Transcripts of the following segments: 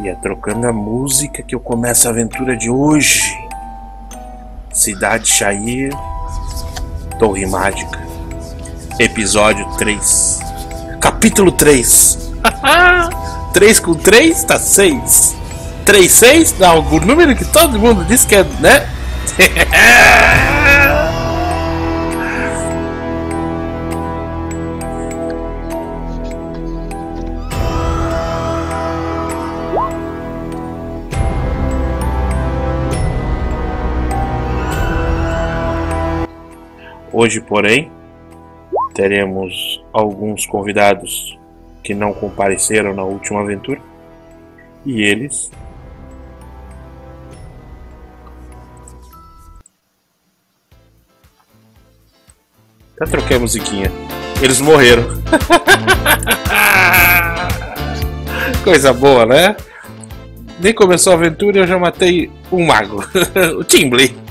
E é trocando a música que eu começo a aventura de hoje. Cidade Shair, Torre Mágica, episódio 3, capítulo 3. 3 com 3 tá 6. 3, 6 dá algum número que todo mundo diz que é, né? Hoje, porém, teremos alguns convidados que não compareceram na última aventura. E eles. Já troquei a musiquinha. Eles morreram. Coisa boa, né? Nem começou a aventura e eu já matei um mago. o Timbley.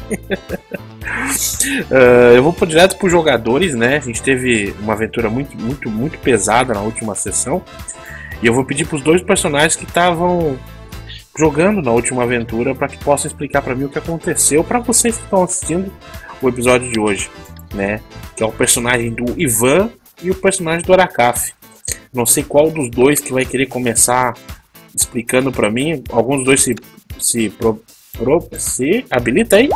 Uh, eu vou direto para os jogadores, né? A gente teve uma aventura muito, muito, muito pesada na última sessão. E eu vou pedir para os dois personagens que estavam jogando na última aventura para que possam explicar para mim o que aconteceu para vocês que estão assistindo o episódio de hoje, né? Que é o personagem do Ivan e o personagem do Arakaf. Não sei qual dos dois que vai querer começar explicando para mim. Alguns dois se se, pro, pro, se habilita aí.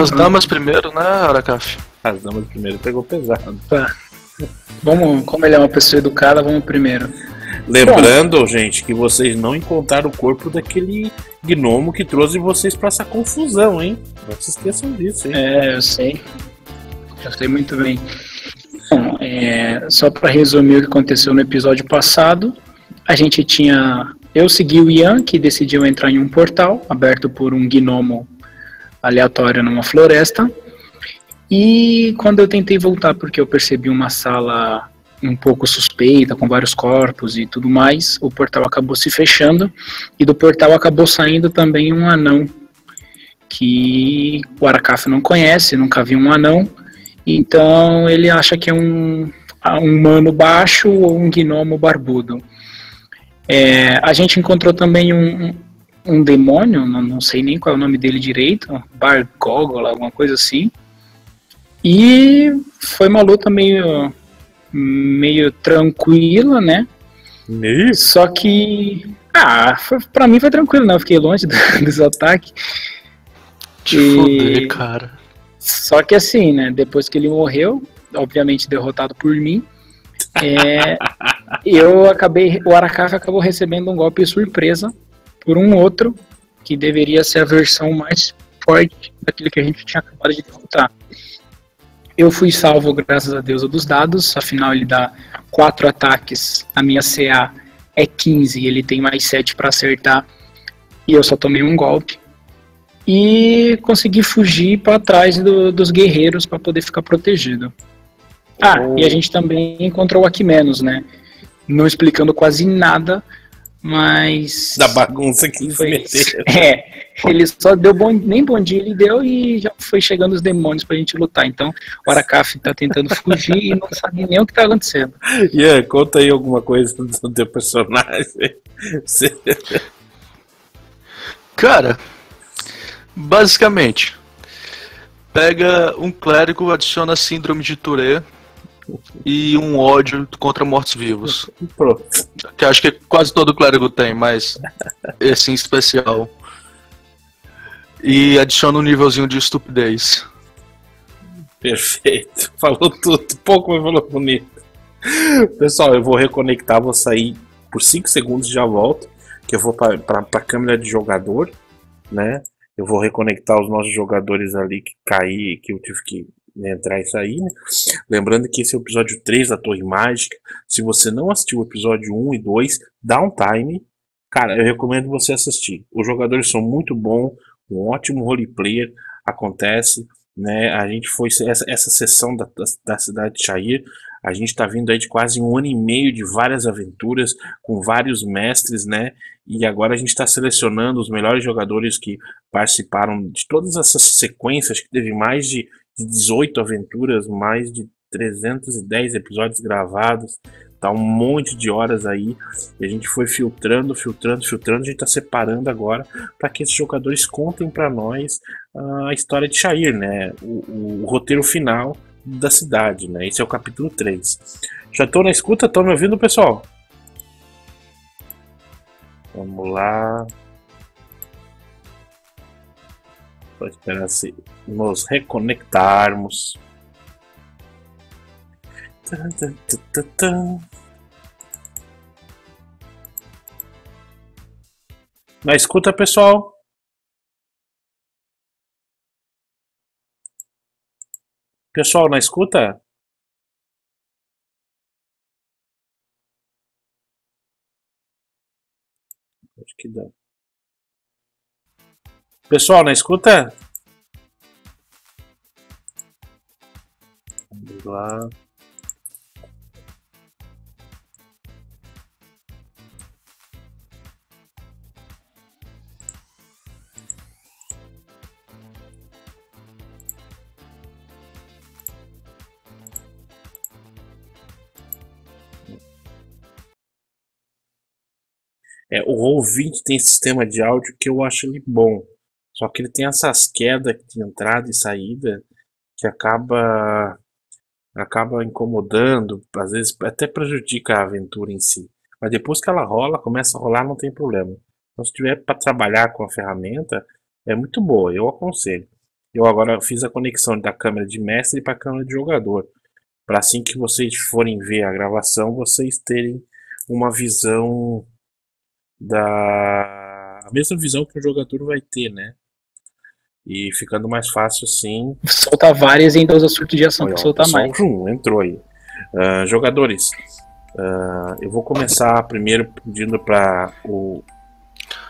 As damas primeiro, né, Aracaf? As damas primeiro pegou pesado. Tá. Vamos, como ele é uma pessoa educada, vamos primeiro. Lembrando, Bom, gente, que vocês não encontraram o corpo daquele gnomo que trouxe vocês para essa confusão, hein? Não se esqueçam disso, hein? É, eu sei. Eu sei muito bem. Bom, é, só para resumir o que aconteceu no episódio passado, a gente tinha. Eu segui o Ian, que decidiu entrar em um portal aberto por um gnomo aleatório numa floresta. E quando eu tentei voltar, porque eu percebi uma sala um pouco suspeita, com vários corpos e tudo mais, o portal acabou se fechando e do portal acabou saindo também um anão que o Aracaf não conhece, nunca viu um anão, então ele acha que é um, um humano baixo ou um gnomo barbudo. É, a gente encontrou também um, um demônio, não, não sei nem qual é o nome dele direito, Bargogol, alguma coisa assim. E foi uma luta meio, meio tranquila, né? Meio? Só que. Ah, foi, pra mim foi tranquilo, né? Eu fiquei longe do, dos ataques. Te e... Foder, cara. Só que assim, né? Depois que ele morreu, obviamente derrotado por mim, é, eu acabei. O Arakafa acabou recebendo um golpe surpresa por um outro que deveria ser a versão mais forte daquilo que a gente tinha acabado de derrotar. Eu fui salvo, graças a Deus, dos dados, afinal ele dá quatro ataques, a minha CA é 15, ele tem mais 7 para acertar, e eu só tomei um golpe. E consegui fugir para trás do, dos guerreiros para poder ficar protegido. Ah, oh. e a gente também encontrou o Aquimenos, né? Não explicando quase nada, mas. Da bagunça que eles meteram. É, ele só deu bom, nem bom dia ele deu e já foi chegando os demônios pra gente lutar. Então o Aracaf tá tentando fugir e não sabe nem o que tá acontecendo. Yeah, conta aí alguma coisa do teu personagem. Cara, basicamente, pega um clérigo, adiciona a síndrome de Tourette e um ódio contra mortos-vivos. Que acho que quase todo clérigo tem, mas esse em especial. E adiciona um nívelzinho de estupidez. Perfeito. Falou tudo. Pouco, mas falou bonito. Pessoal, eu vou reconectar, vou sair por 5 segundos e já volto. Que eu vou para a câmera de jogador, né? Eu vou reconectar os nossos jogadores ali que caí, que eu tive que né, entrar e sair, né? Lembrando que esse é o episódio 3 da Torre Mágica. Se você não assistiu o episódio 1 e 2, dá um time. Cara, eu recomendo você assistir. Os jogadores são muito bons, um ótimo roleplayer, acontece, né? A gente foi essa, essa sessão da, da, da cidade de Shair, a gente está vindo aí de quase um ano e meio de várias aventuras com vários mestres, né? E agora a gente está selecionando os melhores jogadores que participaram de todas essas sequências, que teve mais de 18 aventuras, mais de 310 episódios gravados, tá um monte de horas aí. E a gente foi filtrando, filtrando, filtrando. A gente tá separando agora para que esses jogadores contem para nós uh, a história de Shair, né? O, o, roteiro final da cidade, né? Esse é o capítulo 3. Já tô na escuta, tô me ouvindo, pessoal? Vamos lá. Vou esperar se nos reconectarmos. Na escuta, pessoal. Pessoal, na escuta? Acho que dá. Pessoal, na escuta? Vamos lá. É, o Roll20 tem sistema de áudio que eu acho ele bom. Só que ele tem essas quedas de entrada e saída que acaba acaba incomodando, às vezes até prejudica a aventura em si. Mas depois que ela rola, começa a rolar, não tem problema. Então, se tiver para trabalhar com a ferramenta, é muito boa, eu aconselho. Eu agora fiz a conexão da câmera de mestre para a câmera de jogador, para assim que vocês forem ver a gravação, vocês terem uma visão da a mesma visão que o jogador vai ter, né? E ficando mais fácil assim. Soltar várias e ainda usa surto de ação para soltar mais. Um, entrou aí. Uh, jogadores, uh, eu vou começar primeiro pedindo para o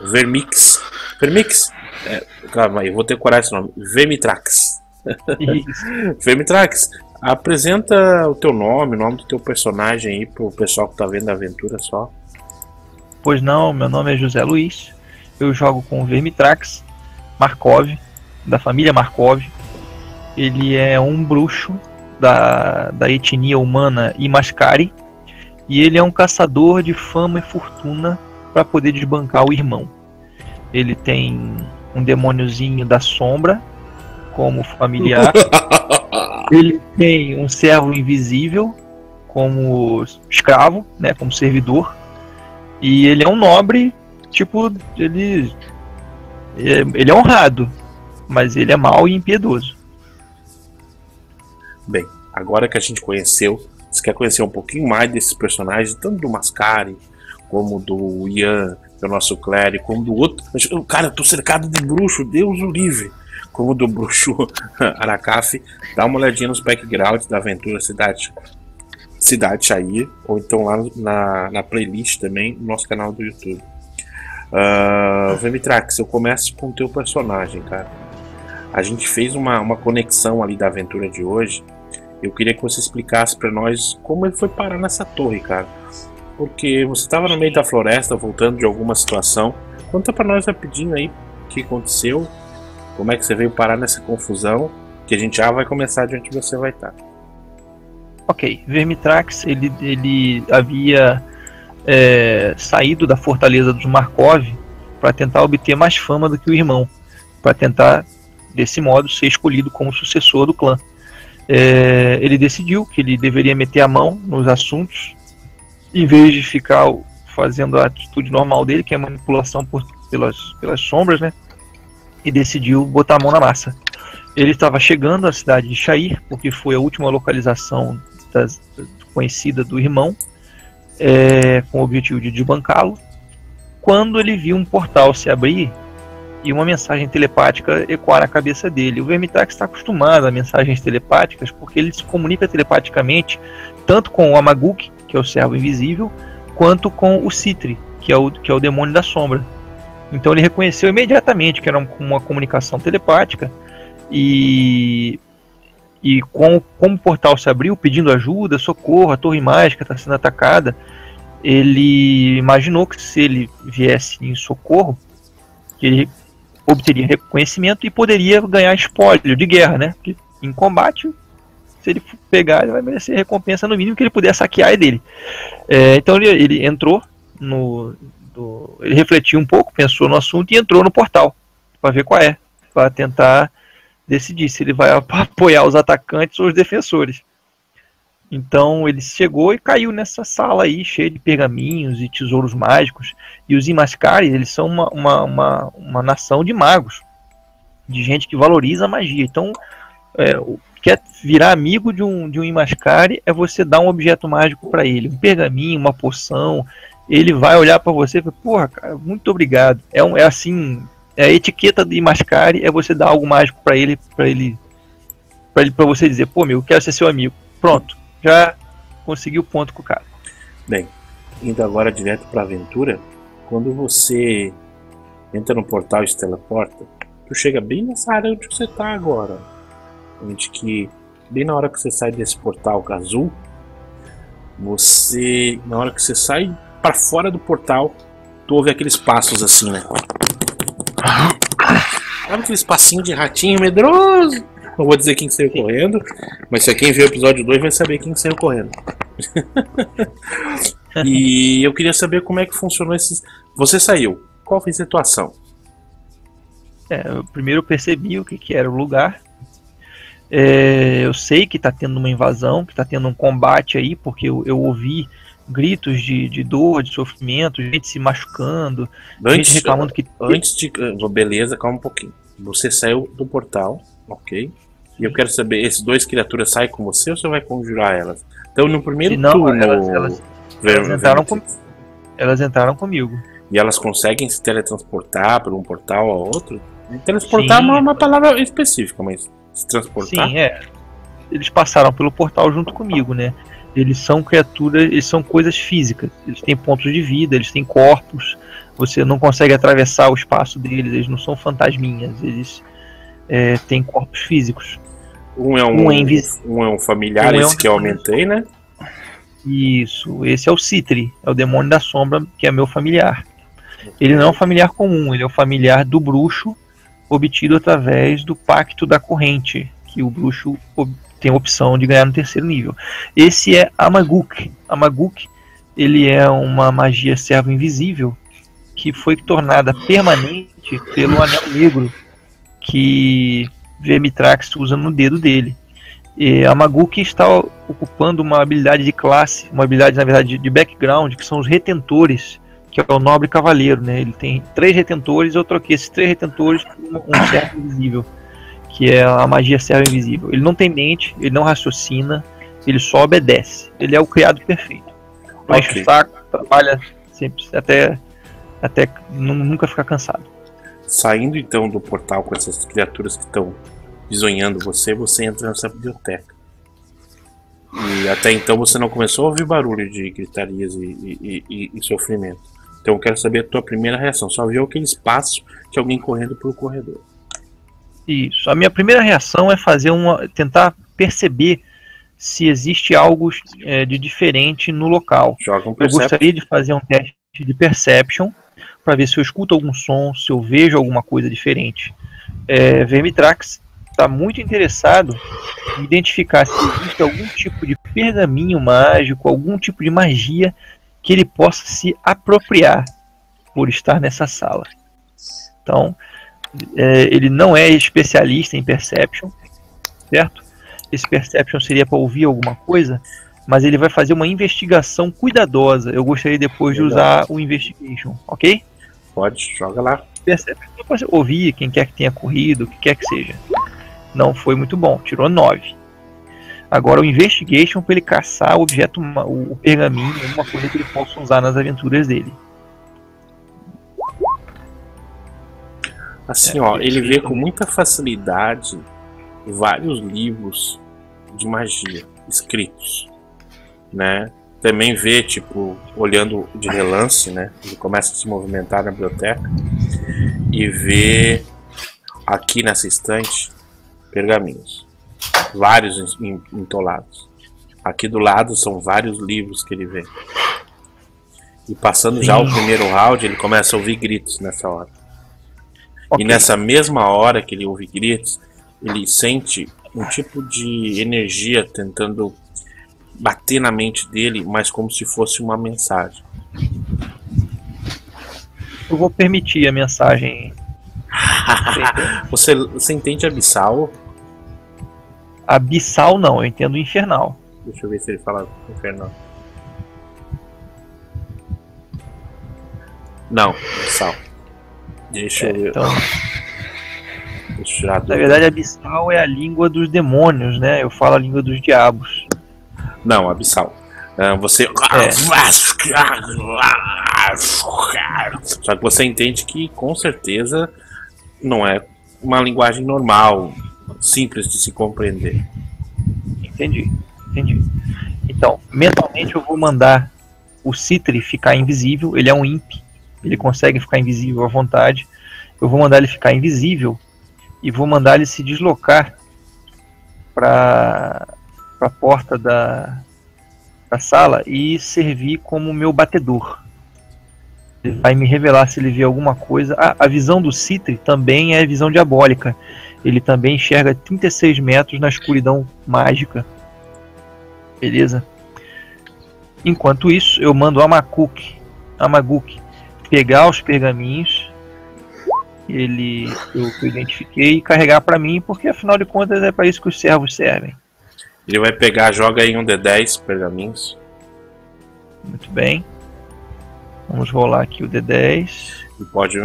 Vermix. Vermix? É, calma aí, eu vou ter coragem esse nome. Vermitrax. Vermitrax, apresenta o teu nome, o nome do teu personagem aí pro pessoal que tá vendo a aventura só. Pois não, meu nome é José Luiz. Eu jogo com o Vermitrax Markov, da família Markov. Ele é um bruxo da, da etnia humana Imascari. E ele é um caçador de fama e fortuna para poder desbancar o irmão. Ele tem um demôniozinho da sombra como familiar. ele tem um servo invisível como escravo, né, como servidor. E ele é um nobre, tipo, ele. Ele é honrado, mas ele é mau e impiedoso. Bem, agora que a gente conheceu, você quer conhecer um pouquinho mais desses personagens, tanto do Mascari, como do Ian, que é o nosso clérigo, como do outro. Cara, eu tô cercado de bruxo, Deus o livre. Como do bruxo Aracaf, dá uma olhadinha nos backgrounds da aventura Cidade Cidade Shair, ou então lá na, na playlist também, no nosso canal do YouTube. Uh, Vemitrax, eu começo com o teu personagem, cara. A gente fez uma, uma conexão ali da aventura de hoje. Eu queria que você explicasse para nós como ele foi parar nessa torre, cara. Porque você estava no meio da floresta, voltando de alguma situação. Conta para nós rapidinho aí o que aconteceu, como é que você veio parar nessa confusão, que a gente já vai começar de onde você vai estar. Ok, Vermitrax ele, ele havia é, saído da fortaleza dos Markov para tentar obter mais fama do que o irmão, para tentar desse modo ser escolhido como sucessor do clã. É, ele decidiu que ele deveria meter a mão nos assuntos, em vez de ficar fazendo a atitude normal dele, que é manipulação por, pelas, pelas sombras, né? E decidiu botar a mão na massa. Ele estava chegando à cidade de Shair, porque foi a última localização das, conhecida do irmão, é, com o objetivo de desbancá-lo, quando ele viu um portal se abrir e uma mensagem telepática ecoar na cabeça dele. O Vermitax está acostumado a mensagens telepáticas porque ele se comunica telepaticamente tanto com o Amaguk, que é o servo invisível, quanto com o Citri, que é o, que é o demônio da sombra. Então ele reconheceu imediatamente que era uma comunicação telepática e e com, como o portal se abriu pedindo ajuda, socorro, a torre mágica está sendo atacada, ele imaginou que se ele viesse em socorro, ele obteria reconhecimento e poderia ganhar espólio de guerra, né? Porque em combate, se ele pegar, ele vai merecer recompensa no mínimo que ele puder saquear dele. É, então ele, ele entrou no, do, ele refletiu um pouco, pensou no assunto e entrou no portal para ver qual é, para tentar decidir se ele vai apoiar os atacantes ou os defensores. Então ele chegou e caiu nessa sala aí, cheia de pergaminhos e tesouros mágicos. E os Imascari, eles são uma, uma, uma, uma, nação de magos, de gente que valoriza a magia. Então, é, quer virar amigo de um, de um Imascari é você dar um objeto mágico para ele, um pergaminho, uma poção. Ele vai olhar para você e falar, porra, cara, muito obrigado. É, um, é assim, é a etiqueta de Mascari é você dar algo mágico para ele, para ele, para ele, para você dizer, pô, meu, eu quero ser seu amigo. Pronto, já consegui o ponto com o cara. Bem, indo agora direto para a aventura, quando você entra no portal e se teleporta, tu chega bem nessa área onde você tá agora. Onde que bem na hora que você sai desse portal azul, você na hora que você sai para fora do portal, tu ouve aqueles passos assim, né? Sabe aquele espacinho de ratinho medroso? Não vou dizer quem saiu correndo, mas se quem viu o episódio 2 vai saber quem saiu correndo. e eu queria saber como é que funcionou esses. Você saiu. Qual foi a situação? É, eu primeiro percebi o que, que era o lugar. É, eu sei que está tendo uma invasão, que está tendo um combate aí, porque eu, eu ouvi gritos de, de dor, de sofrimento, gente se machucando, antes, gente reclamando que. Antes de. Beleza, calma um pouquinho. Você saiu do portal, ok? E eu quero saber, esses dois criaturas saem com você ou você vai conjurar elas? Então no primeiro não, turno. Elas, elas, elas, entraram com, elas entraram comigo. E elas conseguem se teletransportar por um portal a outro? Transportar Sim, é uma, uma palavra específica, mas se transportar. Sim, é. Eles passaram pelo portal junto comigo, né? eles são criaturas, eles são coisas físicas. Eles têm pontos de vida, eles têm corpos. Você não consegue atravessar o espaço deles. Eles não são fantasminhas. Eles é, têm corpos físicos. Um é um, um, é, um é um familiar, um esse é um que eu aumentei, né? Isso. Esse é o Citri, é o demônio da sombra, que é meu familiar. Ele não é um familiar comum, ele é o familiar do bruxo obtido através do pacto da corrente, que o bruxo tem a opção de ganhar no terceiro nível. Esse é Amaguk. Amaguk ele é uma magia servo invisível que foi tornada permanente pelo anel negro que Vermitrax usa no dedo dele. E Amaguk está ocupando uma habilidade de classe, uma habilidade na verdade de background, que são os retentores, que é o nobre cavaleiro, né? Ele tem três retentores, eu troquei esses três retentores por um servo invisível que é a magia servo invisível. Ele não tem mente, ele não raciocina, ele só obedece. Ele é o criado perfeito. Não okay. o saco, trabalha sempre, até, até nunca ficar cansado. Saindo então do portal com essas criaturas que estão bisonhando você, você entra nessa biblioteca. E até então você não começou a ouvir barulho de gritarias e, e, e, e sofrimento. Então eu quero saber a tua primeira reação. Só viu aquele espaço de alguém correndo pelo corredor. Isso. A minha primeira reação é fazer uma. tentar perceber se existe algo é, de diferente no local. Um eu gostaria de fazer um teste de perception para ver se eu escuto algum som, se eu vejo alguma coisa diferente. É, Vermitrax está muito interessado em identificar se existe algum tipo de pergaminho mágico, algum tipo de magia que ele possa se apropriar por estar nessa sala. Então, é, ele não é especialista em perception, certo? Esse perception seria para ouvir alguma coisa, mas ele vai fazer uma investigação cuidadosa. Eu gostaria depois Legal. de usar o investigation, ok? Pode, joga lá. Perception, depois ouvir quem quer que tenha corrido, o que quer que seja. Não foi muito bom, tirou 9. Agora o investigation para ele caçar o objeto, o pergaminho, alguma coisa que ele possa usar nas aventuras dele. Assim, ó, ele vê com muita facilidade vários livros de magia escritos, né? Também vê, tipo, olhando de relance, né? Ele começa a se movimentar na biblioteca. e vê aqui nessa estante pergaminhos, vários entolados. Aqui do lado são vários livros que ele vê. E passando já o primeiro round, ele começa a ouvir gritos nessa hora. Okay. E nessa mesma hora que ele ouve gritos, ele sente um tipo de energia tentando bater na mente dele, mas como se fosse uma mensagem. Eu vou permitir a mensagem. você, você entende abissal? Abissal não, eu entendo infernal. Deixa eu ver se ele fala infernal. Não, abissal. Deixa é, eu ver. Então... Na verdade, abissal é a língua dos demônios, né? Eu falo a língua dos diabos. Não, abissal. Uh, você. É. Só que você entende que com certeza não é uma linguagem normal, simples de se compreender. Entendi, entendi. Então, mentalmente eu vou mandar o Citri ficar invisível, ele é um imp, ele consegue ficar invisível à vontade. Eu vou mandar ele ficar invisível e vou mandar ele se deslocar para a porta da, da sala e servir como meu batedor. Ele vai me revelar se ele vê alguma coisa. Ah, a visão do Citri também é visão diabólica. Ele também enxerga 36 metros na escuridão mágica. Beleza? Enquanto isso, eu mando a Makuk, a Maguk pegar os pergaminhos ele eu, eu identifiquei e carregar para mim, porque afinal de contas é para isso que os servos servem. Ele vai pegar, joga aí um D10 pergaminhos. Muito bem. Vamos rolar aqui o D10. E pode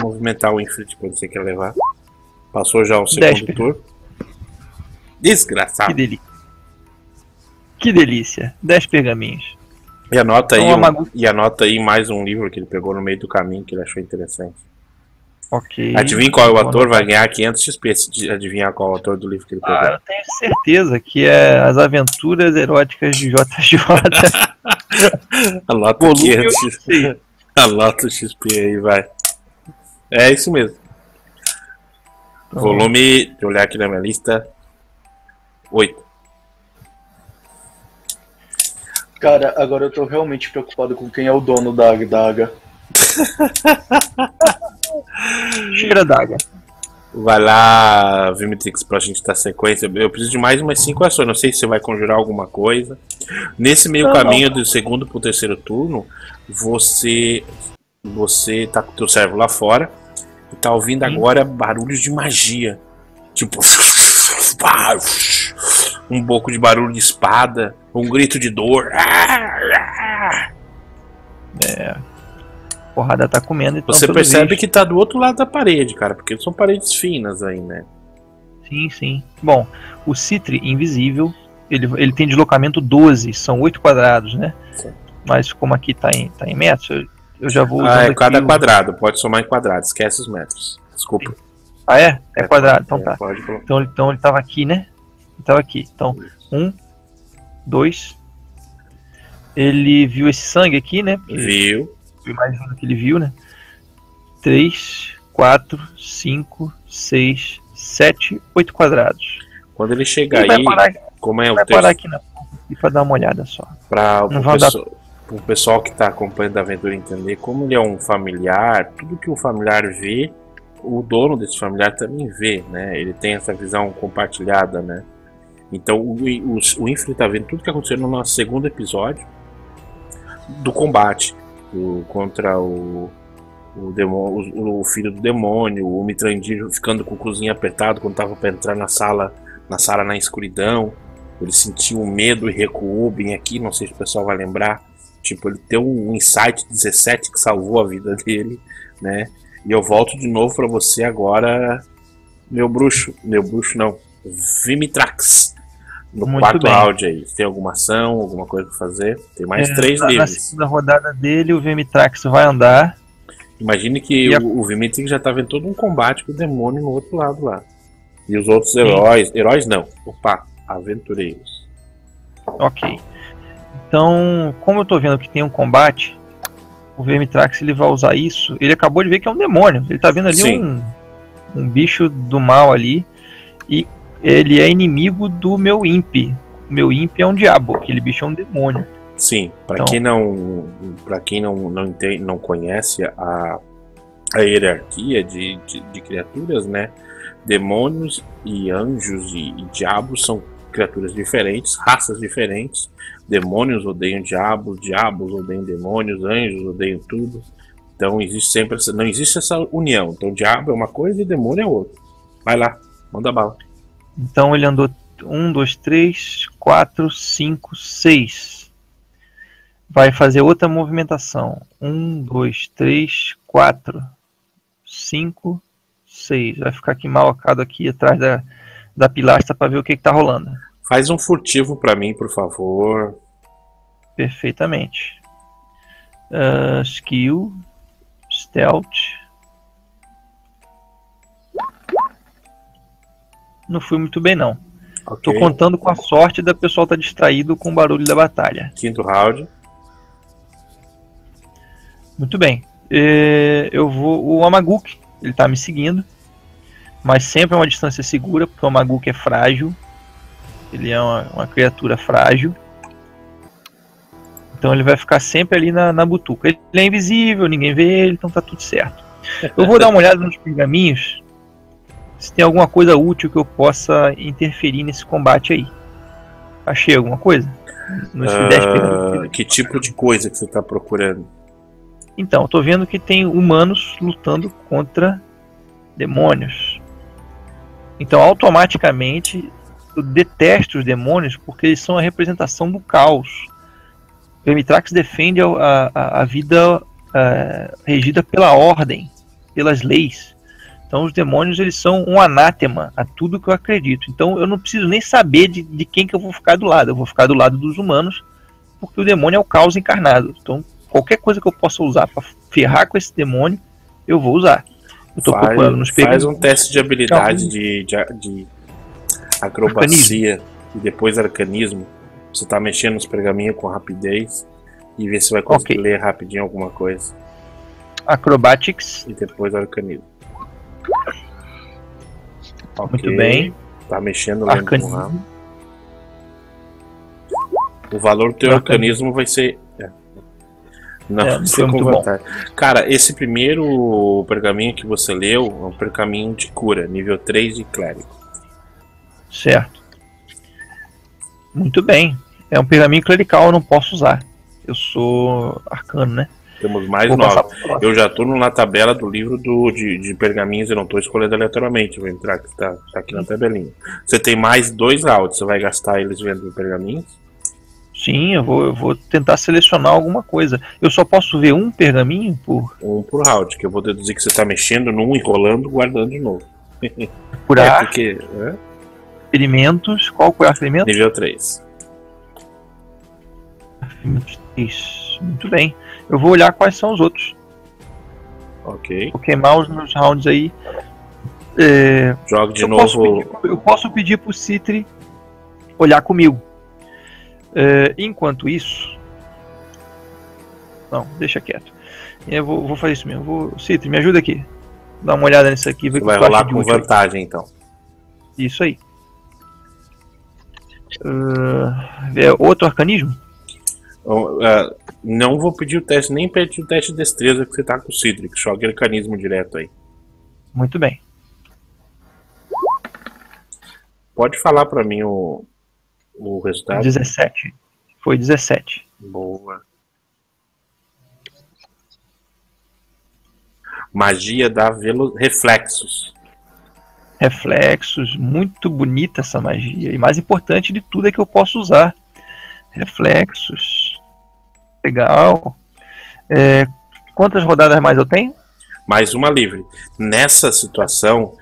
movimentar o Infinite quando você quer levar. Passou já o segundo turno. Desgraçado. Que delícia. Que delícia. 10 pergaminhos. E anota, então, aí um, e anota aí mais um livro que ele pegou no meio do caminho que ele achou interessante. Ok. Adivinha qual é o ator? Vai ganhar 500 XP se adivinhar qual é o autor do livro que ele pegou. Ah, eu tenho certeza que é As Aventuras Eróticas de JJ. Anota 500 XP. Anota o XP aí, vai. É isso mesmo. Então, Volume, deixa eu olhar aqui na minha lista. 8. Cara, agora eu tô realmente preocupado com quem é o dono da adaga. Cheira d'água. Vai lá, Vimitrix, pra gente dar sequência. Eu preciso de mais umas 5 ações. Não sei se você vai conjurar alguma coisa. Nesse meio não, caminho não. do segundo pro terceiro turno, você você tá com o teu servo lá fora e tá ouvindo Sim. agora barulhos de magia. Tipo. Um pouco de barulho de espada, um grito de dor. É porrada tá comendo. Então, Você percebe que tá do outro lado da parede, cara, porque são paredes finas aí, né? Sim, sim. Bom, o Citri invisível, ele, ele tem deslocamento 12, são 8 quadrados, né? Sim. Mas como aqui tá em, tá em metros, eu, eu já vou. Ah, é cada o... quadrado, pode somar em quadrado, esquece os metros. Desculpa. Ah, é? É, é quadrado, então é, tá. Então, então ele tava aqui, né? Ele tava aqui. Então, um, dois. Ele viu esse sangue aqui, né? Viu imagino que ele viu, né? 3, 4, 5, 6, 7, 8 quadrados. Quando ele chegar ele aí, parar, como é o vai texto? parar aqui na para dar uma olhada só. Para o pessoal, dar... pessoal que está acompanhando a aventura entender como ele é um familiar, tudo que o familiar vê, o dono desse familiar também vê, né? Ele tem essa visão compartilhada, né? Então o, o, o Infri tá vendo tudo que aconteceu no nosso segundo episódio do combate contra o, o, demônio, o, o, filho do demônio, o Mitrandir ficando com o cozinho apertado quando tava para entrar na sala, na sala na escuridão. Ele sentiu medo e recuou bem aqui, não sei se o pessoal vai lembrar. Tipo, ele tem um insight 17 que salvou a vida dele, né? E eu volto de novo para você agora, meu bruxo, meu bruxo não, Vimitrax no Muito quarto bem. áudio aí. Tem alguma ação, alguma coisa pra fazer? Tem mais é, três livros. Na segunda rodada dele, o Vemitrax vai andar. Imagine que o, a... o Vimitrax já tá vendo todo um combate com o demônio no outro lado lá. E os outros Sim. heróis. Heróis não. Opa, aventureiros. Ok. Então, como eu tô vendo que tem um combate, o Vermitrax ele vai usar isso, ele acabou de ver que é um demônio. Ele tá vendo ali um, um bicho do mal ali. E ele é inimigo do meu imp. O meu imp é um diabo, aquele bicho é um demônio. Sim, para então, quem não para quem não não, entende, não conhece a, a hierarquia de, de, de criaturas, né? Demônios e anjos e, e diabos são criaturas diferentes, raças diferentes. Demônios odeiam diabos, diabos odeiam demônios, anjos odeiam tudo. Então existe sempre essa, não existe essa união. Então diabo é uma coisa e demônio é outra. Vai lá, manda bala. Então ele andou 1, 2, 3, 4, 5, 6. Vai fazer outra movimentação. 1, 2, 3, 4, 5, 6. Vai ficar aqui malocado aqui atrás da, da pilastra para ver o que, está rolando. Faz um furtivo para mim, por favor. Perfeitamente. Uh, skill, stealth. Não fui muito bem não. Okay. Tô contando com a sorte da pessoa estar tá distraído com o barulho da batalha. Quinto round. Muito bem. É, eu vou. O Amaguk, ele tá me seguindo. Mas sempre é uma distância segura, porque o Amaguk é frágil. Ele é uma, uma criatura frágil. Então ele vai ficar sempre ali na, na butuca. Ele é invisível, ninguém vê ele, então tá tudo certo. Eu vou dar uma olhada nos pergaminhos. Se tem alguma coisa útil que eu possa interferir nesse combate aí. Achei alguma coisa? Uh, que tipo de coisa que você está procurando? Então, eu tô vendo que tem humanos lutando contra demônios. Então, automaticamente, eu detesto os demônios porque eles são a representação do caos. Vermitrax defende a, a, a vida é, regida pela ordem, pelas leis. Então os demônios eles são um anátema a tudo que eu acredito. Então eu não preciso nem saber de, de quem que eu vou ficar do lado. Eu vou ficar do lado dos humanos, porque o demônio é o caos encarnado. Então qualquer coisa que eu possa usar para ferrar com esse demônio, eu vou usar. Eu tô faz, procurando nos Faz um teste de habilidade de, de, de acrobacia arcanismo. e depois arcanismo. Você tá mexendo nos pergaminhos com rapidez e ver se vai conseguir okay. ler rapidinho alguma coisa. Acrobatics. E depois arcanismo. Okay. Muito bem. Tá mexendo lá no O valor do teu arcanismo vai ser. É. Não, é, foi com vantagem. Bom. Cara, esse primeiro pergaminho que você leu é um pergaminho de cura, nível 3 de clérigo. Certo. Muito bem. É um pergaminho clerical, eu não posso usar. Eu sou arcano, né? Temos mais nove. Eu já estou na tabela do livro do, de, de pergaminhos, eu não estou escolhendo aleatoriamente. Vou entrar que está tá aqui na tabelinha. Você tem mais dois rounds, você vai gastar eles vendo pergaminhos? Sim, eu vou, eu vou tentar selecionar alguma coisa. Eu só posso ver um pergaminho por. Um por round, que eu vou deduzir que você está mexendo num, enrolando, guardando de novo. Por é porque. É? Experimentos. Qual o experimento? Nível 3. Isso. Muito bem. Eu vou olhar quais são os outros. Ok. Vou queimar os meus rounds aí. É, Jogue de eu novo. Posso pedir, eu posso pedir pro Citri olhar comigo. É, enquanto isso. Não, deixa quieto. Eu vou, vou fazer isso mesmo. Vou, Citri, me ajuda aqui. Dá uma olhada nisso aqui. Você vai rolar com vantagem, então. Isso aí. Uh, outro arcanismo? Uh, não vou pedir o teste, nem pedir o teste de destreza que você tá com o Cedric. Joga arcanismo direto aí. Muito bem. Pode falar para mim o, o resultado? 17. Foi 17. Boa. Magia dá velo... reflexos. Reflexos, muito bonita essa magia. E mais importante de tudo é que eu posso usar. Reflexos. Legal. É, quantas rodadas mais eu tenho? Mais uma livre. Nessa situação,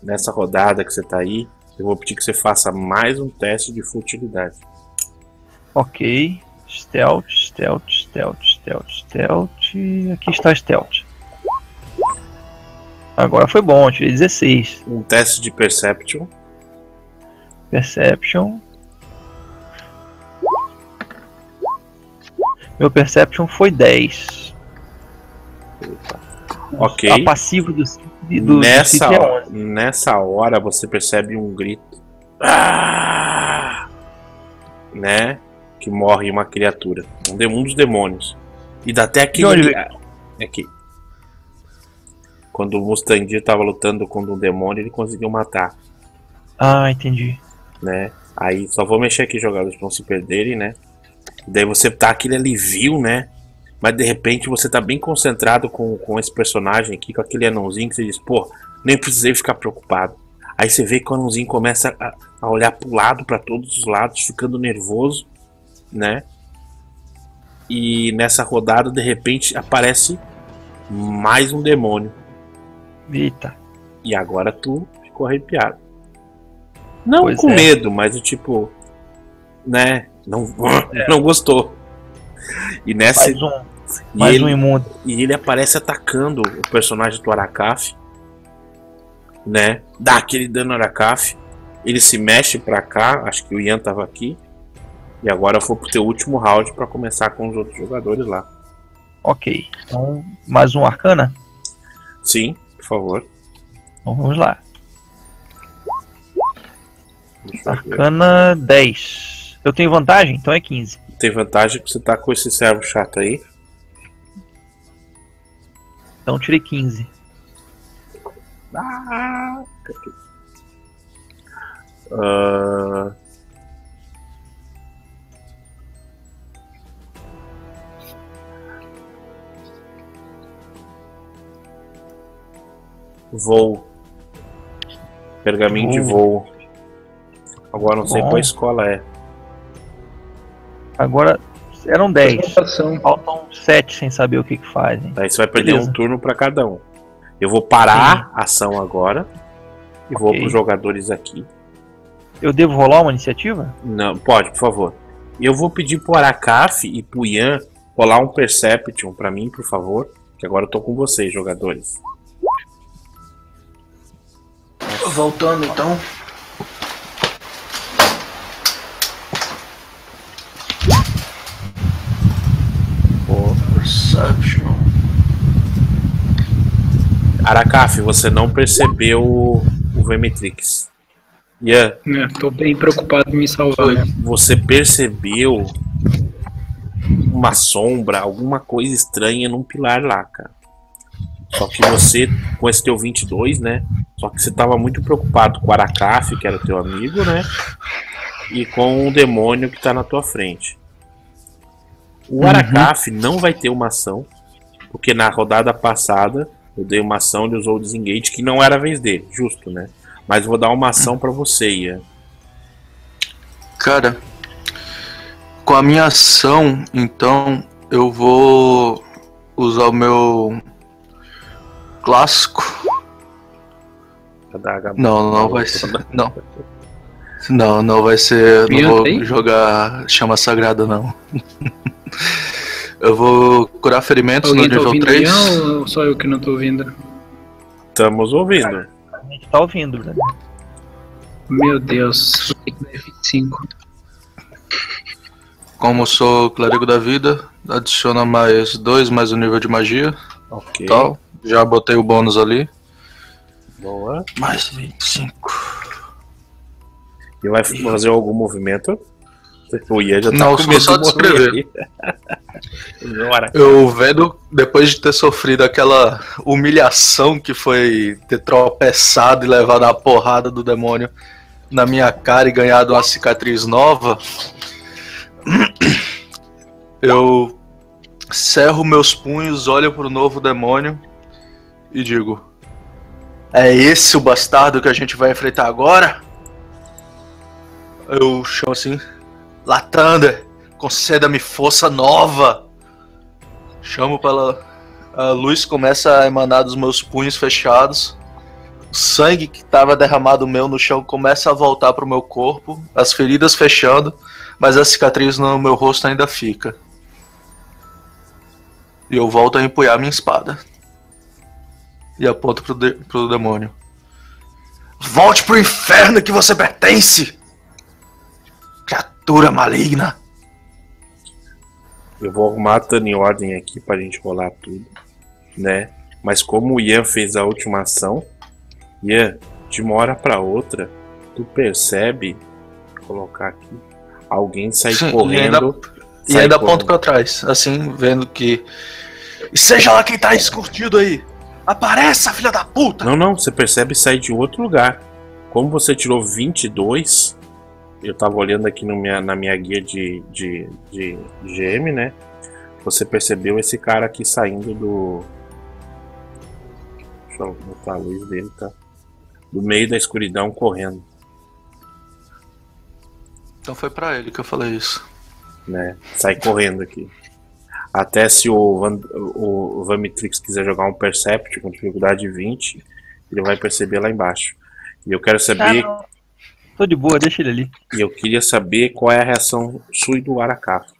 nessa rodada que você está aí, eu vou pedir que você faça mais um teste de futilidade. Ok. Stealth, stealth, stealth, stealth, stealth. Aqui está stealth. Agora foi bom, tirei 16. Um teste de perception. Perception. Meu Perception foi 10. Ok. A passiva do, do nessa, do hora, nessa hora você percebe um grito. Ah! Né? Que morre uma criatura. Um, de, um dos demônios. E dá até aquele. É aqui. Quando o Mustang estava lutando contra um demônio, ele conseguiu matar. Ah, entendi. Né? Aí só vou mexer aqui jogadores pra não se perderem, né? Daí você tá aquele alivio, né? Mas de repente você tá bem concentrado com, com esse personagem aqui, com aquele anãozinho que você diz, pô, nem precisei ficar preocupado. Aí você vê que o anãozinho começa a, a olhar pro lado, para todos os lados, ficando nervoso, né? E nessa rodada, de repente, aparece mais um demônio. Eita. E agora tu ficou arrepiado. Não pois com é. medo, mas tipo, né? Não, é. não gostou. E nessa. Mais um, mais ele, um imundo. E ele aparece atacando o personagem do Aracaf. Né? Dá aquele dano no Aracaf. Ele se mexe pra cá. Acho que o Ian tava aqui. E agora foi pro teu último round para começar com os outros jogadores lá. Ok. Então, mais um arcana? Sim, por favor. Então vamos lá. Arcana 10. Eu tenho vantagem? Então é 15. Tem vantagem que você tá com esse servo chato aí. Então tirei 15. Ah, uh... Voo. Pergaminho de voo. Agora não sei qual escola é. Agora eram 10. Faltam 7 sem saber o que, que fazem. Aí você vai perder Beleza. um turno para cada um. Eu vou parar Sim. a ação agora. E okay. vou para os jogadores aqui. Eu devo rolar uma iniciativa? Não, pode, por favor. Eu vou pedir pro Aracaf e pro Ian rolar um Perception para mim, por favor. Que agora eu tô com vocês, jogadores. Voltando então. Aracaf, você não percebeu o Vermitrix. Ian. É, tô bem preocupado em me salvar. Né? Você percebeu uma sombra, alguma coisa estranha num pilar lá, cara. Só que você, com esse teu 22, né? Só que você tava muito preocupado com o Aracaf, que era teu amigo, né? E com o demônio que tá na tua frente. O uhum. Aracaf não vai ter uma ação, porque na rodada passada eu dei uma ação, ele usou o desengage, que não era a vez dele, justo, né? Mas vou dar uma ação para você, Ian. Cara, com a minha ação, então, eu vou usar o meu clássico. Não, não vai ser. Não. Não, não vai ser. Não vou jogar chama sagrada, não. Eu vou curar ferimentos Alguém no tá nível tá 3. ou só eu que não tô ouvindo? Estamos ouvindo. A gente tá ouvindo, né? Meu Deus, tem que 25. Como sou clérigo da vida, adiciona mais 2 mais o nível de magia. Ok. Tal. Já botei o bônus ali. Boa. Mais 25. E vai fazer algum movimento? O Ian já tá Não, com só de escrever. Eu vendo, depois de ter sofrido aquela humilhação que foi ter tropeçado e levado a porrada do demônio na minha cara e ganhado uma cicatriz nova, eu cerro meus punhos, olho pro novo demônio e digo: É esse o bastardo que a gente vai enfrentar agora? Eu chamo assim: Latanda, conceda-me força nova. Chamo pela. A luz começa a emanar dos meus punhos fechados. O sangue que estava derramado meu no chão começa a voltar para o meu corpo, as feridas fechando, mas a cicatriz no meu rosto ainda fica. E eu volto a empunhar minha espada e aponta pro, de pro demônio. Volte pro inferno que você pertence! Criatura maligna! Eu vou arrumar a Tana em ordem aqui pra gente rolar tudo, né? Mas como o Ian fez a última ação, Ian, de uma hora para outra, tu percebe, vou colocar aqui, alguém sai Sim, correndo. E ainda, aponta para trás, assim, vendo que. E seja lá quem tá escondido aí! Apareça, filha da puta! Não, não, você percebe sair de outro lugar. Como você tirou 22, eu tava olhando aqui no minha, na minha guia de, de, de GM, né? Você percebeu esse cara aqui saindo do. Deixa eu botar a luz dele, tá? Do meio da escuridão correndo. Então foi para ele que eu falei isso. Né? Sai correndo aqui. Até se o, Van, o, Vamitrix quiser jogar um Percept com dificuldade 20, ele vai perceber lá embaixo. E eu quero saber. Ah, Tô de boa, deixa ele ali. E eu queria saber qual é a reação sua e do Arakato.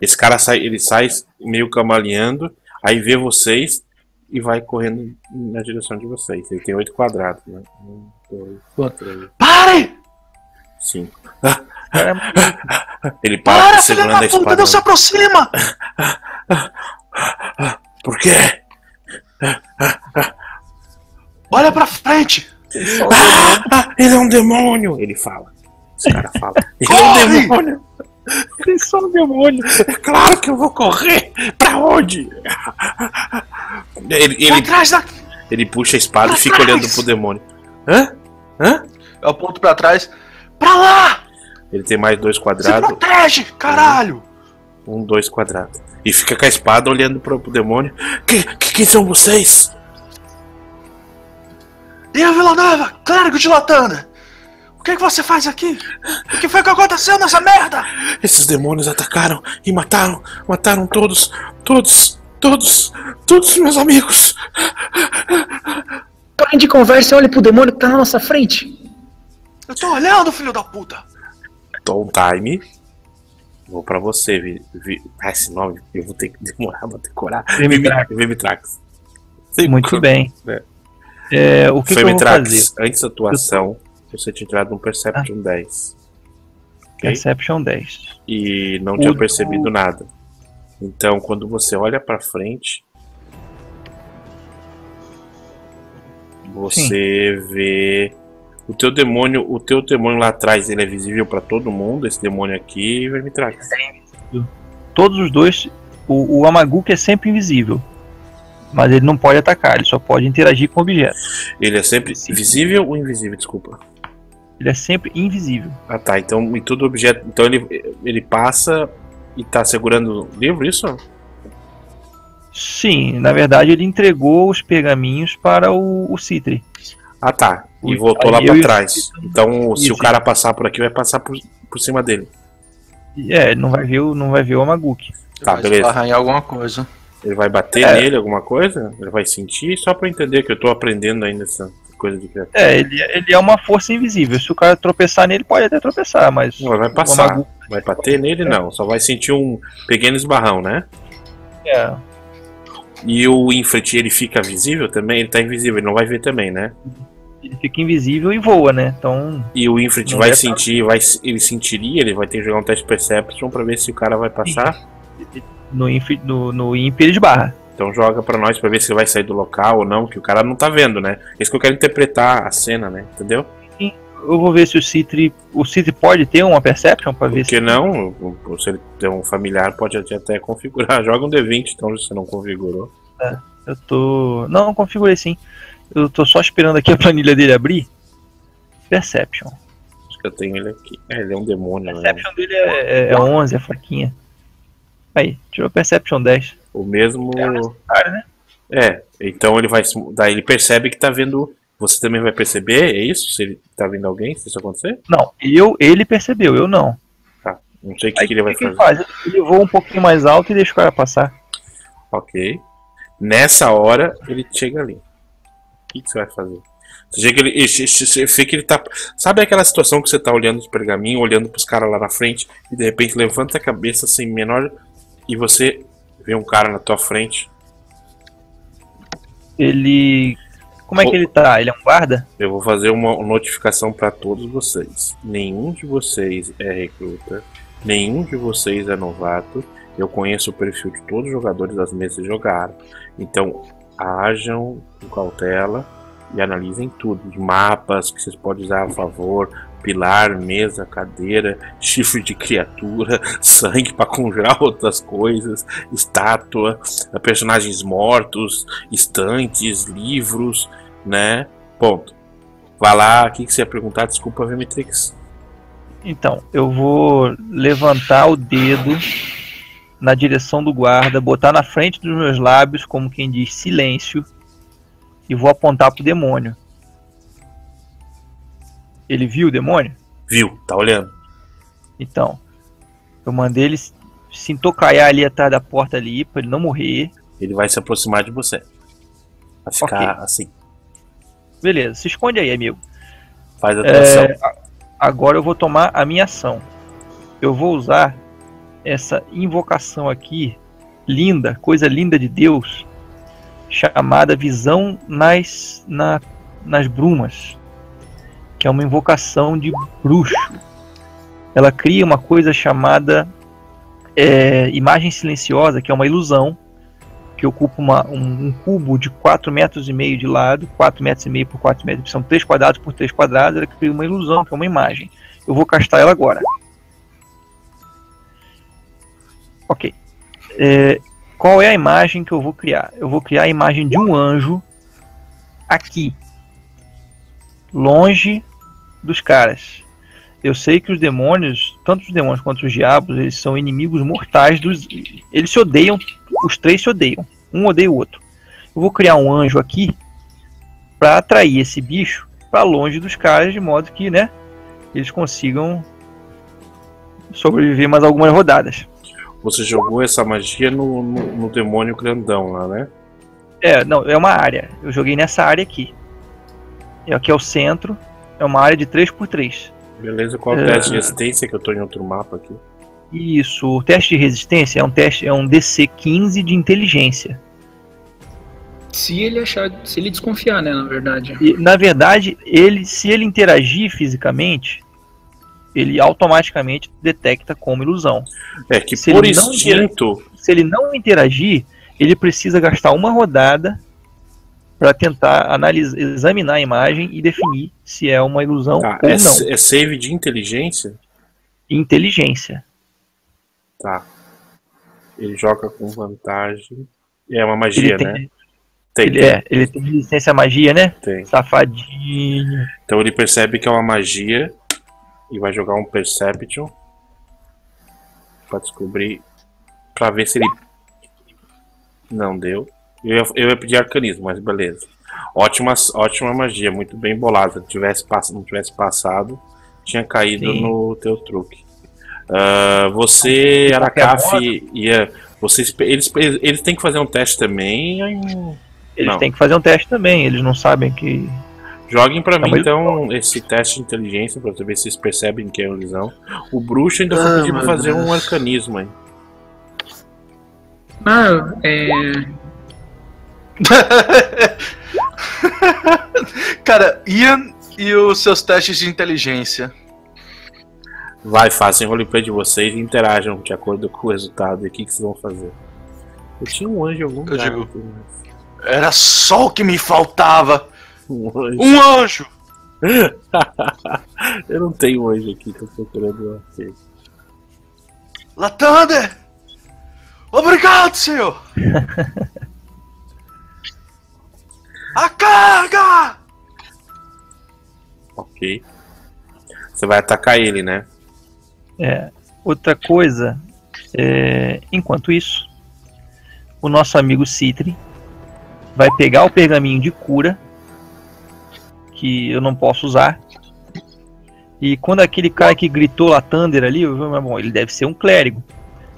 Esse cara sai, ele sai meio cambaleando, aí vê vocês e vai correndo na direção de vocês. Ele tem oito quadrados, né? Um, dois, três. Pare! Cinco. Ele para, para segurando a espada. Não se aproxima! Por quê? Olha pra frente! Ah, ele é um demônio! Ele fala. Esse cara fala. Ele é um demônio! Ele é só um demônio! É claro que eu vou correr! Pra onde? Ele, ele, da... ele puxa a espada pra e fica trás. olhando pro demônio. Hã? Hã? Eu aponto pra trás. Pra lá! Ele tem mais dois quadrados. Se protege, caralho! Um, dois quadrados. E fica com a espada olhando pro, pro demônio. Que, que, quem são vocês? E a Vila Nova, clérigo de Latana? O que, é que você faz aqui? O que foi que aconteceu nessa merda? Esses demônios atacaram e mataram, mataram todos, todos, todos, todos meus amigos. Parem de conversa e olhe pro demônio que tá na nossa frente. Eu tô olhando, filho da puta. Tom Time. Vou pra você, vi, vi, ah, esse nome eu vou ter que demorar pra decorar. Vemitrax. Muito bem. É. É, o que, que eu? Antes da atuação, você tinha tirado um Perception ah. 10. Okay? Perception 10. E não o tinha percebido do... nada. Então, quando você olha para frente, você Sim. vê o teu demônio, o teu demônio lá atrás, ele é visível para todo mundo, esse demônio aqui, Vermitrax. Todos os dois, o, o Amaguk é sempre invisível. Mas ele não pode atacar, ele só pode interagir com objetos. Ele é sempre Sim. visível ou invisível, desculpa? Ele é sempre invisível. Ah tá, então e todo objeto. Então ele, ele passa e tá segurando o livro, isso? Sim, na verdade ele entregou os pergaminhos para o, o Citri. Ah tá, e voltou lá para trás. Então se o cara passar por aqui, vai passar por, por cima dele. É, ele não vai ver o, não vai ver o Amaguk. Tá, vai beleza. em alguma coisa. Ele vai bater é. nele alguma coisa? Ele vai sentir? Só pra entender que eu tô aprendendo ainda essa coisa de criatura. É, ele, ele é uma força invisível. Se o cara tropeçar nele, pode até tropeçar, mas. Não, vai passar. Vai bater nele, não. Só vai sentir um pequeno esbarrão, né? É. E o Infret, ele fica visível também? Ele tá invisível, ele não vai ver também, né? Ele fica invisível e voa, né? Então. E o Infret vai sentir, vai, ele sentiria, ele vai ter que jogar um teste Perception pra ver se o cara vai passar? No, no, no IMP ele esbarra. Então joga para nós para ver se vai sair do local ou não, que o cara não tá vendo, né? Isso que eu quero interpretar a cena, né? Entendeu? Sim. Eu vou ver se o Citri. O Citri pode ter uma perception para ver se. Por que não? Se ele tem um familiar, pode até configurar. Joga um D20, então, se você não configurou. É, eu tô. Não, não configurei sim. Eu tô só esperando aqui a planilha dele abrir. Perception. Acho que eu tenho ele aqui. É, ele é um demônio. Né? Perception né? dele é, é, é 11, é fraquinha. Aí, tirou Perception 10. O mesmo. É, né? é, então ele vai. Daí ele percebe que tá vendo. Você também vai perceber, é isso? Se ele tá vendo alguém, se isso acontecer? Não, eu, ele percebeu, eu não. Tá, não sei o que, que, ele vai que fazer. Ele, faz? ele voa um pouquinho mais alto e deixa o cara passar. Ok. Nessa hora, ele chega ali. O que, que você vai fazer? Você vê que ele, você que ele tá. Sabe aquela situação que você tá olhando de pergaminho, olhando pros caras lá na frente, e de repente levanta a cabeça sem menor e você vê um cara na tua frente. Ele. Como é que ele tá? Ele é um guarda? Eu vou fazer uma notificação para todos vocês. Nenhum de vocês é recruta, nenhum de vocês é novato. Eu conheço o perfil de todos os jogadores das mesas jogaram. Então, Ajam com cautela e analisem tudo. Os mapas que vocês podem usar a favor, pilar, mesa, cadeira, chifre de criatura, sangue para conjurar outras coisas, estátua, personagens mortos, estantes, livros, né? Ponto. Vai lá, o que, que você ia perguntar? Desculpa, Vemitrix. Então, eu vou levantar o dedo na direção do guarda, botar na frente dos meus lábios, como quem diz silêncio, e vou apontar pro demônio. Ele viu o demônio? Viu, tá olhando. Então, eu mandei ele se entocaiar ali atrás da porta ali, pra ele não morrer. Ele vai se aproximar de você. Vai ficar okay. assim. Beleza, se esconde aí, amigo. Faz a atenção. É, agora eu vou tomar a minha ação. Eu vou usar essa invocação aqui, linda, coisa linda de Deus, chamada Visão nas, na, nas Brumas que é uma invocação de bruxo. Ela cria uma coisa chamada é, imagem silenciosa, que é uma ilusão, que ocupa uma, um, um, cubo de 4 metros e meio de lado, 4 metros e meio por 4 metros, são 3 quadrados por 3 quadrados, ela cria uma ilusão, que é uma imagem. Eu vou castar ela agora. Ok. É, qual é a imagem que eu vou criar? Eu vou criar a imagem de um anjo aqui, longe dos caras. Eu sei que os demônios, tanto os demônios quanto os diabos, eles são inimigos mortais dos. Eles se odeiam, os três se odeiam. Um odeia o outro. Eu vou criar um anjo aqui para atrair esse bicho para longe dos caras, de modo que, né, eles consigam sobreviver mais algumas rodadas. Você jogou essa magia no, no, no demônio grandão lá, né? É, não, é uma área. Eu joguei nessa área aqui. E aqui é o centro. É uma área de 3x3. Beleza, qual é o teste de resistência que eu tô em outro mapa aqui? Isso, o teste de resistência é um teste, é um DC 15 de inteligência. Se ele achar, se ele desconfiar, né, na verdade. E, na verdade, ele, se ele interagir fisicamente, ele automaticamente detecta como ilusão. É que se por instinto, se ele não interagir, ele precisa gastar uma rodada para tentar analisar, examinar a imagem e definir se é uma ilusão tá, ou é, não. É save de inteligência? Inteligência. Tá. Ele joga com vantagem. É uma magia, tem, né? Tem, ele, tem. É, ele tem resistência à magia, né? Tem. Safadinho. Então ele percebe que é uma magia e vai jogar um Perception para descobrir, para ver se ele não deu. Eu ia, eu ia pedir arcanismo, mas beleza. Ótima, ótima magia, muito bem bolada. Se tivesse, não tivesse passado, tinha caído Sim. no teu truque. Uh, você, Aracaf, ia. Vocês, eles, eles têm que fazer um teste também? Eles não. têm que fazer um teste também, eles não sabem que. Joguem pra não, mim então esse teste de inteligência pra ver se vocês percebem que é ilusão. O bruxo ainda ah, foi pedir pra fazer Deus. um arcanismo aí. Ah, é. Cara, Ian e os seus testes de inteligência. Vai, façam roleplay de vocês e interajam de acordo com o resultado. E o que, que vocês vão fazer? Eu tinha um anjo em algum lugar. Digo, mas... Era só o que me faltava. Um anjo. Um anjo. eu não tenho anjo aqui, tô procurando um Latander! Obrigado, senhor! A carga! Ok. Você vai atacar ele, né? É. Outra coisa, é, enquanto isso, o nosso amigo Citri vai pegar o pergaminho de cura que eu não posso usar. E quando aquele cara que gritou lá Thunder ali, eu bom, ele deve ser um clérigo.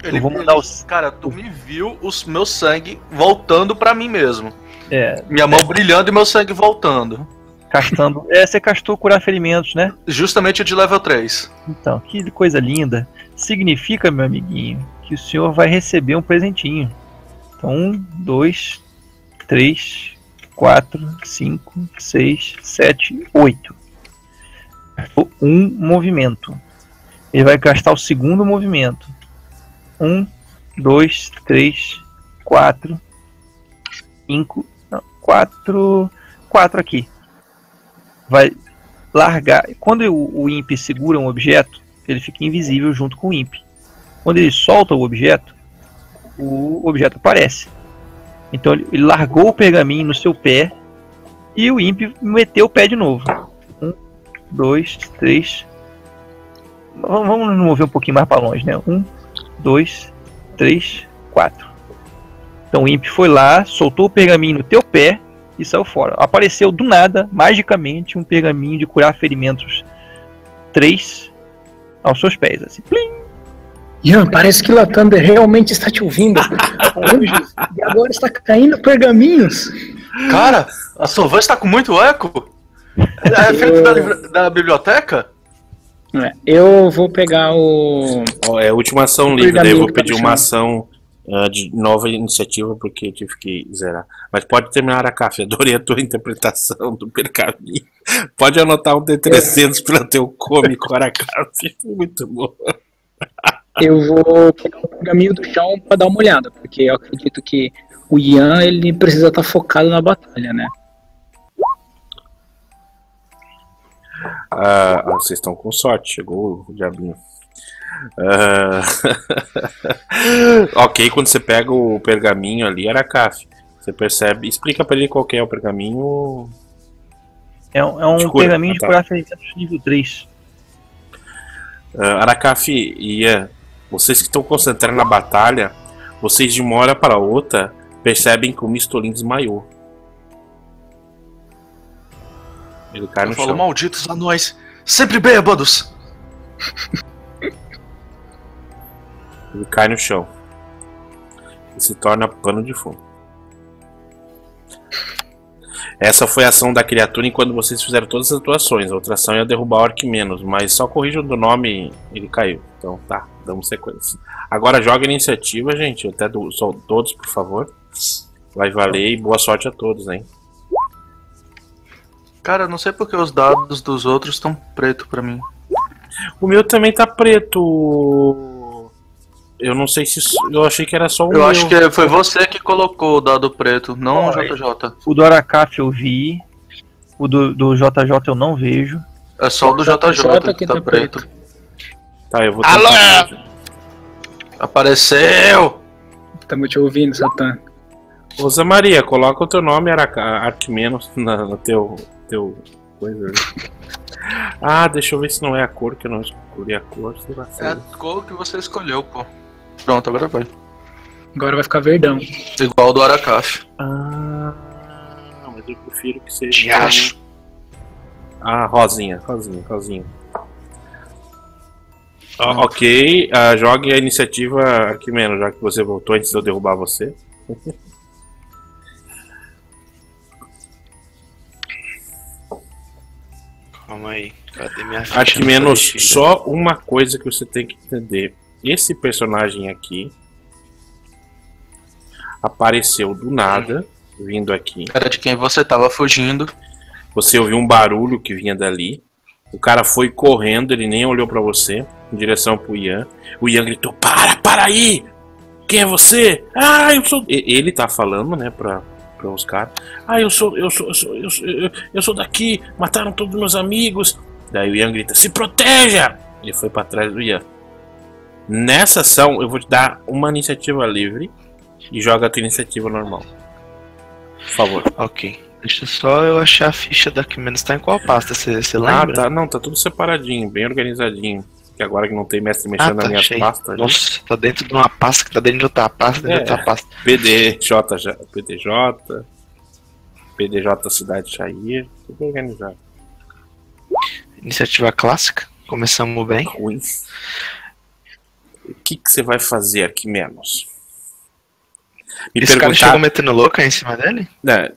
Ele, eu vou mandar os... Cara, tu me viu o meu sangue voltando para mim mesmo. É, Minha mão é, brilhando e meu sangue voltando. Castando. É, você castou curar ferimentos, né? Justamente de level 3. Então, que coisa linda. Significa, meu amiguinho, que o senhor vai receber um presentinho. Então, um, dois, três, quatro, cinco, seis, sete, oito. Um movimento. Ele vai gastar o segundo movimento. Um, dois, três, quatro, cinco, quatro, quatro aqui. Vai largar. Quando o, o imp segura um objeto, ele fica invisível junto com o imp. Quando ele solta o objeto, o objeto aparece. Então ele largou o pergaminho no seu pé e o imp meteu o pé de novo. Um, dois, três. Vamos mover um pouquinho mais para longe, né? Um, dois, três, quatro. Então o imp foi lá, soltou o pergaminho no teu pé e saiu fora. Apareceu do nada, magicamente, um pergaminho de curar ferimentos 3 aos seus pés. Assim. Plim! Ian, parece que Latander realmente está te ouvindo. e agora está caindo pergaminhos. Cara, a sua voz está com muito eco. É feito da, da biblioteca? É, eu vou pegar o. é a última ação livre, daí eu vou pedir uma ação uh, de nova iniciativa porque tive que zerar. Mas pode terminar a café. Adorei a tua interpretação do pergaminho. Pode anotar um D300 para teu cômico Aracaf. Muito bom. Eu vou pegar o pergaminho do chão para dar uma olhada, porque eu acredito que o Ian ele precisa estar tá focado na batalha, né? Ah, ah, vocês estão com sorte, chegou o diabinho. Ah, ok, quando você pega o pergaminho ali, Aracaf, você percebe. Explica pra ele qual é o pergaminho. É um, é um pergaminho de curar ferimentos nível 3. Uh, Aracaf e Ian, vocês que estão concentrando na batalha, vocês de uma hora para outra percebem que o Mistolin desmaiou. Ele cai Eu no falo, chão. malditos anões, sempre bêbados! Ele cai no chão. E se torna pano de fundo. Essa foi a ação da criatura enquanto vocês fizeram todas as atuações. A outra ação ia derrubar o Orc menos, mas só corrijam do nome ele caiu. Então tá, damos sequência. Agora joga iniciativa, gente. Até do, só todos, por favor. Vai valer e boa sorte a todos, hein? Cara, não sei porque os dados dos outros estão preto para mim. O meu também tá preto. Eu não sei se. Eu achei que era só o Eu meu. acho que foi você que colocou o dado preto, não o JJ. O do Aracaf eu vi. O do, do JJ eu não vejo. É só o do JJ, JJ que, tá, tá preto. preto. Tá, eu vou Alô! Apareceu! Estamos te ouvindo, Satã. Rosa Maria, coloca o teu nome Arquimenos no teu teu coisa. ah, deixa eu ver se não é a cor que eu não escolhi a cor. Sei lá, é a cor que você escolheu, pô. Pronto, agora vai. Agora vai ficar verdão. Igual do Aracaf. Ah, mas eu prefiro que seja. Diacho. Ah, rosinha, rosinha, rosinha. Ah, ok, uh, jogue a iniciativa aqui menos, já que você voltou antes de eu derrubar você. Calma aí, cadê minha ficha? Acho que menos só uma coisa que você tem que entender. Esse personagem aqui apareceu do nada, vindo aqui. Era de quem você tava fugindo. Você ouviu um barulho que vinha dali. O cara foi correndo, ele nem olhou para você, em direção pro Ian. O Ian gritou: Para, para aí! Quem é você? Ah, eu sou. Ele tá falando, né, pra, para os caras. Ah, eu sou, eu sou, eu sou, eu sou, eu, sou daqui, mataram todos os meus amigos. Daí o Ian grita: Se proteja! Ele foi para trás do Ian. Nessa ação, eu vou te dar uma iniciativa livre e joga a tua iniciativa normal. Por favor. Ok. Deixa só eu achar a ficha daqui menos tá em qual pasta, você, ah, lembra? Ah, tá, não, tá tudo separadinho, bem organizadinho. Que agora que não tem mestre mexendo ah, tá, nas minhas achei. pastas. Nossa, tá dentro de uma pasta que tá dentro de outra pasta, dentro é, de outra pasta. PDJ, PDJ, PDJ Cidade Jair, tudo organizado. Iniciativa clássica, começamos bem. Ruim. O que, que você vai fazer aqui menos? Me Esse perguntar... cara chegou metendo louca em cima dele? É,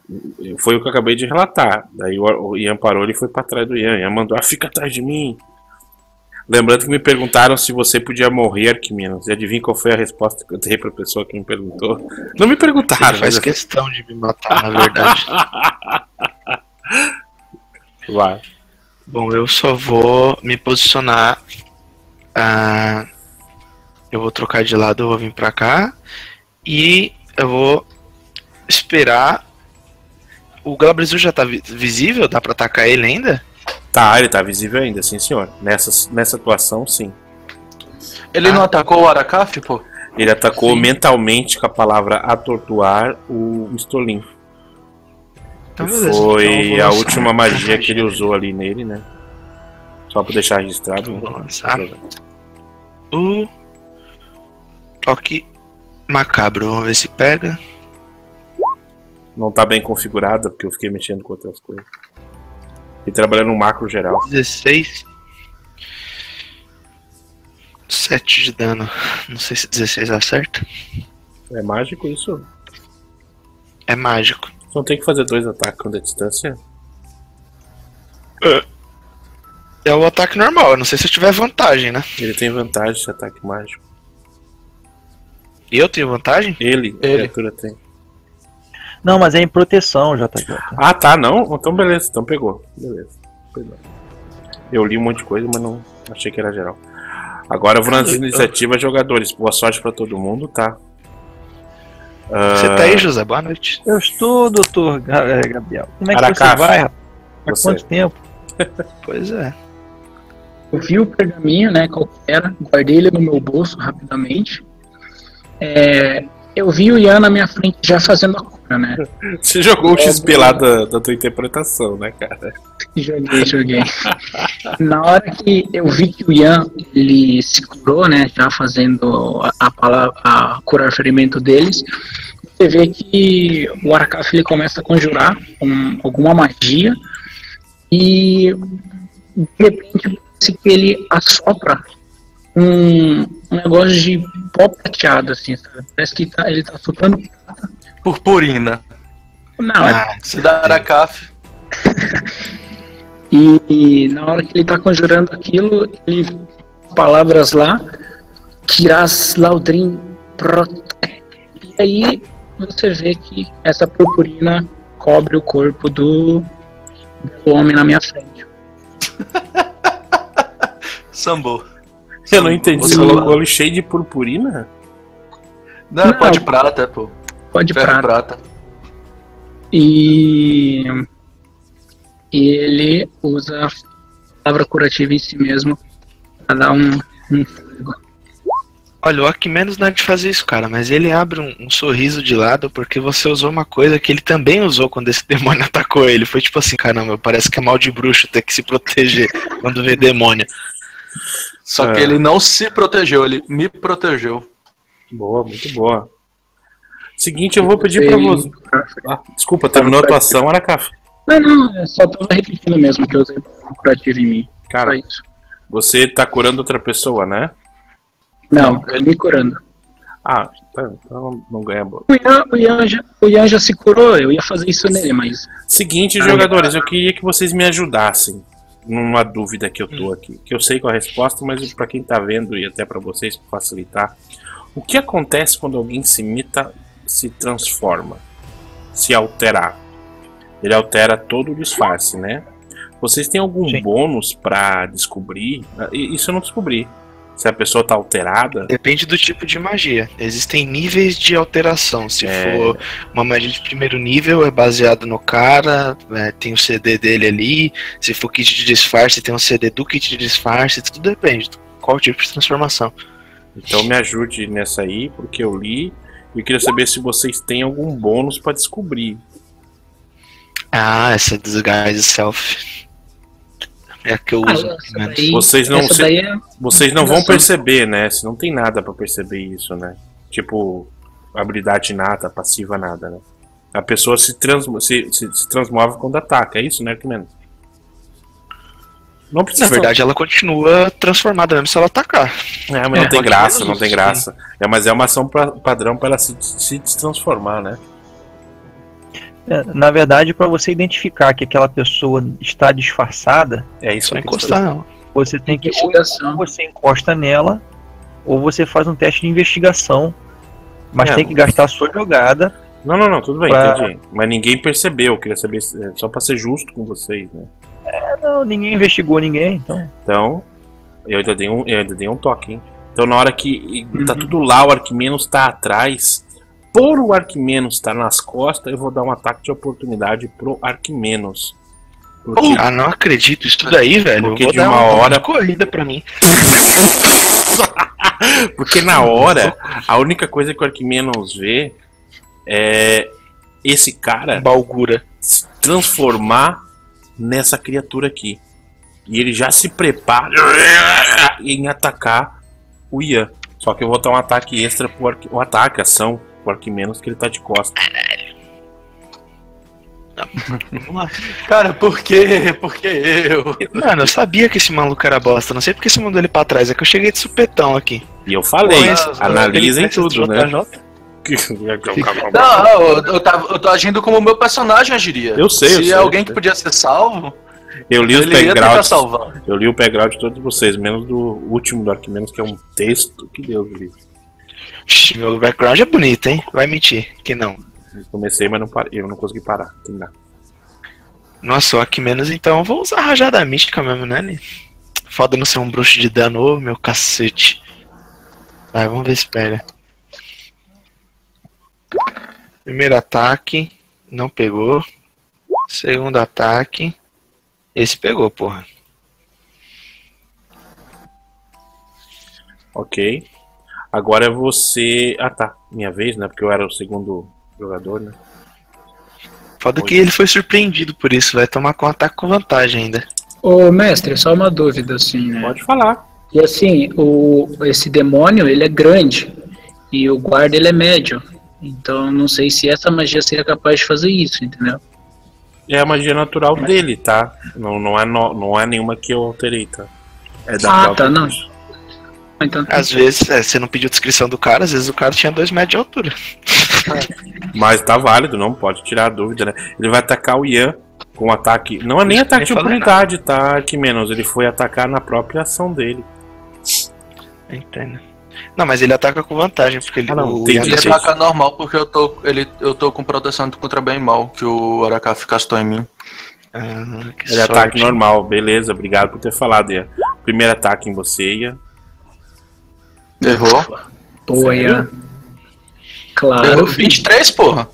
foi o que eu acabei de relatar. Daí o Ian parou e foi pra trás do Ian. Ian mandou, ah, fica atrás de mim. Lembrando que me perguntaram se você podia morrer, Arquiminos. E adivinha qual foi a resposta que eu dei pra pessoa que me perguntou? Não me perguntaram. Ele faz mas... questão de me matar, na verdade. Vai. Bom, eu só vou me posicionar. Ah, eu vou trocar de lado, eu vou vir pra cá. E eu vou esperar o Glabrezu já tá visível? Dá pra atacar ele ainda? Tá, ele tá visível ainda, sim senhor. Nessa, nessa atuação, sim. Ele ah. não atacou o Aracaf, pô? Ele atacou sim. mentalmente com a palavra atordoar o Stolin. Então, foi então, a última magia que ele usou ali nele, né? Só pra deixar registrado. Nossa. O toque macabro, vamos ver se pega. Não tá bem configurada, porque eu fiquei mexendo com outras coisas. E trabalhando no macro geral. 16. 7 de dano. Não sei se 16 acerta. É mágico isso? É mágico. Não tem que fazer dois ataques quando é distância? É. o ataque normal, eu não sei se eu tiver vantagem, né? Ele tem vantagem de ataque mágico. Eu tenho vantagem? Ele, Ele. a criatura tem. Não, mas é em proteção, JJ. Ah, tá, não? Então beleza, então pegou. Beleza. Eu li um monte de coisa, mas não achei que era geral. Agora eu vou nas iniciativas jogadores. Boa sorte pra todo mundo, tá? Você tá aí, ah, José? Boa noite. Eu estou, doutor eh, Gabriel. Como é que Aracaf, você vai, rapaz? Há você. quanto tempo? pois é. Eu vi o pergaminho, né, qual era, guardei ele no meu bolso rapidamente. É, eu vi o Ian na minha frente já fazendo a cura, né? Você jogou o XP lá da, da tua interpretação, né, cara? Joguei, joguei. na hora que eu vi que o Ian ele se curou, né, já fazendo a, a palavra, a curar ferimento deles, você vê que o Arcaf ele começa a conjurar um, alguma magia e de repente parece que ele assopra um, um negócio de pó prateado, assim, sabe? Parece que tá, ele tá soprando Purpurina. Não, ah, é... Se dá Aracaf. e, e, na hora que ele tá conjurando aquilo, ele palavras lá, Kiras Laudrin Protect. E aí você vê que essa purpurina cobre o corpo do, do homem na minha frente. Sambou. Eu não entendi. Você colocou ele cheio de purpurina? Não, não pode prata, pô. Pode prata. prata. E... e ele usa a palavra curativa em si mesmo pra dar um, um Olha, o Arquimedes não é de fazer isso, cara, mas ele abre um, um, sorriso de lado porque você usou uma coisa que ele também usou quando esse demônio atacou ele. Foi tipo assim, caramba, parece que é mal de bruxo ter que se proteger quando vê demônio. Só é. que ele não se protegeu, ele me protegeu. Boa, muito boa. Seguinte, eu vou pedir pra você. Ah, desculpa, terminou a atuação, era café. Não, não, só tava repetindo mesmo que eu usei curativo em mim. Cara, isso. você tá curando outra pessoa, né? Não, ele me curando. Ah, tá, então não ganha bola. O Ian, o, Ian já, o Ian já se curou, eu ia fazer isso nele, mas. Seguinte, jogadores, eu queria que vocês me ajudassem numa dúvida que eu tô aqui, que eu sei qual é a resposta, mas para quem tá vendo e até para vocês para facilitar, o que acontece quando alguém se imita, se transforma, se alterar? Ele altera todo o disfarce, né? Vocês têm algum Sim. bônus para descobrir? Isso eu não descobri se a pessoa tá alterada? Depende do tipo de magia. Existem níveis de alteração. Se é... for uma magia de primeiro nível, é baseado no cara, é, tem o CD dele ali. Se for kit de disfarce, tem o CD do kit de disfarce. Tudo depende. Qual tipo de transformação. Então me ajude nessa aí, porque eu li. E eu queria saber se vocês têm algum bônus para descobrir. Ah, essa Disguise Self. É a que eu ah, uso. daí, vocês não, se, é vocês não vão perceber, né? Se não tem nada para perceber isso, né? Tipo, habilidade nada, passiva nada, né? A pessoa se, trans, se, se, se transmove quando ataca, é isso, né, Arquimedes? Não precisa. Na verdade, ela continua transformada mesmo se ela atacar. É, mas é, não tem graça, não tem graça. É, mas é uma ação pra, padrão para ela se, se transformar, né? É, na verdade, para você identificar que aquela pessoa está disfarçada, é isso não encostar não. Você tem que ou você encosta nela ou você faz um teste de investigação, mas é, tem que gastar a sua jogada. Não, não, não, tudo bem, pra... entendi. Mas ninguém percebeu, eu queria saber é, só para ser justo com vocês, né? É, não, ninguém investigou ninguém, então. Então, eu ainda dei um, eu ainda dei um toque, hein? Então na hora que tá uhum. tá tudo lá, o Arquimenos tá atrás, por o Arquimenos estar tá nas costas, eu vou dar um ataque de oportunidade pro Arquimenos. Porque... Ah, não acredito isso daí, velho. Porque de uma, uma hora. corrida pra mim. porque na hora, a única coisa que o Arquimenos vê é esse cara. Balgura. Se transformar nessa criatura aqui. E ele já se prepara em atacar o Ian. Só que eu vou dar um ataque extra pro arqu... um ataque, ação, pro Arquimenos, que ele tá de costas. Cara, por quê? Por que eu? Mano, eu sabia que esse maluco era bosta. Não sei porque você mandou ele pra trás. É que eu cheguei de supetão aqui. E eu falei, analisem tudo, né? Não, eu, eu, tava, eu tô agindo como meu personagem agiria. Eu sei, Se eu sei, alguém que podia ser salvo. Eu li os backgrounds. Eu li o background de todos vocês, menos do último do Arquimenos, que é um texto que Deus livre. Meu background é bonito, hein? Vai mentir que não. Eu comecei, mas não parei, eu não consegui parar. Terminar. Nossa, o Arquimenos então eu vou usar a rajada mística mesmo, né? Foda não ser um bruxo de dano, ô meu cacete. Vai, vamos ver se pega. Primeiro ataque, não pegou. Segundo ataque, esse pegou, porra. Ok. Agora é você. Ah tá, minha vez, né? Porque eu era o segundo jogador, né? Foda que ele foi surpreendido por isso, vai tomar com ataque com vantagem ainda. Ô mestre, só uma dúvida assim, né? Pode falar. E assim, o, esse demônio ele é grande e o guarda ele é médio. Então não sei se essa magia seria capaz de fazer isso, entendeu? É a magia natural dele, tá? Não, não, é, no, não é nenhuma que eu alterei, tá? É da ah, tá, não. Então, tá. Às vezes, é, você não pediu descrição do cara, às vezes o cara tinha dois metros de altura. Mas tá válido, não pode tirar a dúvida, né? Ele vai atacar o Ian com um ataque. Não é nem ataque de oportunidade, tá? Que menos. Ele foi atacar na própria ação dele. Entendo. Não, mas ele ataca com vantagem, porque ele, ah, não, ele ataca normal porque eu tô, ele, eu tô com proteção contra bem mal, que o Aracaf castou em mim. Ah, ele sorte. ataque normal, beleza, obrigado por ter falado, Ian. Primeiro ataque em você, Ian. Errou. Ian. Claro. Errou 23, porra.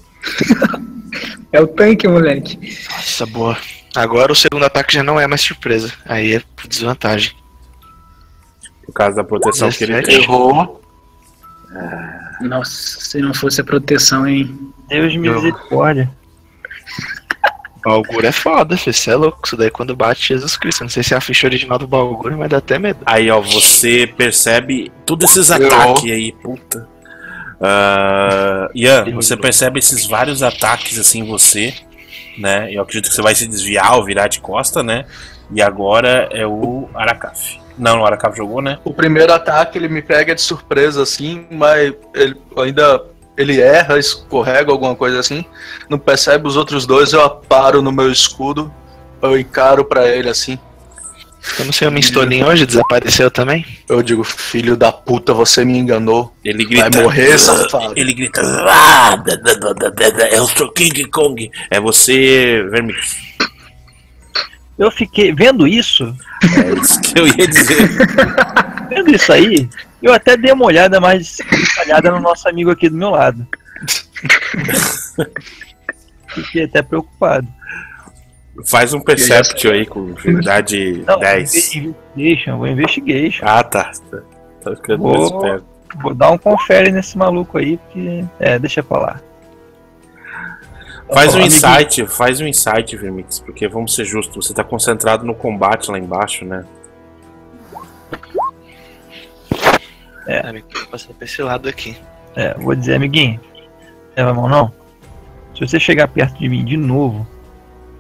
é o tanque, moleque. Nossa, boa. Agora o segundo ataque já não é mais surpresa. Aí é desvantagem. Por causa da proteção 17. que ele tem. Errou. Nossa, se não fosse a proteção, hein? Deus misericórdia. Balgur é foda, você é louco. Isso daí quando bate Jesus Cristo. Não sei se é a ficha original do Balgur, mas dá até medo. Aí, ó, você percebe todos esses ataques aí, puta. Uh, Ian, você percebe esses vários ataques assim em você, né? Eu acredito que você vai se desviar ou virar de costa, né? E agora é o Arakaf. Não, o Arakaf jogou, né? O primeiro ataque ele me pega de surpresa assim, mas ele ainda ele erra, escorrega, alguma coisa assim, não percebe os outros dois, eu aparo no meu escudo, eu encaro para ele assim. Eu não sei, o Minstolinho hoje desapareceu também? Eu digo, filho da puta, você me enganou. Ele grita. Vai morrer, safado. Ele grita. Ah, eu sou King Kong. É você, Vermix. Eu fiquei vendo isso. É isso que eu ia dizer. vendo isso aí, eu até dei uma olhada mais detalhada no nosso amigo aqui do meu lado. Fiquei até preocupado. Faz um perception aí com dificuldade Não, 10. Investigation, vou investigation. Ah, tá. Tá ficando vou, Vou dar um confere nesse maluco aí, porque. É, deixa pra lá. Faz um insight, faz um insight, Vermix, porque vamos ser justos, você tá concentrado no combate lá embaixo, né? É. Passar pra esse lado aqui. É, vou dizer, amiguinho. Leva a mão não. Se você chegar perto de mim de novo,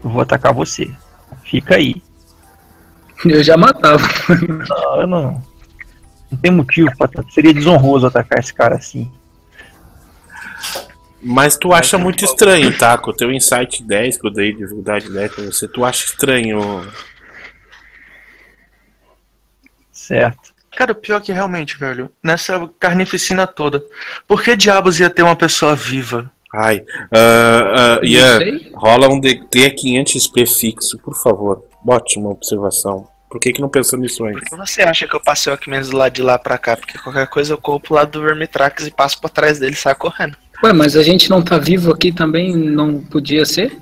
eu vou atacar você. Fica aí. Eu já matava. Não, eu não. Não tem motivo pra. Seria desonroso atacar esse cara assim. Mas tu acha muito estranho, tá? Com o teu insight 10, que eu dei dificuldade 10 pra você, tu acha estranho. Certo. Cara, o pior é que realmente, velho, nessa carnificina toda, por que diabos ia ter uma pessoa viva? Ai, uh, uh, Ian, rola um DT 500 XP fixo, por favor. Bote uma observação. Por que, que não pensou nisso antes? Por que você acha que eu passei o menos lá de lá pra cá? Porque qualquer coisa eu corro pro lado do Vermitrax e passo pra trás dele e saio correndo. Ué, mas a gente não tá vivo aqui também, não podia ser?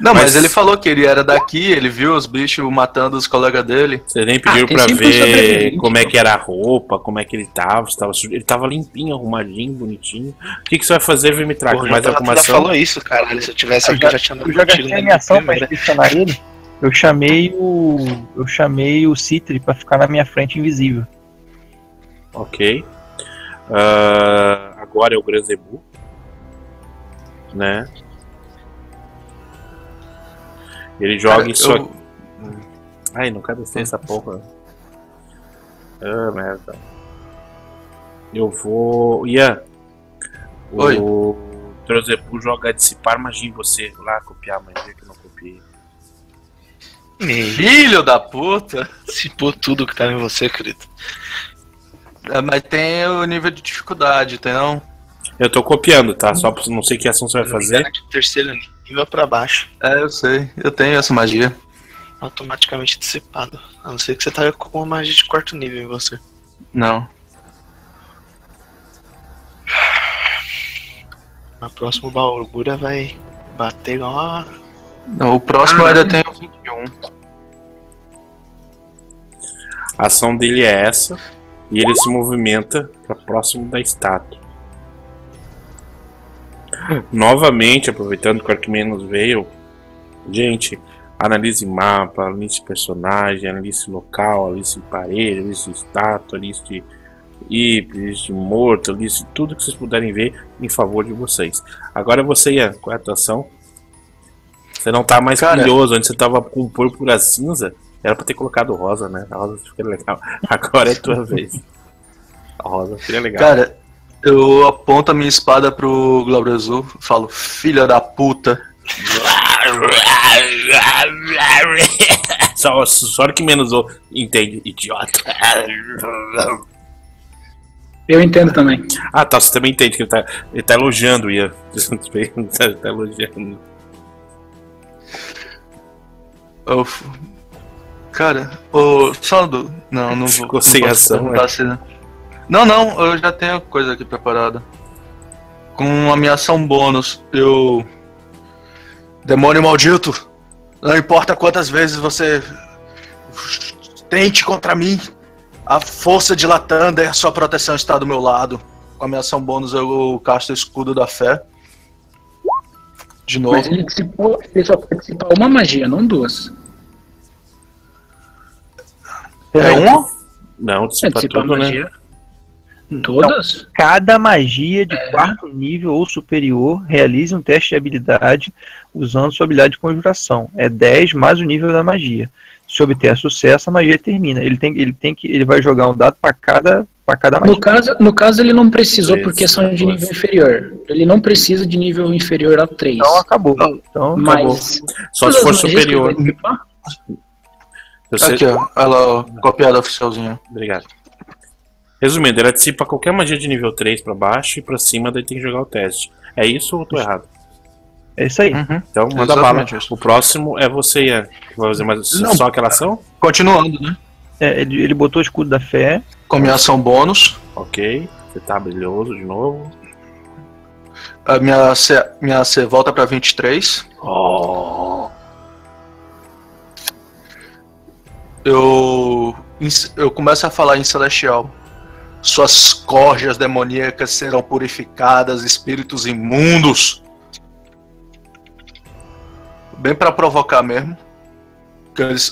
Não, mas, mas ele falou que ele era daqui, ele viu os bichos matando os colegas dele. Você nem pediu ah, pra ver como é que era a roupa, como é que ele tava, tava ele tava limpinho, arrumadinho, bonitinho. O que, que você vai fazer, Vimitrack? Mais alguma ação? falou isso, cara. Se eu tivesse aqui, eu já tinha Eu já gastei a minha ação pra impressionar ele. Eu chamei o. Eu chamei o Citri pra ficar na minha frente invisível. Ok. Uh, agora é o Granzebu. Né? Ele joga Cara, isso eu... Ai, não quero descer essa porra. Ah, merda. Eu vou. Ian. Oi. O Trozepu joga dissipar magia em você. Lá copiar magia que eu não copiei. Filho da puta! Dissipou tudo que tá em você, querido. É, mas tem o nível de dificuldade, tem não? Eu tô copiando, tá? Só não sei que ação você vai fazer. Terceiro nível pra baixo. É, eu sei. Eu tenho essa magia. Automaticamente dissipado. A não ser que você tá com uma magia de quarto nível em você. Não. Na próxima bagulha vai bater igual a. Não, o próximo ah, ainda tem o 21. A ação dele é essa. E ele se movimenta para próximo da estátua. Novamente, aproveitando que o Arquimenos veio, gente, analise mapa, analise personagem, analise local, analise parede, analise estátua, analise IP, analise morto, analise tudo que vocês puderem ver em favor de vocês. Agora você, Ian, qual é a atuação? Você não tá mais Cara, brilhoso, antes você tava com púrpura cinza. Era pra ter colocado rosa, né? A rosa fica legal. Agora é tua vez. A rosa fica legal. Cara, eu aponto a minha espada pro Glauber Azul falo, filha da puta. só, só que menos o entende, idiota. Eu entendo também. Ah, tá, você também entende que ele tá, ele tá elogiando Ian. Ele tá, tá elogiando. Cara, o oh, Saldo. Não, não vou. Ficou sem ação, é. Não, não, eu já tenho coisa aqui preparada. Com a minha ação bônus, eu. Demônio maldito! Não importa quantas vezes você tente contra mim, a força de Latanda e a sua proteção está do meu lado. Com a minha ação bônus eu casto o escudo da fé. De novo. Mas ele, ele só participa uma magia, não duas. É uma? Não, dissipa tudo, né? magia. né? Todas? Então, cada magia de é. quarto nível ou superior realize um teste de habilidade usando sua habilidade de conjuração. É 10 mais o nível da magia. Se obter sucesso, a magia termina. Ele tem, ele tem que. Ele vai jogar um dado para cada, para cada magia. No caso, no caso, ele não precisou Isso, porque são de nível inferior. Ele não precisa de nível inferior a 3. Então acabou. Então, Mas. Acabou. Só se for superior. Aqui, ó. Ela copiada oficialzinha. Obrigado. Resumindo, ele antecipa qualquer magia de nível 3 para baixo e para cima, daí tem que jogar o teste. É isso ou eu tô errado? É isso aí. Uhum. Então manda bala. Isso. O próximo é você, Ian. Vai fazer mais Não, só aquela ação? Continuando, né? É, ele, ele botou o escudo da fé. Com minha ação bônus. Ok. Você tá brilhoso de novo. A minha C, minha C volta pra 23. Oh. Eu, eu começo a falar em Celestial. Suas corjas demoníacas serão purificadas, espíritos imundos. Bem para provocar mesmo.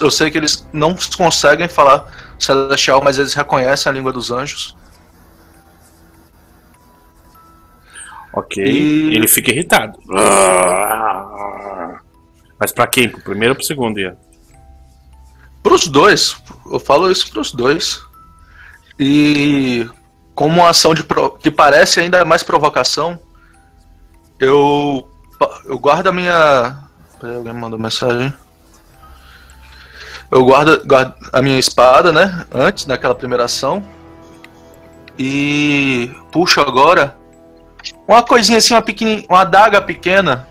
Eu sei que eles não conseguem falar celestial, mas eles reconhecem a língua dos anjos. Ok. E... Ele fica irritado. Mas para quem? Pro primeiro ou pro segundo, Ian? Pros dois. Eu falo isso pros dois. E como uma ação de que parece ainda mais provocação, eu eu guardo a minha. Peraí, alguém mandou mensagem. Eu guardo, guardo a minha espada, né? Antes daquela primeira ação. E puxo agora uma coisinha assim, uma pequena, uma adaga pequena.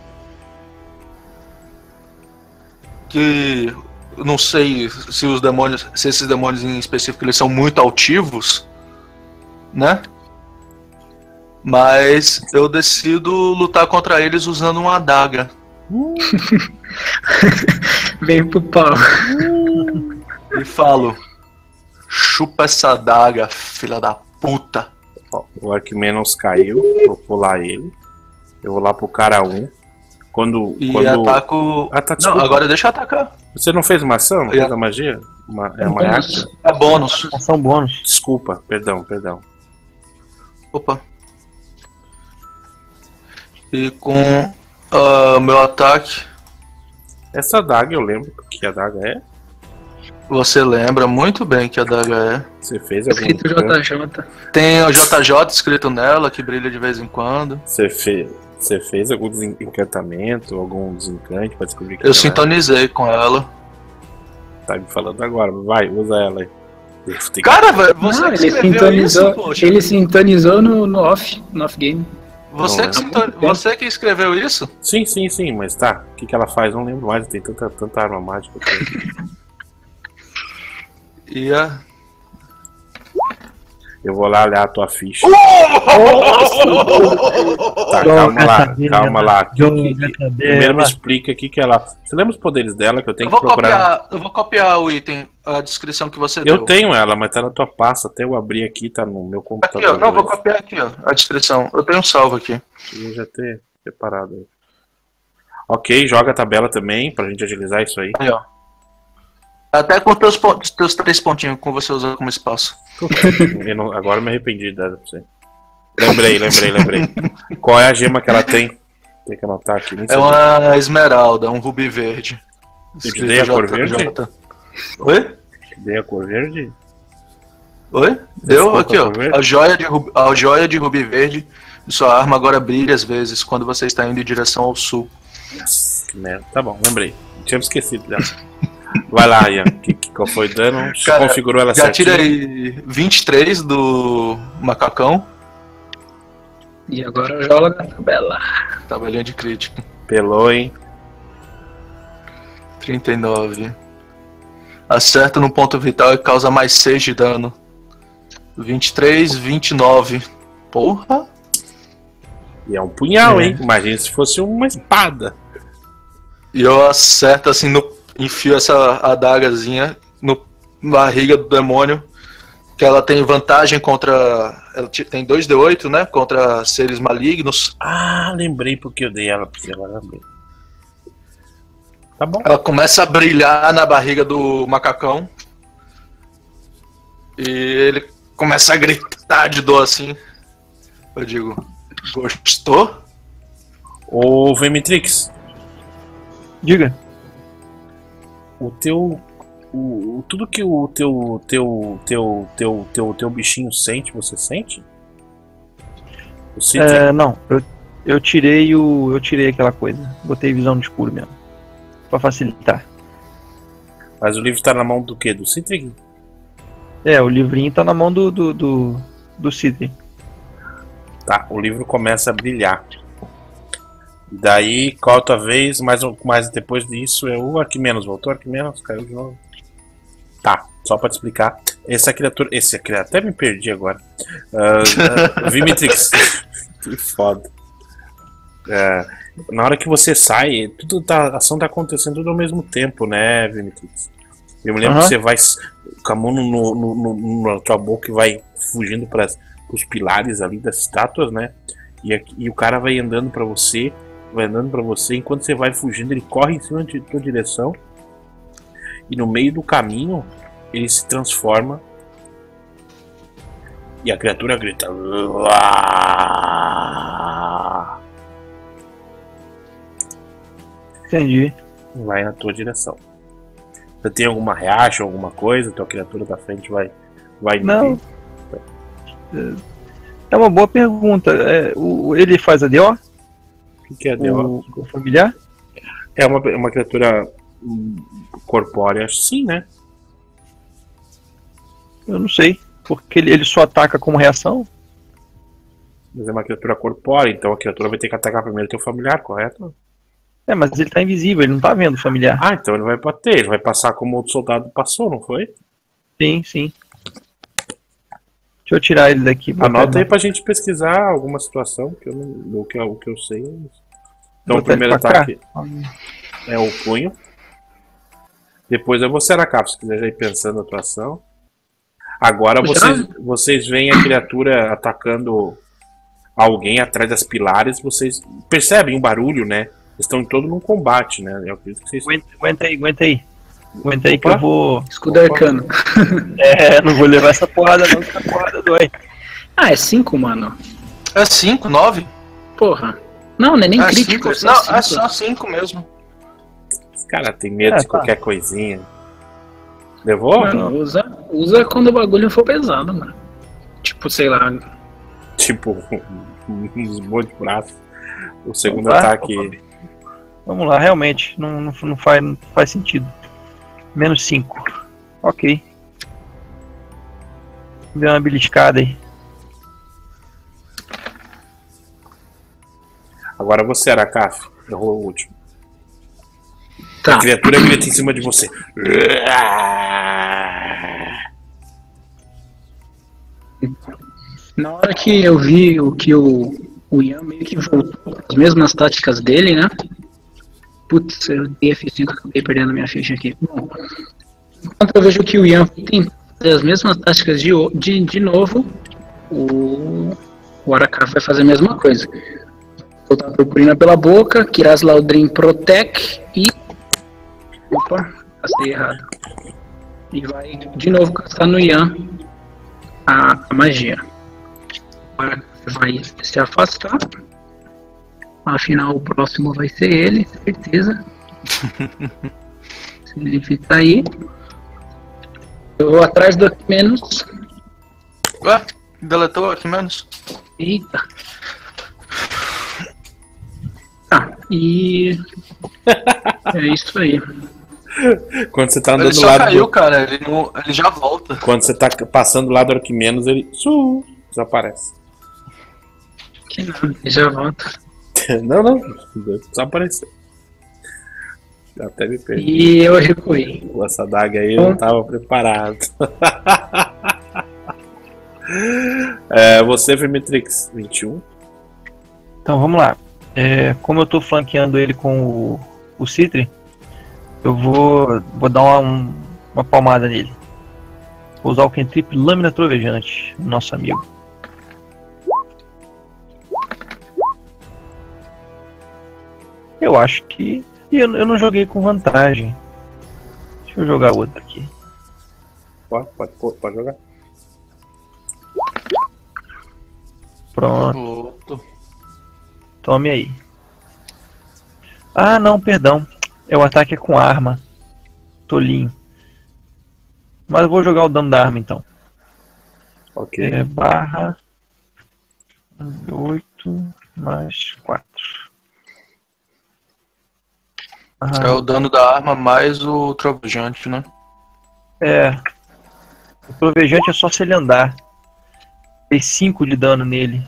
Que não sei se os demônios, se esses demônios em específico eles são muito altivos, né? Mas eu decido lutar contra eles usando uma adaga. Vem pro pau. E falo: chupa essa adaga, filha da puta. O Arquimenos caiu, vou pular ele. Eu vou lá pro cara 1. Quando. E quando... ataco. Ah, tá, não, agora deixa eu atacar. Você não fez uma ação? Não Eu- fez a magia? Uma, é uma reação? É bônus. Ação bônus. Desculpa, perdão, perdão. Opa. E com ah, meu ataque, Essa daga eu lembro que a daga é. você lembra muito bem que a daga é. Você fez algum. Escrito JJ. Tem o JJ escrito nela, que brilha de vez em quando. Você fez. Você fez algum encantamento, algum desencante pra descobrir que Eu ela sintonizei com ela. é? Tá me falando agora, vai, usa ela aí. Cara, velho, você Não, que ele escreveu sintonizou, isso, poxa. ele sintonizou no, no off, no off game. Você, Não, que é. sinton- você que escreveu isso? Sim, sim, sim, mas tá. O que, que ela faz? Não lembro mais, tem tanta, tanta arma mágica. E a... Eu vou lá olhar a tua ficha. Tá, calma lá, calma lá. Que- que- que- Primeiro me explica o que, que ela. Você lembra os poderes dela que eu tenho Eu vou, que procurar? copiar, eu vou copiar o item, a descrição que você Eu deu. tenho ela, mas tá na tua pasta. Até eu abrir aqui, tá no meu Aqui, computador. ó. Não, vou copiar aqui, ó. A descrição. Eu tenho um salvo aqui. Eu já ter separado aí. Ok, joga a tabela também, pra gente agilizar isso aí. Aí, ó. Até com teus, teus três pontinhos com você usando como espaço. Não- agora me arrependi de dar pra você. Lembrei, lembrei, lembrei. Qual é a gema que ela tem? Tem que anotar aqui. É uma esmeralda, um rubi verde. Eu te dei a cor verde? Oi? Dei a cor verde? Oi? Deu aqui, ó. A joia, de rubi, a joia de rubi verde de sua arma agora brilha às vezes quando você está indo em direção ao sul. Que merda. Tá bom, lembrei. Tinha me esquecido já. Vai lá, Ian. Que, que, qual foi o dano? Cara, Configurou ela Já certinho. tirei 23 do macacão. E agora joga a tabela. Tabelinha de crítico. Pelou, hein? 39. Acerta no ponto vital e causa mais 6 de dano. 23, 29. Porra! E é um punhal, É. hein? Imagina se fosse uma espada. E eu acerto assim, no, enfio essa adagazinha no barriga do demônio. Que ela tem vantagem contra. Ela tem 2d8, né? Contra seres malignos. Ah, lembrei porque eu dei ela você, agora lembrei. Tá bom. Ela começa a brilhar na barriga do macacão. E ele começa a gritar de dor assim. Eu digo, gostou? Ô, Vemitrix, Diga. O teu. O, tudo que o teu, teu, teu, teu, teu, teu bichinho sente, você sente? Citri, É, não, eu, eu tirei o. Eu tirei aquela coisa. Botei visão no escuro mesmo. Pra facilitar. Mas o livro tá na mão do quê? Do Citri? É, o livrinho tá na mão do. do, do, do. Tá, o livro começa a brilhar. Daí, qual a tua vez? Mais, um- mais depois disso é o Arquimenos. Voltou Arquimenos? Caiu de novo. Tá, só pra te explicar. Essa criatura. Esse criatura. Até me perdi agora. Ah, ah, Vimitrix. que foda. É, na hora que você sai, tudo tá, a ação tá acontecendo tudo ao mesmo tempo, né, Vimitrix? Eu me lembro Aham. que você vai com a mão no, no, no- no- na tua boca e vai fugindo para os pilares ali das estátuas, né? E, aqui- e o cara vai andando pra você, vai andando pra você, enquanto você vai fugindo, ele corre em cima de tua direção. E no meio do caminho, ele se transforma. E a criatura grita. "Uá!" Entendi. Vai na tua direção. Você tem alguma reacha, alguma coisa? Tua criatura da frente vai. vai Não. É uma boa pergunta. É, o, ele faz a DO? O que, é dela? O, o familiar? É uma, uma criatura hum, corpórea, sim, né? Eu não sei. Porque ele, ele só ataca como reação? Mas é uma criatura corpórea, então a criatura vai ter que atacar primeiro teu familiar, correto? É, mas ele tá invisível, ele não tá vendo o familiar. Ah, então ele vai bater, ele vai passar como outro soldado passou, não foi? Sim, sim. Deixa eu tirar ele daqui. Anota aí pra gente pesquisar alguma situação, que eu não, o, que, o que eu sei. Então, o primeiro ataque é o punho. Depois é você, Aracap, se quiser já ir pensando a atuação. Agora vocês, vocês veem a criatura atacando alguém atrás das pilares. Vocês percebem o barulho, né? Estão todos num combate, né? Eu acredito que vocês... aguenta, aguenta aí, aguenta aí. Aguenta aí que eu vou. Escudo arcano. É, não vou levar essa porrada, não, essa porrada dói. Ah, é 5, mano. É 5, 9? Porra. Não, não é nem é crítico. Cinco. É não, é só 5 mesmo. Os caras têm medo é, de tá. qualquer coisinha. Levou? Mano, usa, usa quando o bagulho for pesado, mano. Tipo, sei lá. Tipo, uns monte de braços. O segundo ataque. Vamos lá, realmente, não, não, não, faz, não faz sentido. Menos 5. Ok. Deu uma beliscada aí. Agora você, Aracaf. Errou o último. Tá. A criatura grita em cima de você. Na hora que eu vi o que o, o Ian meio que voltou as mesmas táticas dele, né? Putz, eu dei F5, acabei perdendo minha ficha aqui. Bom, enquanto eu vejo que o Ian tem as mesmas táticas de, de, de novo, o, o vai fazer a mesma coisa. Soltar a purpurina pela boca, Kiraz Laudrin Protect e. Opa, passei errado. E vai de novo castar no Ian a, a magia. Agora vai se afastar. Afinal, o próximo vai ser ele, certeza. Se ele ficar aí. Eu vou atrás do aqui menos. Ué, deletou aqui menos? Eita. Tá, e. é isso aí. Quando você tá andando ele só lado. caiu, do... cara, ele, não, ele já volta. Quando você tá passando do lado do Arquimenos, ele. Su, desaparece. Que não, ele já volta. não, não. Desapareceu. Até me perdi. E eu recuei. Essa daga aí eu não tava preparado. é, você, Vermitrix, 21. Então vamos lá. É, como eu tô flanqueando ele com o, o Citri, eu vou, vou dar uma, uma palmada nele. Vou usar o Kentrip Lâmina Trovejante, nosso amigo. Eu acho que. Eu, eu não joguei com vantagem. Deixa eu jogar outro aqui. Pode, pode, pode jogar. Pronto. Tome aí. Ah, não, perdão. É o ataque é com arma. Tolinho. Mas eu vou jogar o dano da arma então. Ok. É barra 8 mais 4. É o dano da arma mais o trovejante, né? É. O trovejante é só se ele andar. Tem 5 de dano nele.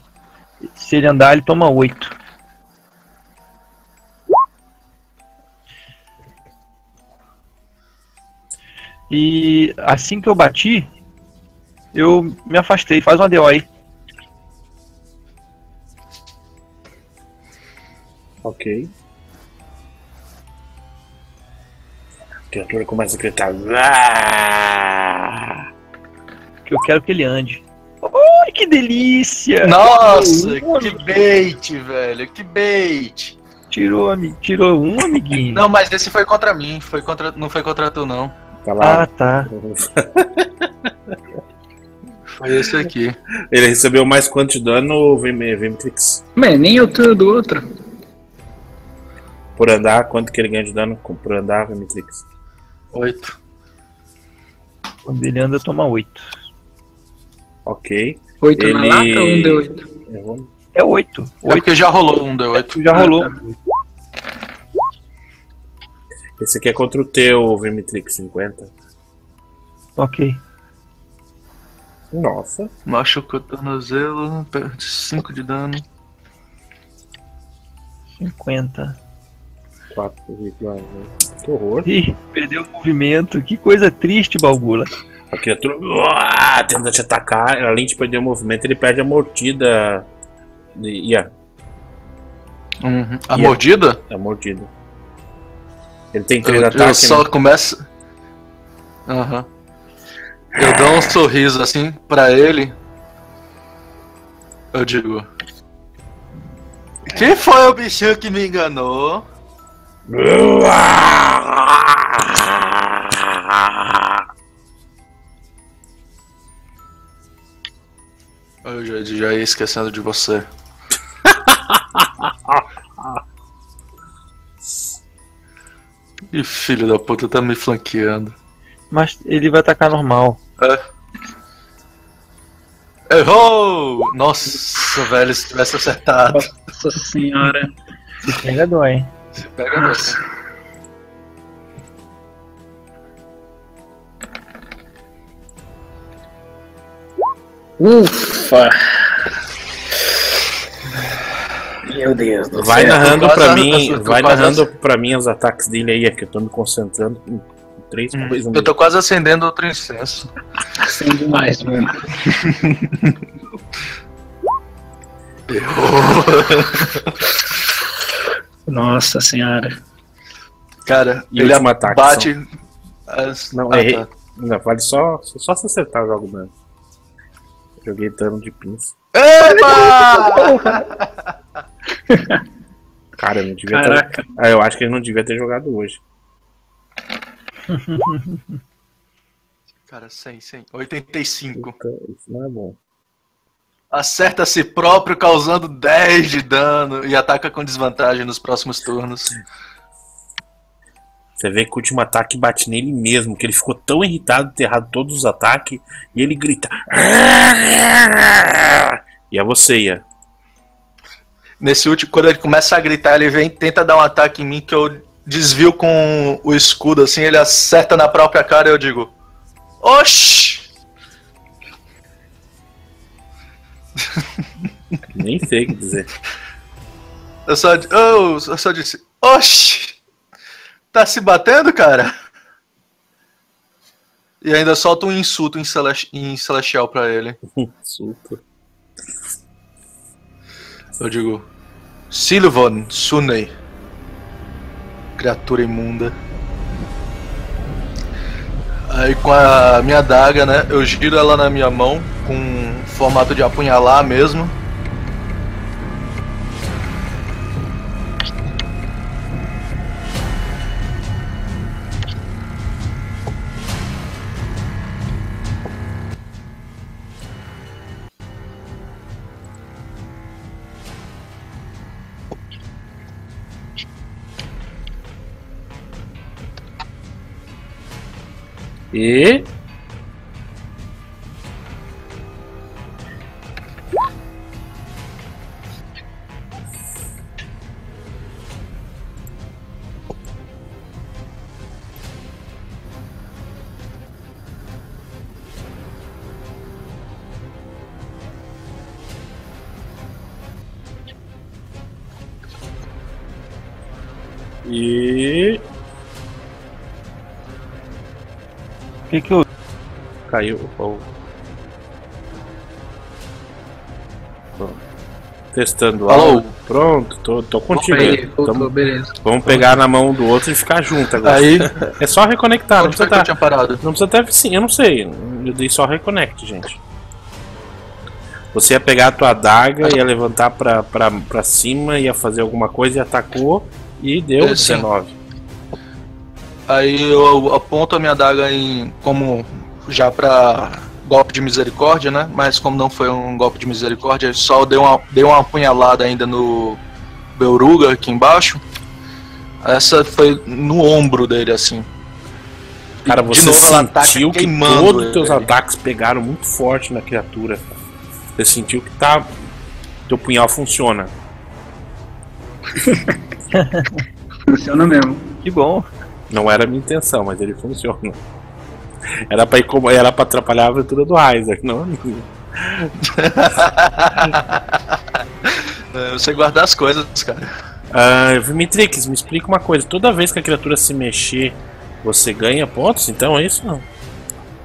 Se ele andar, ele toma 8. E assim que eu bati, eu me afastei. Faz uma DO aí. Ok. A criatura começa a gritar. Que eu quero que ele ande. Ai, que delícia! Nossa, que bait, velho, que bait! Tirou, tirou um amiguinho. Não, mas esse foi contra mim, foi contra, não foi contra tu, não. Tá lá. Ah, tá. foi esse aqui. Ele recebeu mais quanto de dano, Vimtrix? Mas nem eu tô do outro. Por andar, quanto que ele ganha de dano por andar, Vimtrix? 8. Quando ele anda, toma 8. Ok. 8 ele... na lata ou 1 de 8? É 8. 8. É porque já rolou um D8. Já rolou. Esse aqui é contra o teu, Vermitrix 50. Ok. Nossa. Machucou o tornozelo, 5 de dano. 50. 4 Que horror. Ih, perdeu o movimento. Que coisa triste, Balgula. A criatura uá, tenta te atacar, além de perder o movimento, ele perde a mordida. Yeah. Uhum. A yeah. mordida? A mordida. Ele tem três ataques. Eu só né? começa. Aham. Uhum. Eu dou um sorriso assim pra ele. Eu digo. Quem foi o bichinho que me enganou? Eu já, já ia esquecendo de você. e filho da puta tá me flanqueando. Mas ele vai atacar normal. É. Errou! Nossa, velho, se tivesse acertado. Nossa senhora. Se pega dói. Se pega dói. Ufa! Meu Deus do vai céu. Narrando pra mim, vai narrando pra mim os ataques dele aí, é que eu tô me concentrando em três hum, coisas. Eu tô quase acendendo outro incenso. Acende mais, mano. Nossa senhora. Cara, e ele ataque bate. As... Não, ah, errei. Tá. Não, vale só, só se acertar o jogo mesmo. Joguei dano de pinça. Epa! Cara, eu não devia Caraca. ter. Ah, eu acho que ele não devia ter jogado hoje. Cara, 100, 100. 85. Isso não é bom. Acerta a si próprio, causando 10 de dano e ataca com desvantagem nos próximos turnos. Você vê que o último ataque bate nele mesmo, que ele ficou tão irritado de ter errado todos os ataques, e ele grita. E é você, Ia. Nesse último, quando ele começa a gritar, ele vem tenta dar um ataque em mim que eu desvio com o escudo, assim, ele acerta na própria cara e eu digo. Oxi! Nem sei o que dizer. Eu só, oh, eu só disse, oxi! Tá se batendo, cara? E ainda solta um insulto em, celesti em Celestial pra ele. Insulto. Eu digo, Silvan Sunei. Criatura imunda. Aí com a minha daga, né? Eu giro ela na minha mão com formato de apunhalar mesmo. 1 1 que que eu... Caiu o... Testando Alô? Pronto, tô, tô contigo. Aí, Tamo... beleza. Vamos pegar na mão do outro e ficar junto agora. Aí. É só reconectar, não precisa tá... tinha parado? Não precisa ter. Sim, eu não sei. Eu dei só reconnect, gente. Você ia pegar a tua adaga, ia levantar pra, pra, pra cima, ia fazer alguma coisa e atacou e deu é, 19. Aí eu aponto a minha daga em como já pra golpe de misericórdia, né? Mas como não foi um golpe de misericórdia, só dei uma, dei uma apunhalada ainda no Belruga aqui embaixo. Essa foi no ombro dele, assim. Cara, você novo, sentiu que todos os teus ataques pegaram muito forte na criatura. Você sentiu que tá. Teu punhal funciona. funciona mesmo. Que bom. Não era a minha intenção, mas ele funciona. Era pra, ir era pra atrapalhar a aventura do Isaac, não a minha. Você guardar as coisas, cara. Uh, Vimitrix, me explica uma coisa. Toda vez que a criatura se mexer, você ganha pontos? Então é isso não?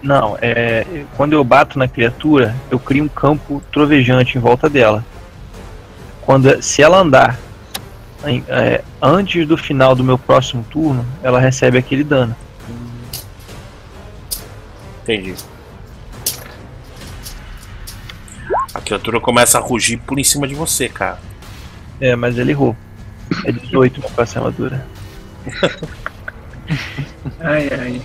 Não, é. Quando eu bato na criatura, eu crio um campo trovejante em volta dela. Quando, se ela andar é, antes do final do meu próximo turno, ela recebe aquele dano. Entendi. A criatura começa a rugir por em cima de você, cara. É, mas ele errou. É 18 pra próxima armadura. ai, ai.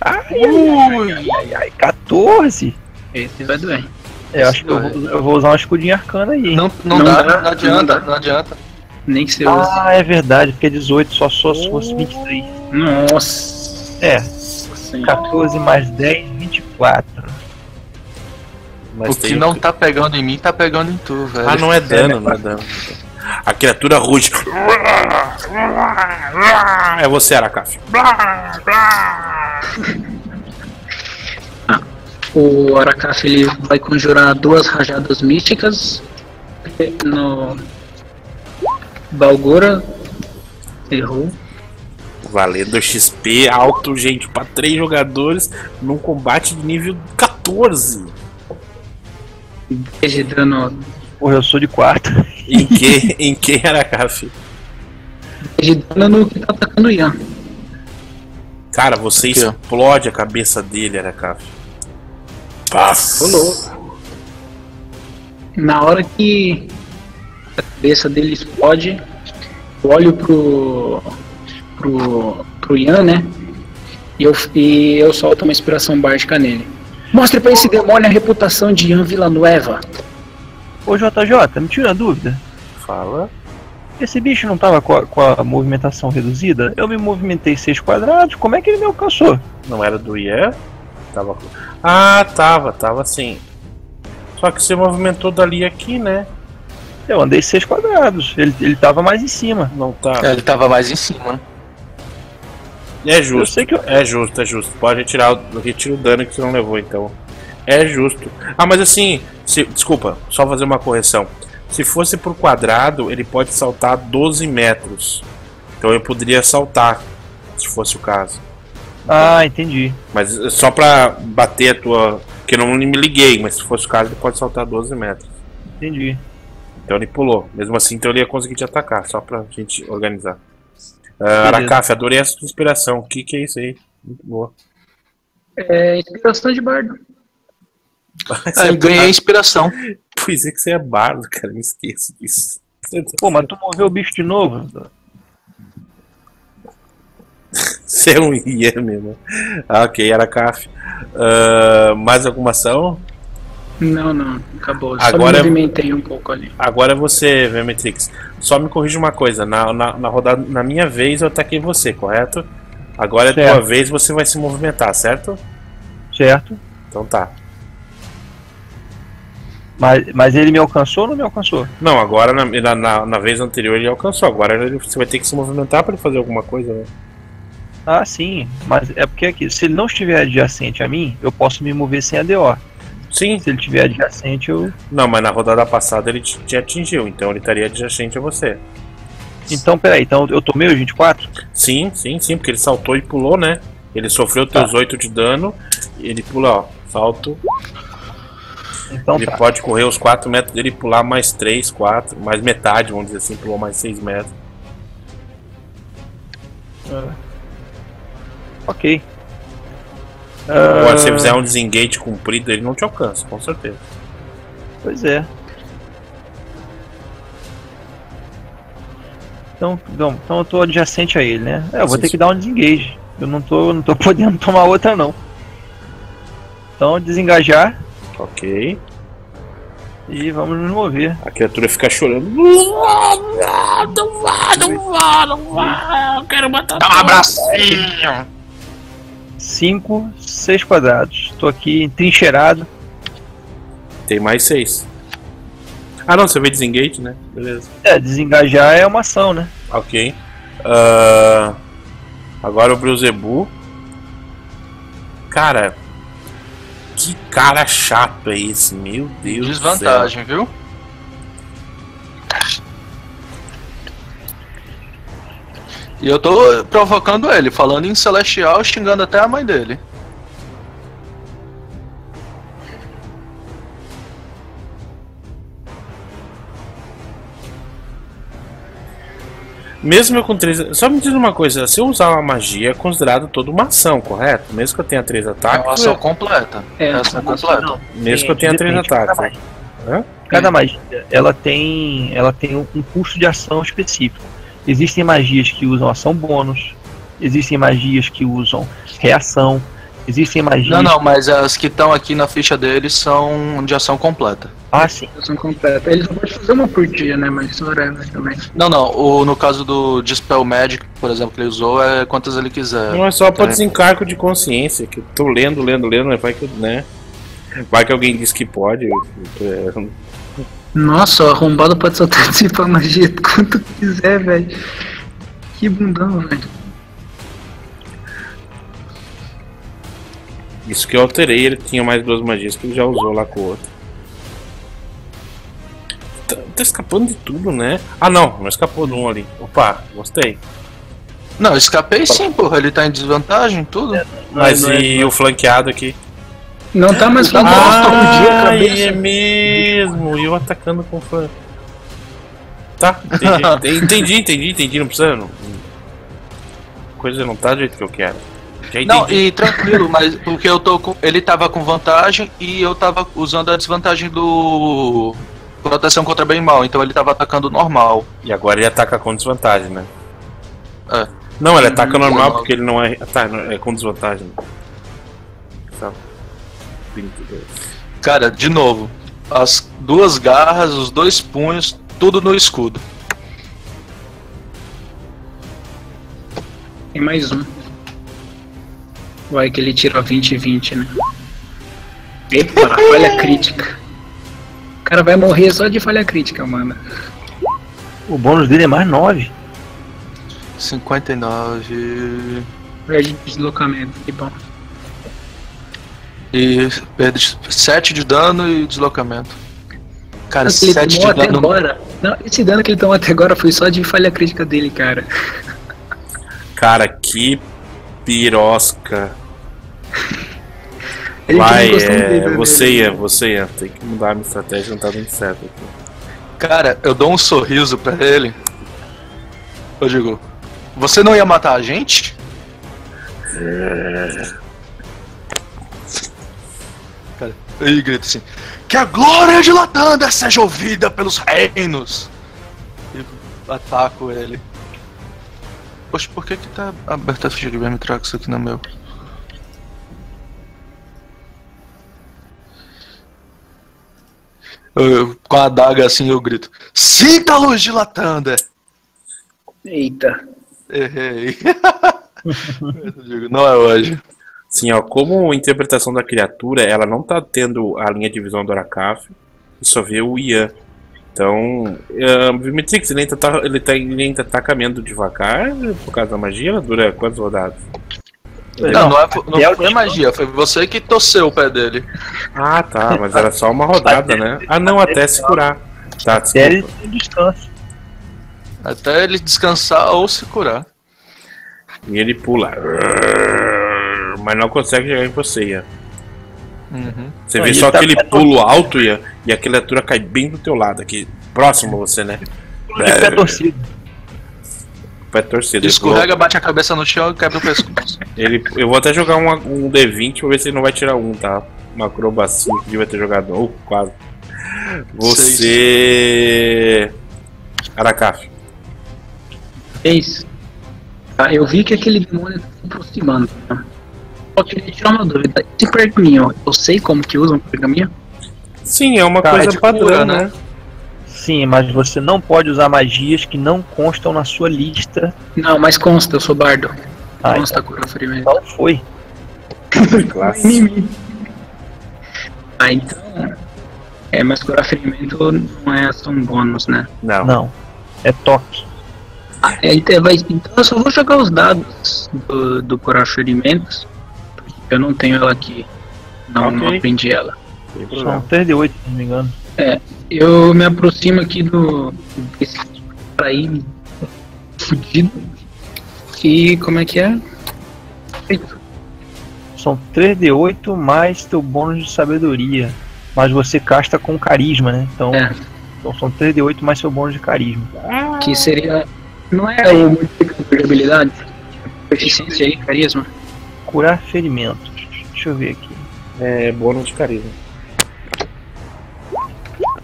Ai, ai, ai, ai, ai, 14? Esse vai doer. É, eu acho que eu vou, eu vou, usar uma escudinha arcana aí. Não, não, não, dá, dá, não adianta, não, dá. não adianta. Nem que você use. Ah, é verdade, porque é 18, só, só se fosse 23. Nossa. É. 14 mais 10, 24. Mas o que não tá pegando em mim, tá pegando em tu, velho. Ah, não é dano, não é dano. A criatura ruge. É você, Aracaf. o Aracaf ele vai conjurar duas rajadas místicas no Balgora. Errou. Valendo XP alto, gente, para três jogadores num combate de nível 14. De dano. Porra, eu sou de quarto. Em que, em que Aracaf? De dano no que tá atacando o Ian. Cara, você explode a cabeça dele, Aracaf. Passa. Na hora que a cabeça dele explode, eu olho pro. pro. pro Ian, né? E eu, e eu solto uma inspiração básica nele. Mostre para esse demônio a reputação de Ian Villanueva. Ô JJ, me tira a dúvida. Fala. Esse bicho não tava com a, com a, movimentação reduzida? Eu me movimentei 6 quadrados, como é que ele me alcançou? Não era do Ian? Tava. Ah, tava, tava sim. Só que você movimentou dali aqui, né? Eu andei 6 quadrados. Ele, ele tava mais em cima. Não tava. É, ele tava mais em cima. É justo. Eu... É justo, é justo. Pode retirar o, retira o dano que você não levou, então. É justo. Ah, mas assim, se, desculpa, só fazer uma correção. Se fosse por quadrado, ele pode saltar 12 metros. Então eu poderia saltar, se fosse o caso. Ah, entendi. Mas só pra bater a tua. Que eu não me liguei, mas se fosse o caso, ele pode saltar 12 metros. Entendi. Então ele pulou. Mesmo assim, então ele ia conseguir te atacar, só pra gente organizar. Uh, Aracaf, adorei essa inspiração. O que, que é isso aí? Muito boa. É inspiração de bardo. Ah, eu ganhei inspiração. Pois é que você é bardo, cara. Me esqueço disso. Pô, mas tu moveu o bicho de novo? Você é um IA mesmo. Ah, ok, Aracaf. Uh, mais alguma ação? Não, não, acabou. Agora Só me movimentei um pouco ali. Agora é você, Vemetrix. Só me corrija uma coisa. Na, na, na, rodada, na minha vez eu ataquei você, correto? Agora é certo. tua vez, você vai se movimentar, certo? Certo. Então tá. Mas, mas ele me alcançou ou não me alcançou? Não, agora na, na, na vez anterior ele alcançou. Agora ele, você vai ter que se movimentar para fazer alguma coisa, né? Ah, sim. Mas é porque aqui, se ele não estiver adjacente a mim, eu posso me mover sem ADO. Sim. Se ele estiver adjacente, eu. Não, mas na rodada passada ele te, atingiu, então ele estaria adjacente a você. Então, peraí, então eu tomei o 24? Sim, sim, sim, porque ele saltou e pulou, né? Ele sofreu tá. teus 8 de dano, ele pula, ó, salto. Então ele tá. pode correr os 4 metros dele e pular mais 3, 4, mais metade, vamos dizer assim, pulou mais 6 metros. Ah. Ok. Agora, se você fizer um desengate comprido, ele não te alcança, com certeza. Pois é. Então, então, então eu tô adjacente a ele, né? É, eu vou sim, ter que dar um desengage. Eu não tô, não tô podendo tomar outra não. Então desengajar. Ok. E vamos nos mover. A criatura fica chorando. Não vá, não vá, não vá, não vá. Eu quero matar. Dá um abracinho. 5, 6 quadrados. Estou aqui entrincheirado. Tem mais 6. Ah não, você vê desengage, né? Beleza. É, desengajar é uma ação, né? Ok. Uh, agora o Bruzebu. Cara, que cara chato é esse, meu Deus Desvantagem, viu? E eu tô provocando ele, falando em celestial, xingando até a mãe dele. Mesmo eu com três. Só me diz uma coisa: se eu usar uma magia, é considerado toda uma ação, correto? Mesmo que eu tenha três ataques. É uma ação completa. É, uma ação completa. Não. Mesmo Sim, que eu tenha três ataques. Cada magia, cada magia ela tem, ela tem um custo de ação específico. Existem magias que usam ação bônus, existem magias que usam reação, existem magias. Não, não, mas as que estão aqui na ficha deles são de ação completa. Ah, sim. Ação completa. Eles não podem fazer uma por dia, né? Mas whatever também. Não, não. O, no caso do Dispel Magic, por exemplo, que ele usou, é quantas ele quiser. Não é só para desencargo de consciência, que eu tô lendo, lendo, lendo, vai que, né? Vai que alguém diz que pode. É... Nossa, o arrombado pode soltar Dispel Magia quanto quiser, velho. Que bundão, velho. Isso que eu alterei, ele tinha mais duas magias que ele já usou lá com o outro. Tá, tá, escapando de tudo, né? Ah não, não escapou de um ali. Opa, gostei. Não, escapei sim, porra. Ele tá em desvantagem, tudo. É, Mas é, e é, o flanqueado aqui? Não tá mais flanqueado. Ah, é mesmo. E eu atacando com fã. Tá, entendi, entendi, entendi, entendi, não precisa. Não... Coisa não tá do jeito que eu quero. Não, e tranquilo, mas porque eu tô com. Ele tava com vantagem e eu tava usando a desvantagem do. Proteção contra bem mal, então ele tava atacando normal. E agora ele ataca com desvantagem, né? É. Não, ele ataca normal, normal porque ele não é. Tá, é com desvantagem. Tá. Cara, de novo. As duas garras, os dois punhos, tudo no escudo. Tem mais um. Vai que ele tira 20 e 20, né? Epa, falha crítica. O cara vai morrer só de falha crítica, mano. O bônus dele é mais 9. 59. Perde deslocamento, que bom. E perde 7 de dano e deslocamento. Cara, 7 de dano. Agora. Não, esse dano que ele tomou até agora foi só de falha crítica dele, cara. Cara, que pirosca. Vai, é, você ia, você ia. Tem que mudar a minha estratégia, não tá dando certo aqui. Cara, eu dou um sorriso pra ele. Eu digo, você não ia matar a gente? É... Eu grito assim, que a glória de Latanda seja ouvida pelos reinos! E ataco ele. Poxa, por que que tá aberta a ficha de Vermitrax aqui no meu? Eu, com a adaga assim eu grito: Sinta a luz dilatando! Eita. Errei. não é hoje. Sim, ó, como a interpretação da criatura, ela não tá tendo a linha de visão do Aracaf, só vê o Ian. Então, uh, Mimetrix, ele ainda, tá, ele, tá, ele ainda tá caminhando devagar por causa da magia? Ela dura quantas rodadas? Não, não, é, não foi magia, foi você que torceu o pé dele. Ah, tá, mas era só uma rodada, né? Ah, não, até se curar. Tá, até ele descansa. Até ele descansar ou se curar. E ele pula. Mas não consegue chegar em você, Ian. Uhum. Você vê só tá aquele pulo alto e a, e a criatura cai bem do teu lado, aqui, próximo a você, né? Pulo de pé torcido. Pé torcido. Escorrega, bate a cabeça no chão e quebra o pescoço. ele, eu vou até jogar um, um D20 pra ver se ele não vai tirar um, tá? Uma acrobacia que devia ter jogado. Oh, quase. Você. Aracaf. Fez. Ah, eu vi que aquele demônio tá se aproximando. Né? Só queria tirar uma dúvida. Esse pergaminho, eu sei como que usa um pergaminho? Sim, é uma Cara, coisa é padrão, cura, né? né? Sim, mas você não pode usar magias que não constam na sua lista. Não, mas consta, eu sou bardo. Ah, consta então, cura ferimento. Não foi. ah, então. É, mas curar ferimento não é ação bônus, né? Não. Não. É toque. Ah, é, então, então eu só vou jogar os dados do, do curar ferimentos eu não tenho ela aqui. Não, okay. não aprendi ela. São 38, se não me engano. É, eu me aproximo aqui do. desse aí fudido. E como é que é? São 3d8 mais teu bônus de sabedoria. Mas você casta com carisma, né? Então, É. então são 3d8 mais seu bônus de carisma. Que seria. Não é o multiplicador de habilidade? Proficiência aí, carisma. Curar ferimentos. Deixa eu ver aqui. É bônus de carisma.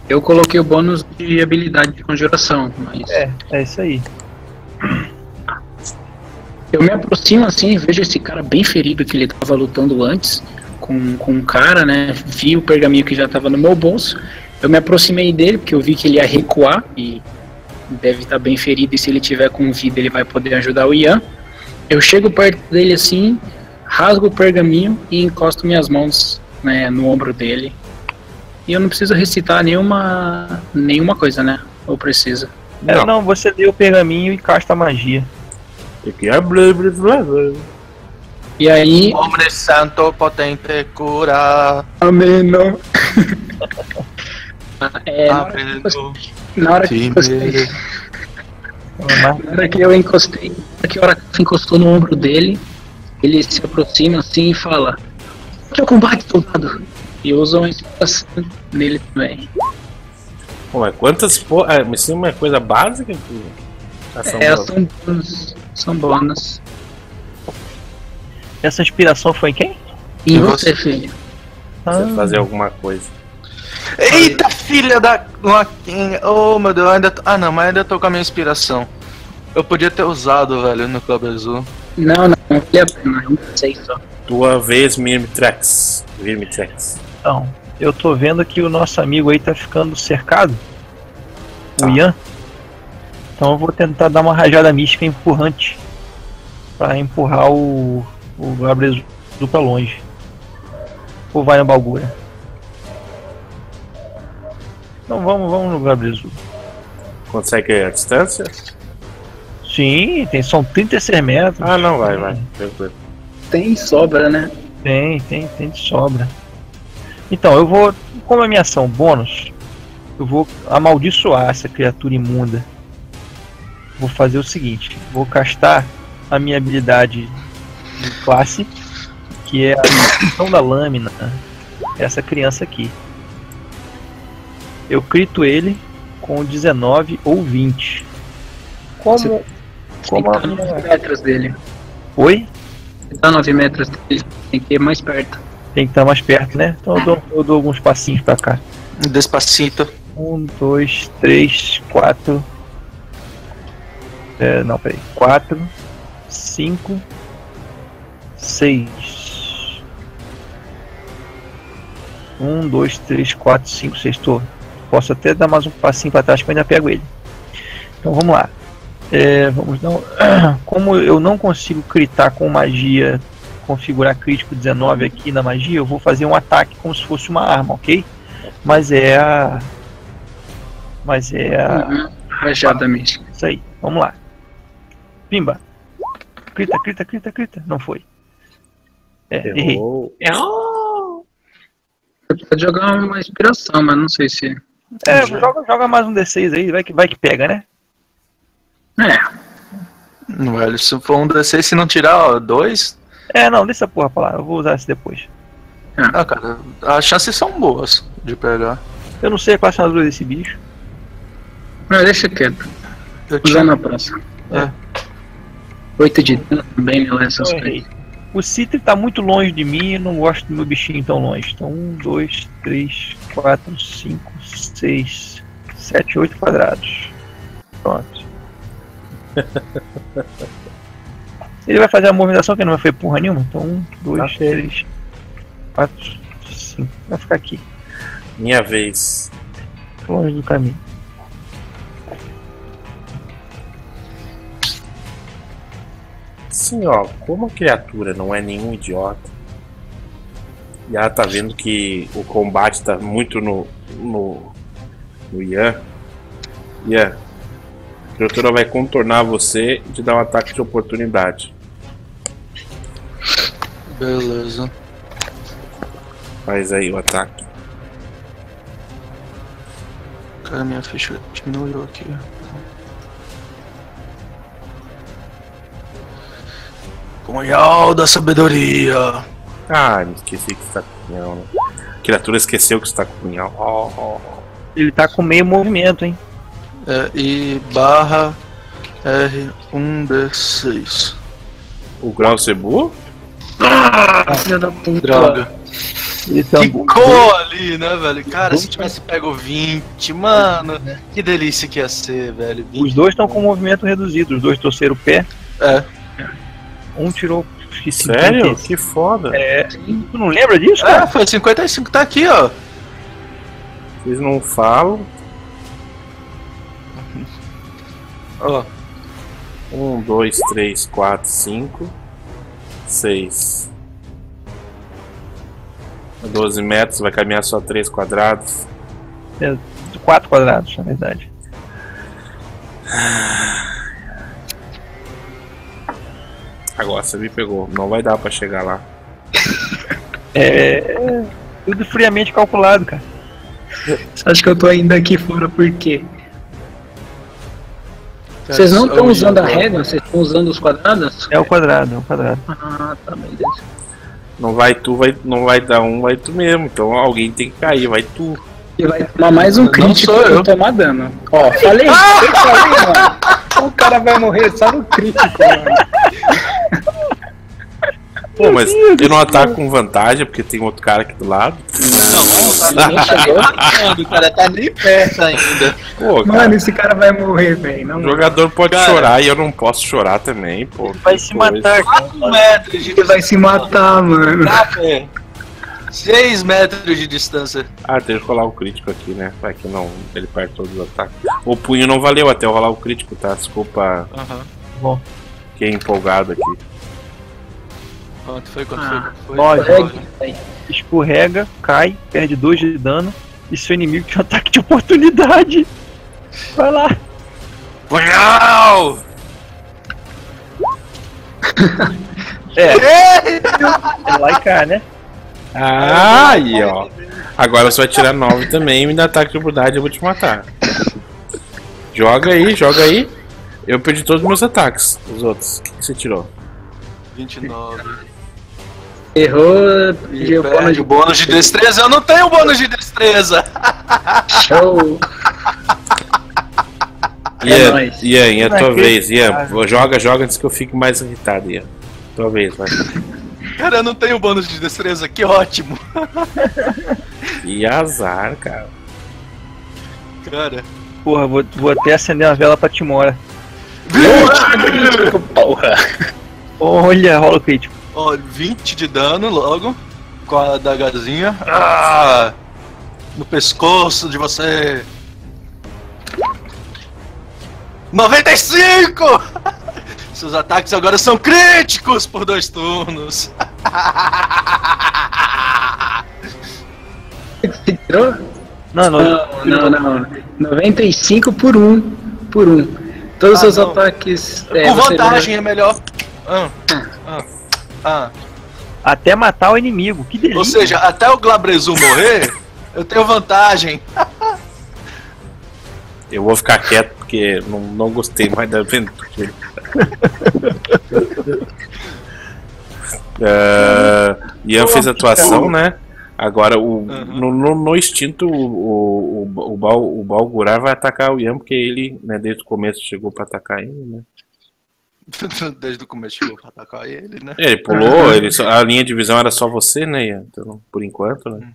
Eu coloquei o bônus de habilidade de conjuração, mas. É, é isso aí. Eu me aproximo assim, vejo esse cara bem ferido que ele tava lutando antes com, com um cara, né? Vi o pergaminho que já tava no meu bolso. Eu me aproximei dele porque eu vi que ele ia recuar e deve estar bem ferido e se ele tiver com vida ele vai poder ajudar o Ian. Eu chego perto dele assim, rasgo o pergaminho e encosto minhas mãos né, no ombro dele. E eu não preciso recitar nenhuma nenhuma coisa, né? Ou precisa. É, Não. não. você lê o pergaminho e casta a magia. Aqui é blá blá blá blá. E aí, Hombre santo potente cura. ameno. é, na hora que eu na hora que eu encostei, na hora que eu encostei, na hora que a hora que você encostou no ombro dele, ele se aproxima assim e fala: Que é o combate, soldado? E usa uma inspiração nele também. Pô, mas quantas po... ah, mas isso é uma coisa básica que ação É, boa. são bônus. São bônus. Essa inspiração foi em quem? E Nossa. você, filho? Ah, Você fazer alguma coisa. Eita, filha da. Oh, meu Deus, ainda. Ah, não, mas ainda tô com a minha inspiração. Eu podia ter usado, velho, no Clube Azul. Não, não, não vale a pena. Ainda sei só. Tua vez, Mirmitrex. Virmitrex. Então, eu tô vendo que o nosso amigo aí tá ficando cercado. Tá. O Ian. Então eu vou tentar dar uma rajada mística empurrante. Pra empurrar o. O Gabriel pra longe. Ou vai no Balgura? Então vamos, vamos no Gabriel Consegue a distância? Sim, tem, são 36 metros. Ah, não, vai, vai. Tranquilo. Tem sobra, né? Tem, tem, tem de sobra. Então, eu vou. Como é minha ação bônus, eu vou amaldiçoar essa criatura imunda. Vou fazer o seguinte: vou castar a minha habilidade de classe, que é a maldição da lâmina. Essa criança aqui. Eu crito ele com 19 ou 20. Como. Tem Como que a estar minha... 9 metros dele. Oi? Tá 9 metros dele. Tem que ir mais perto. Tem que estar mais perto, né? Então eu dou, eu dou alguns passinhos pra cá. Despacito. Um, dois, três, quatro. É, não, peraí. Quatro, cinco, seis. Um, dois, três, quatro, cinco, seis. Tô. Posso até dar mais um passinho pra trás que eu ainda pego ele. Então vamos lá. É, vamos dar um- Como eu não consigo critar com magia, configurar crítico 19 aqui na magia, eu vou fazer um ataque como se fosse uma arma, ok? Mas é a. Mas é a. Uhum. Isso aí, vamos lá. Pimba. Crita, crita, crita, crita. Não foi. É, errei. Errou. Você pode jogar uma inspiração, mas não sei se. É, joga, joga mais um D6 aí, vai que, vai que pega, né? É, Velho, se for um D6, se não tirar ó, dois. É, não, deixa essa porra pra lá, eu vou usar esse depois. Ah, cara, as chances são boas de pegar. Eu não sei a classe armadura desse bicho. mas deixa quieto. Eu Usar tinha. na próxima. É. 8 de dano também, meu, essas Eu coisas. errei. O Citri tá muito longe de mim e não gosto do meu bichinho tão longe. Então, um, dois, três, quatro, cinco, seis, sete, oito quadrados. Pronto. Ele vai fazer a movimentação que não vai fazer porra nenhuma. Então, um, dois, Ok. três, quatro, cinco. Vai ficar aqui, Minha vez. longe do caminho. Sim, ó, como a criatura não é nenhum idiota, e ela tá vendo que o combate tá muito no. no. no Ian. Ian, a criatura vai contornar você e te dar um ataque de oportunidade. Beleza. Faz aí o ataque. Cara, minha ficha diminuiu aqui. Punhal da sabedoria. Ah, me esqueci que você tá com punhal. Né? A criatura esqueceu que você tá com punhal. Oh, oh, oh. Ele tá com meio movimento, hein? É, e barra R1D6. O Grau Cebu? Ah, filha da puta. Droga. Então, Ficou ali, né, velho? Cara, se tivesse pego 20, mano, que delícia que ia ser, velho. 20. os dois estão com movimento reduzido, os dois torceram o pé, É. um tirou. acho que Sério? 55. Que foda. É, tu não lembra disso, É, cara? foi 55, tá aqui, ó. Vocês não falam. Ó. Um, dois, três, quatro, cinco, seis. 12 metros, vai caminhar só 3 quadrados. Quatro quadrados, na verdade. Agora você me pegou, não vai dar pra chegar lá. É. Tudo friamente calculado, cara. Você acha que eu tô ainda aqui fora por quê? Vocês não estão usando a régua? Vocês estão usando os quadrados? É o quadrado, é o quadrado. Ah, tá, beleza. Não vai tu, vai, não vai dar um, vai tu mesmo. Então alguém tem que cair, vai tu. E vai tomar mais um Não crítico sou pra eu. tomar dano. Ó, falei, eu falei, mano. O cara vai morrer só no crítico, mano. Pô, mas eu não ataco com vantagem, porque tem outro cara aqui do lado. Ninguém chegou. O cara tá nem perto ainda. Pô, cara, Mano, esse cara vai morrer, velho. Não o jogador pode Cara. chorar e eu não posso chorar também, pô. Vai Que se coisa. matar, cara. 4 metros de Ele vai se matar, mano. distância. 6 metros de distância. Ah, deixa eu rolar o crítico aqui, né? Vai que não, ele perde todos os ataques. O punho não valeu até eu rolar o crítico, tá? Desculpa Aham. quem é empolgado aqui. Quanto foi? Quanto Ah, foi? nove. Foi? Escorrega, cai, perde dois de dano. E seu inimigo tem um ataque de oportunidade. Vai lá. Punhal! É, é lá e cá, né? Ah, aí, ó. Agora você vai tirar 9 também e me dá ataque de oportunidade eu vou te matar. Joga aí, joga aí. Eu perdi todos os meus ataques. Os outros. O que, que você tirou? 29. Errou, E pediu bônus de o bônus de destreza. Eu não tenho bônus de destreza. show. É Ian. Ian, é a tua vez, Ian. Joga, joga antes que eu fique mais irritado, Ian. Tua vez, vai. Cara, eu não tenho bônus de destreza. Que ótimo. Que azar, cara. Cara. Porra, vou, vou até acender uma vela pra Timora. Porra. Olha, rola o crítico. Ó, 20 de dano logo. Com a dagazinha. Ah! No pescoço de você. 95! Seus ataques agora são críticos por dois turnos. Você tirou? Não, não. Não, não, não. 95 por 1. Por 1. Todos Ah, os não. ataques. é, Com você- vantagem é melhor. Ah, ah. Até matar o inimigo. Que delícia. Ou seja, até o Glabrezu morrer, eu tenho vantagem. Eu vou ficar quieto porque não, não gostei mais da aventura. uh, Ian fez atuação, né? Agora, o, Uhum. no, no, no instinto, o, o, o, o, Bal, o Balgurar vai atacar o Ian, porque ele, né, desde o começo, chegou pra atacar ele, né? Desde o começo chegou pra atacar ele, né? Ele pulou, ele só- a linha de visão era só você, né? Então, por enquanto, né?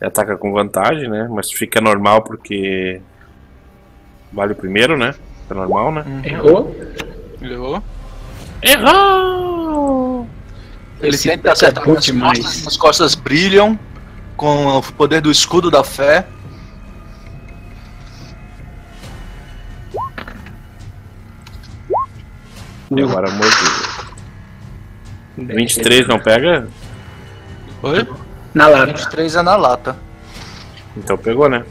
Ele ataca com vantagem, né? Mas fica normal porque. Vale o primeiro, né? Fica normal, né? Errou? Errou. Errou! Ele Esse tenta acertar é nas demais. costas, as costas brilham com o poder do escudo da fé. E agora mordeu. 23 não pega? Oi? Na lata. 23 é na lata. Então pegou, né?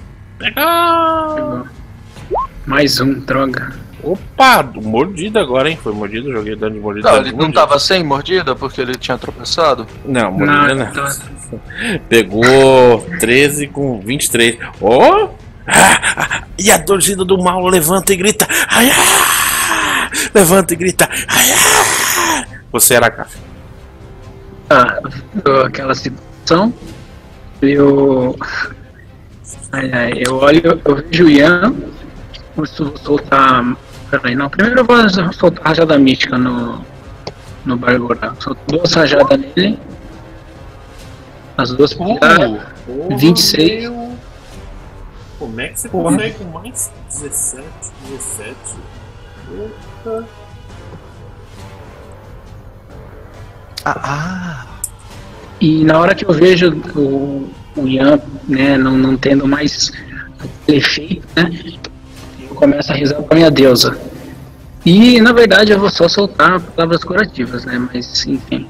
Mais um, droga. Opa! Mordida agora, hein? Foi mordido, joguei dano de mordida. Não, ele não mordida. tava sem mordida porque ele tinha tropeçado? Não, mordida Não, não. Pegou 13 com 23. Ó! Ah, ah, e a torcida do mal levanta e grita: Ai, ah! Levanta e grita. Você era a caixa. Ah, aquela situação. Eu. Ai, ai, eu olho, eu vejo o Ian. Vou soltar. Peraí, não. Primeiro eu vou soltar a rajada mística no. No Bargora. Solto duas rajadas nele. As duas pegaram. Porra, 26. meu. Como é que você Porra. consegue com mais 17, 17? Puta. Ah, ah. E na hora que eu vejo o, o Ian, né, não, não tendo mais aquele efeito, né, eu começo a rezar pra minha deusa. E na verdade eu vou só soltar palavras curativas, né, mas enfim.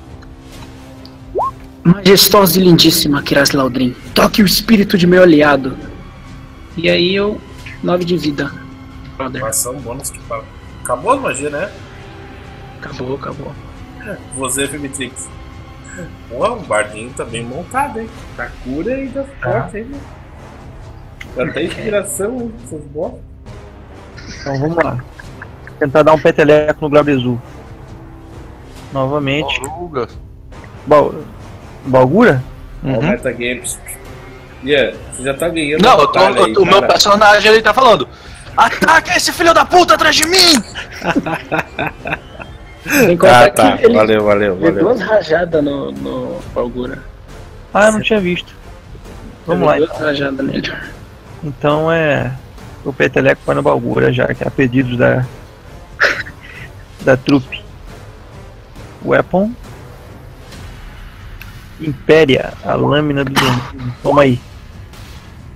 Majestosa e lindíssima Kiras Laudrin, toque o espírito de meu aliado. E aí eu, 9 de vida. Brother. Mas são bônus que falam. Acabou a magia, né? Acabou, acabou. Você, Femitrix. Porra, o Bardinho tá bem montado, hein? Tá cura e da forte, hein? Já tem inspiração, hein? Essas botas. Então vamos lá. Tentar dar um peteleco no Glabezu. Novamente. Boruga. Ba Balgura? Ó, o Metagames. Yeah, você já tá ganhando. Não, eu tô- aí, o meu personagem ele tá falando. Ataca esse filho da puta atrás de mim! Sem contar Ah, tá. que ele Valeu, valeu, deu valeu. duas rajadas no, no Balgura. Ah, eu não tinha visto. Vamos lá. Deu duas rajadas nele. Então é. O peteleco vai no Balgura já, que é a pedidos da. da trupe. Weapon. Impéria, a lâmina do. Toma aí.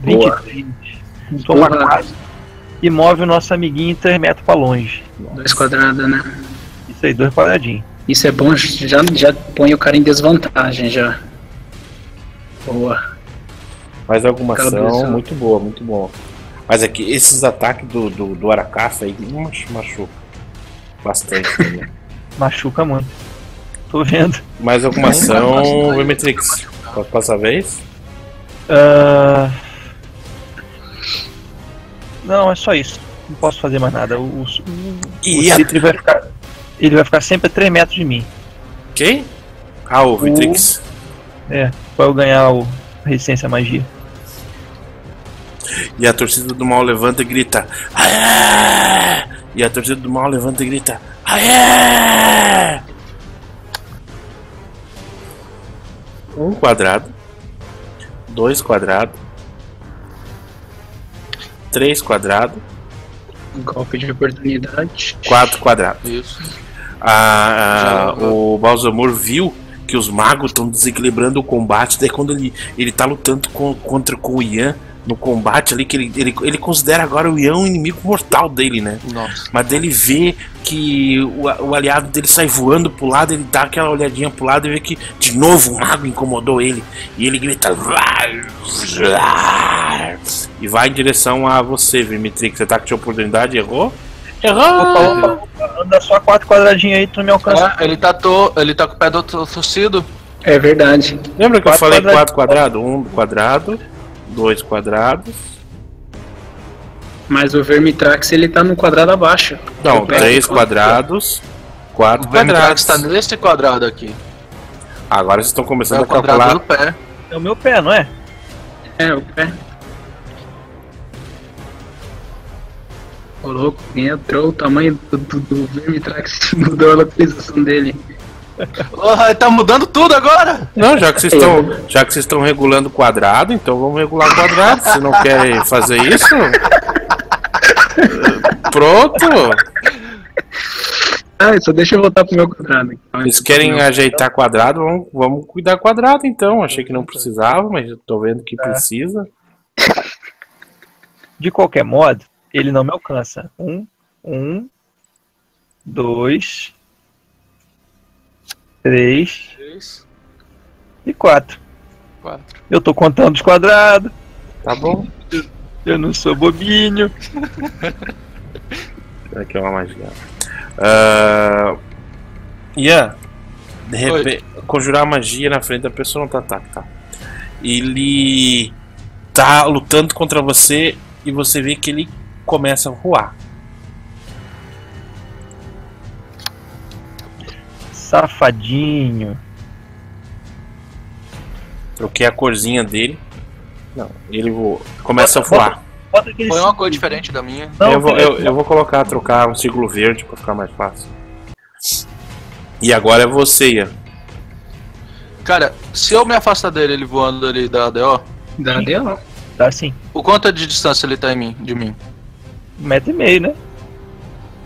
Boa. 23. Toma. 4. E move o nosso amiguinho 3 metros pra longe. Dois quadrados, né? Isso aí, dois quadradinhos. Isso é bom, já, já põe o cara em desvantagem já. Boa. Mais alguma Cabeça. ação, muito boa, muito bom. Mas é que esses ataques do, do, do Aracaça aí machu- machucam bastante também. Machuca muito. Tô vendo. Mais alguma ação? Pode passar a vez? Ah, Não, é só isso. Não posso fazer mais nada. O, o, o E a... Citri vai ficar. Ele vai ficar sempre a 3 metros de mim. quem? Ah, o Vitrix. É, pra eu ganhar o resistência à magia. E a torcida do mal levanta e grita: Aê! E a torcida do mal levanta e grita: Aê! Um quadrado, dois quadrados, três quadrados, Golpe de oportunidade. quatro quadrados. Isso. a- a- Já- o Balsamor viu que os magos estão desequilibrando o combate. Daí quando ele, ele tá lutando com, contra com o Ian no combate ali, que ele, ele, ele considera agora o Ian um inimigo mortal dele, né? Nossa. Mas dele vê que o, o aliado dele sai voando pro lado, ele dá aquela olhadinha pro lado e vê que de novo um mago incomodou ele. E ele grita. E vai em direção a você, Vimitrix. Você tá com a oportunidade, errou? Errou! Opa, opa, opa, anda só quatro quadradinhos aí, tu me alcança. É, ele tá, to... ele tá com o pé do torcido. É verdade. Lembra que eu Quatro falei quadrados. quatro quadrados? Um quadrado, dois quadrados. Mas o Vermitrax ele tá no quadrado abaixo. Não, três quatro. quadrados, quatro O Vermitrax quadrados. tá nesse quadrado aqui. Agora vocês estão É começando o a calcular. do pé. É o meu pé, não é? É, o pé. Ô louco, entrou o tamanho do, do, do Vermitrax, mudou a localização dele. Ele tá mudando tudo agora! Não, já que vocês estão, já que vocês estão regulando o quadrado, então vamos regular o quadrado. Se não querem fazer isso, pronto. Ah, só deixa eu voltar pro meu quadrado. Então, Eles querem ajeitar quadrado, vamos, vamos cuidar quadrado então. Achei que não precisava, mas eu tô vendo que precisa. De qualquer modo, ele não me alcança. Um, um, dois, três e quatro. Quatro. Eu tô contando os quadrados. Tá bom. Eu não sou bobinho. Aqui é uma magia. Uh, Ian, de repente, conjurar magia na frente da pessoa não tá ataque, tá? Ele tá lutando contra você e você vê que ele começa a voar. Safadinho. Troquei a corzinha dele. Não, ele vou, começa a voar. Bota, bota Foi uma cor diferente da minha. Não, eu, vou, eu, eu, vou colocar, trocar um círculo verde pra ficar mais fácil. E agora é você, Ian. Cara, se eu me afastar dele, ele voando ali da ADO. Da ADO? Dá sim. O quanto de distância ele tá em mim, de mim? Um metro e meio, né?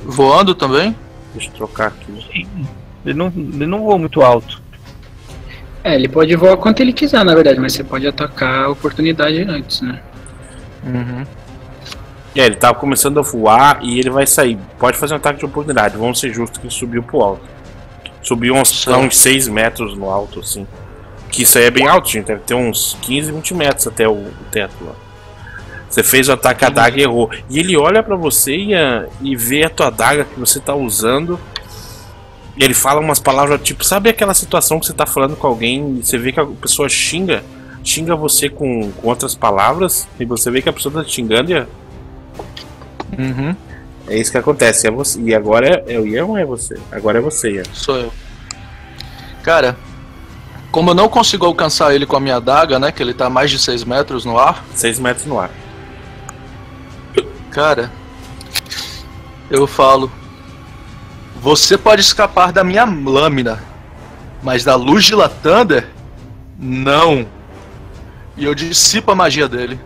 Voando também? Deixa eu trocar aqui. Sim. Ele não, ele não voa muito alto. É, ele pode voar quanto ele quiser, na verdade, mas você pode atacar a oportunidade antes, né? Uhum. É, ele tava começando a voar e ele vai sair. Pode fazer um ataque de oportunidade. Vamos ser justos que ele subiu pro alto. Subiu uns, uns 6 metros no alto, assim. Que isso aí é bem alto, gente. Deve ter uns 15, 20 metros até o, o teto lá. Você fez o ataque a daga e errou. E ele olha para você e, e vê a tua daga que você tá usando ele fala umas palavras tipo, sabe aquela situação que você tá falando com alguém e você vê que a pessoa xinga, xinga você com, com outras palavras e você vê que a pessoa tá te xingando e. Uhum. É isso que acontece. É você. E agora é, é o Ian ou é você? Agora é você, Ian. Sou eu. Cara, como eu não consigo alcançar ele com a minha daga, né? Que ele tá mais de 6 metros no ar. 6 metros no ar. Cara, eu falo, você pode escapar da minha lâmina, mas da luz de Latander, não. E eu dissipo a magia dele.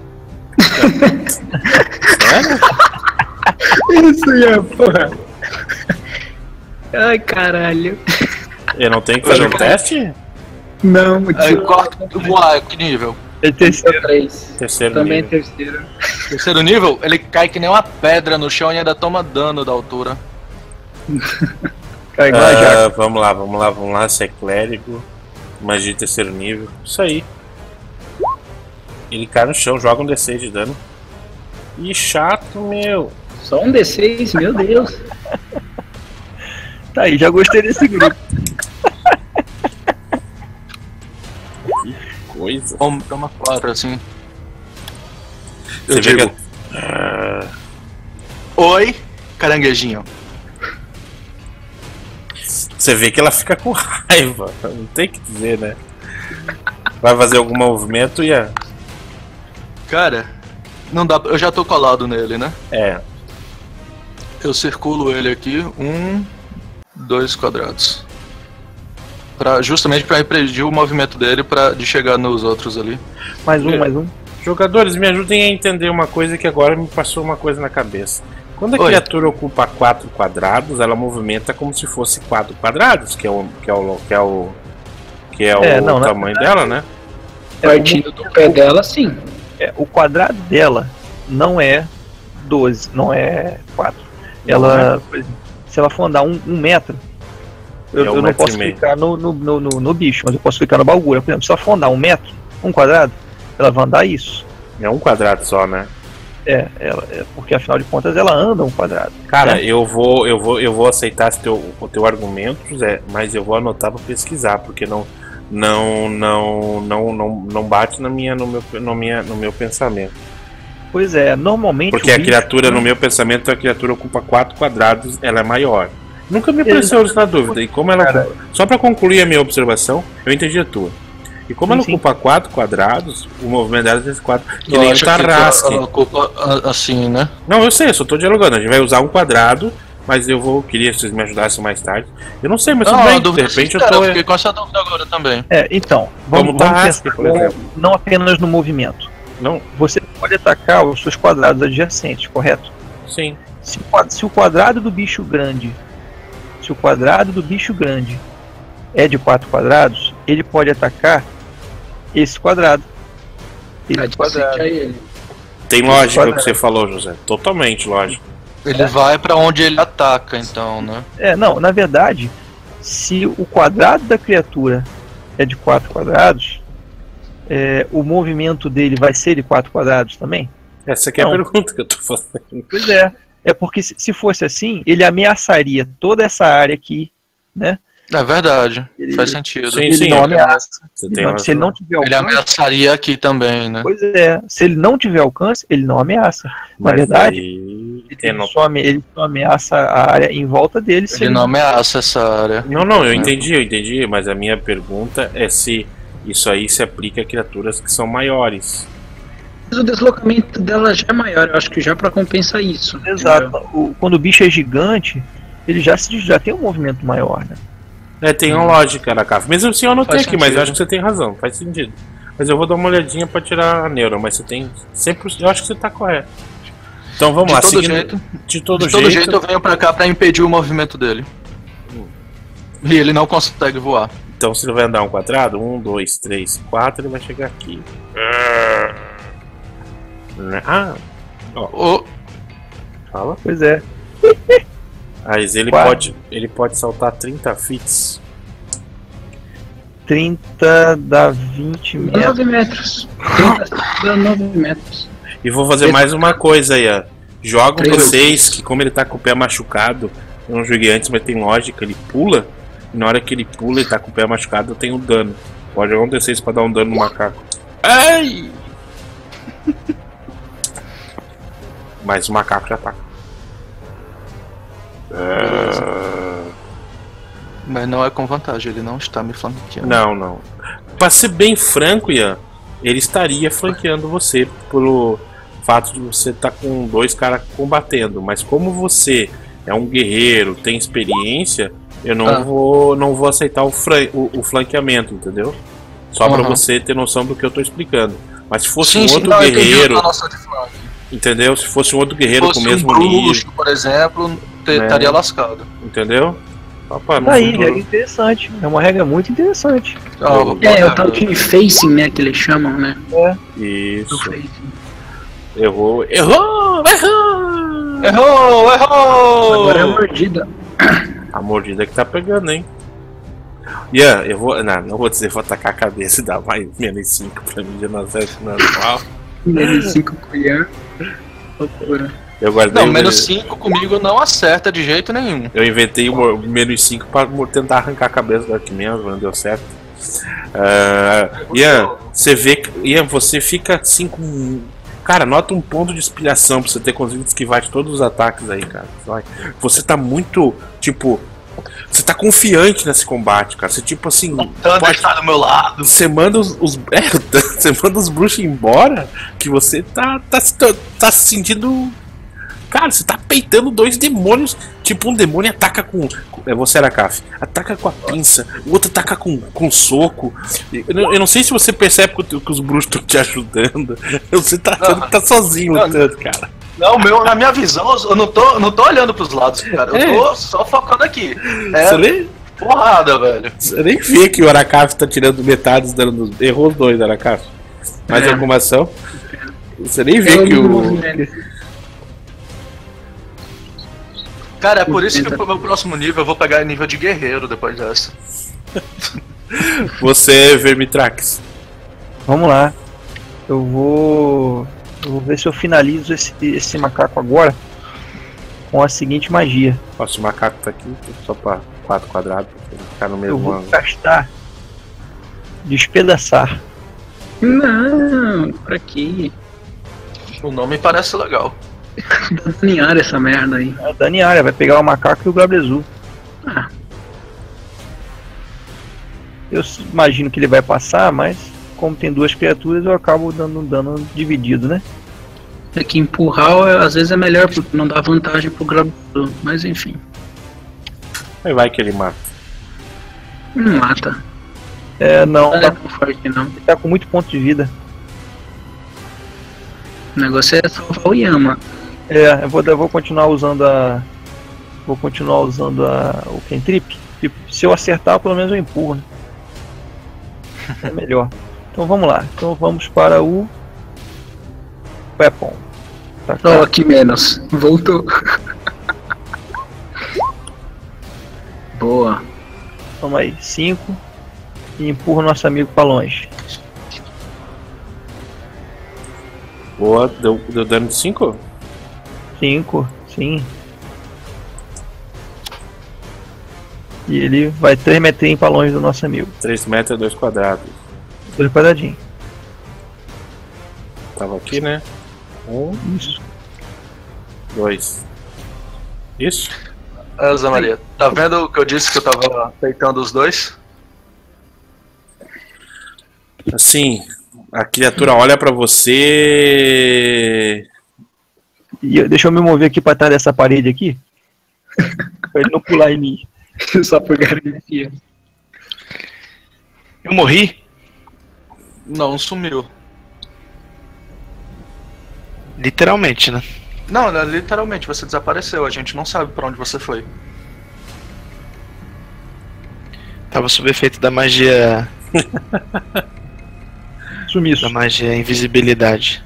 Sério? Isso aí, porra. Ai, caralho. Eu não tenho que fazer um teste? Não, muito corta do voar, que nível? É terceiro. Três. Terceiro Também nível. terceiro. Terceiro nível, ele cai que nem uma pedra no chão e ainda toma dano da altura. uh, vamos lá, vamos lá, vamos lá. Você é clérigo. Magia de terceiro nível. Isso aí. Ele cai no chão, joga um D6 de dano. Ih, chato, meu. Só um D6, meu Deus. tá aí, já gostei desse grupo. que coisa. Vamos, toma quatro assim. Você Eu digo. Que... Uh... Oi, caranguejinho. Você vê que ela fica com raiva. Não tem que dizer, né? Vai fazer algum movimento e é. Cara, não dá. Eu já tô colado nele, né? É. Eu circulo ele aqui, um, dois quadrados. Pra, justamente para impedir o movimento dele para de chegar nos outros ali. Mais um, é. mais um. Jogadores, me ajudem a entender uma coisa que agora me passou uma coisa na cabeça. Quando a Oi. criatura ocupa quatro quadrados, ela movimenta como se fosse quatro quadrados, que é o que é o que é o, que é é, o não, tamanho verdade, dela, né? É, Partindo do pé dela, sim. É, o quadrado dela não é 12, não é 4. Ela, é. se ela for andar um, um metro, eu, é um eu não posso ficar no, no, no, no, bicho, mas eu posso ficar no baú. Por exemplo, se ela for andar um metro, um quadrado, ela vai andar isso. É um quadrado só, né? É, ela, é, porque afinal de contas ela anda um quadrado. Cara, né? eu vou eu vou eu vou aceitar teu, o teu argumento, Zé, mas eu vou anotar para pesquisar, porque não não não não não não bate na minha no meu no minha no meu pensamento. Pois é, normalmente Porque a criatura no meu pensamento a criatura ocupa quatro quadrados, ela é maior. Nunca me apareceu isso na dúvida. E como ela Cara, só para concluir a minha observação, eu entendi a tua. E como ela ocupa quatro quadrados, o movimento dela é quatro. Que eu nem o Tarrasque. Ela ocupa assim, né? Não, eu sei, eu só tô dialogando. A gente vai usar um quadrado, mas eu vou. Queria que vocês me ajudassem mais tarde. Eu não sei, mas não, tudo bem. De repente eu tô. Eu fiquei com essa dúvida agora também. É, então. Vamos, Como vamos Tarrasque, por exemplo. Não apenas no movimento. Não. Você pode atacar os seus quadrados adjacentes, correto? Sim. Se, se o quadrado do bicho grande. Se o quadrado do bicho grande é de 4 quadrados, ele pode atacar esse quadrado. Esse quadrado. Tem lógica o que você falou, José. Totalmente lógico. Ele é. vai para onde ele ataca, então, né? É, não, na verdade, se o quadrado da criatura é de 4 quadrados, é, o movimento dele vai ser de 4 quadrados também? Essa aqui é a pergunta que eu tô fazendo. Pois é. É porque se fosse assim, ele ameaçaria toda essa área aqui, né? É verdade, ele, faz sentido. Sim, ele sim, não ameaça. Ele não, se ele não tiver alcance, ele ameaçaria aqui também, né? Pois é, se ele não tiver alcance, ele não ameaça. Mas Na verdade, aí... ele, só, ele só ameaça a área em volta dele. Ele, ele não ameaça essa área. Não, não, eu entendi, eu entendi, mas a minha pergunta é se isso aí se aplica a criaturas que são maiores. Mas o deslocamento dela já é maior, eu acho que já para compensar isso. Exato. O, quando o bicho é gigante, ele já, já tem um movimento maior, né? É, tem uma lógica na caf. Mesmo assim eu não tenho aqui, mas eu acho que você tem razão, faz sentido. Mas eu vou dar uma olhadinha para tirar a neura, mas você tem sempre. Eu acho que você tá correto. Então vamos de lá, todo seguindo, jeito, de todo de jeito. todo jeito eu venho pra cá pra impedir o movimento dele. Hum. E ele não consegue voar. Então se ele vai andar um quadrado, um, dois, três, quatro, ele vai chegar aqui. Ah! Ó. Oh. Fala? Pois é. Mas ele pode, ele pode saltar 30 fits. 30 dá 20 metros. 9 metros. 30 dá 9 metros. E vou fazer mais uma coisa aí, ó. Jogam vocês que como ele tá com o pé machucado, eu não joguei antes, mas tem lógica, ele pula. E na hora que ele pula e tá com o pé machucado, eu tenho dano. Pode acontecer isso pra dar um dano no macaco. Ai! Mas o macaco já ataca. Uh... Mas não é com vantagem, ele não está me flanqueando. Não, não. Pra ser bem franco, Ian, ele estaria flanqueando você pelo fato de você estar tá com dois caras combatendo. Mas como você é um guerreiro, tem experiência, eu não ah. vou não vou aceitar o, o, o flanqueamento, entendeu? Só uhum. para você ter noção do que eu tô explicando. Mas se fosse sim, um outro sim, guerreiro. Entendeu? Se fosse um outro guerreiro com o mesmo um nível. por exemplo, né? estaria lascado. Entendeu? Opa, tá aí, regra interessante. É uma regra muito interessante. Oh, é, é o tal de facing, né? Que eles chamam, né? É. Isso. Errou. Errou! Errou! Errou! Errou! Agora é a mordida. A mordida que tá pegando, hein? Ian, eu vou. Não, não vou dizer vou atacar a cabeça e dar mais menos 5 pra mim de não ser normal. Menos 5 pro Ian. Loucura. Eu guardei não, menos 5 comigo não acerta de jeito nenhum. Eu inventei o menos 5 para tentar arrancar a cabeça do Arquimedes, não deu certo. Uh, Ian, você vê que. Ian, você fica assim com. Cara, nota um ponto de inspiração pra você ter conseguido esquivar de todos os ataques aí, cara. Você tá muito, tipo, você tá confiante nesse combate, cara. Você tipo assim. O Thunder pode... tá do meu lado. Você manda os. os... É, você manda os bruxos embora que você tá, tá, tá, tá se sentindo Cara, você tá peitando dois demônios. Tipo, um demônio ataca com. É você, Aracaf. Ataca com a pinça. O outro ataca com, com soco. Eu, eu não sei se você percebe que, que os bruxos estão te ajudando. Você tá achando que tá sozinho lutando, cara. Não, meu, na minha visão, eu não tô, não tô olhando pros lados, cara. Eu tô é. só focando aqui. É você nem... porrada, velho. Você nem vê que o Aracaf tá tirando metade dos danos. Errou os dois, Aracaf. Mais é. alguma ação? Você nem vê que o. Cara, é por isso que pro meu próximo nível eu vou pegar nível de guerreiro depois dessa. Você é Vermitrax. Vamos lá. Eu vou. Eu vou ver se eu finalizo esse, esse macaco agora com a seguinte magia. Nossa, o macaco tá aqui só pra 4 quadrados, pra ficar no mesmo eu vou ângulo. gastar. Despedaçar. Não, pra quê? O nome parece legal. Daniara essa merda aí. É Daniara, vai pegar o macaco e o Glabrezu. Ah. Eu imagino que ele vai passar, mas como tem duas criaturas, eu acabo dando um dano dividido, né? É que empurrar às vezes é melhor porque não dá vantagem pro Glabrezu, mas enfim. Aí vai que ele mata. Não mata. É, não. Não tá, é forte, não. Ele tá com muito ponto de vida. O negócio é salvar o Yama. É, eu vou, eu vou continuar usando a. Vou continuar usando a, o Kentrip. Tipo, se eu acertar, pelo menos eu empurro. Né? É melhor. Então vamos lá. Então vamos para o. Weapon. Tá oh, aqui menos. Voltou. Boa. Vamos aí. 5. E empurra o nosso amigo para longe. Boa, deu, deu dano de 5? Cinco, sim. E ele vai 3 metrinhos pra longe do nosso amigo. 3 metros é 2 quadrados. 2 quadradinhos. Tava aqui, né? Um. Isso. Dois. Isso? Elza Maria, tá vendo o que eu disse que eu tava peitando os dois? Assim, a criatura olha pra você. E eu- deixa eu me mover aqui pra trás dessa parede aqui. pra ele não pular em mim. Só por garantia. Eu morri? Não, sumiu. Literalmente, né? Não, né, literalmente, você desapareceu, a gente não sabe pra onde você foi. Tava sob efeito da magia. Sumiço. Da magia invisibilidade.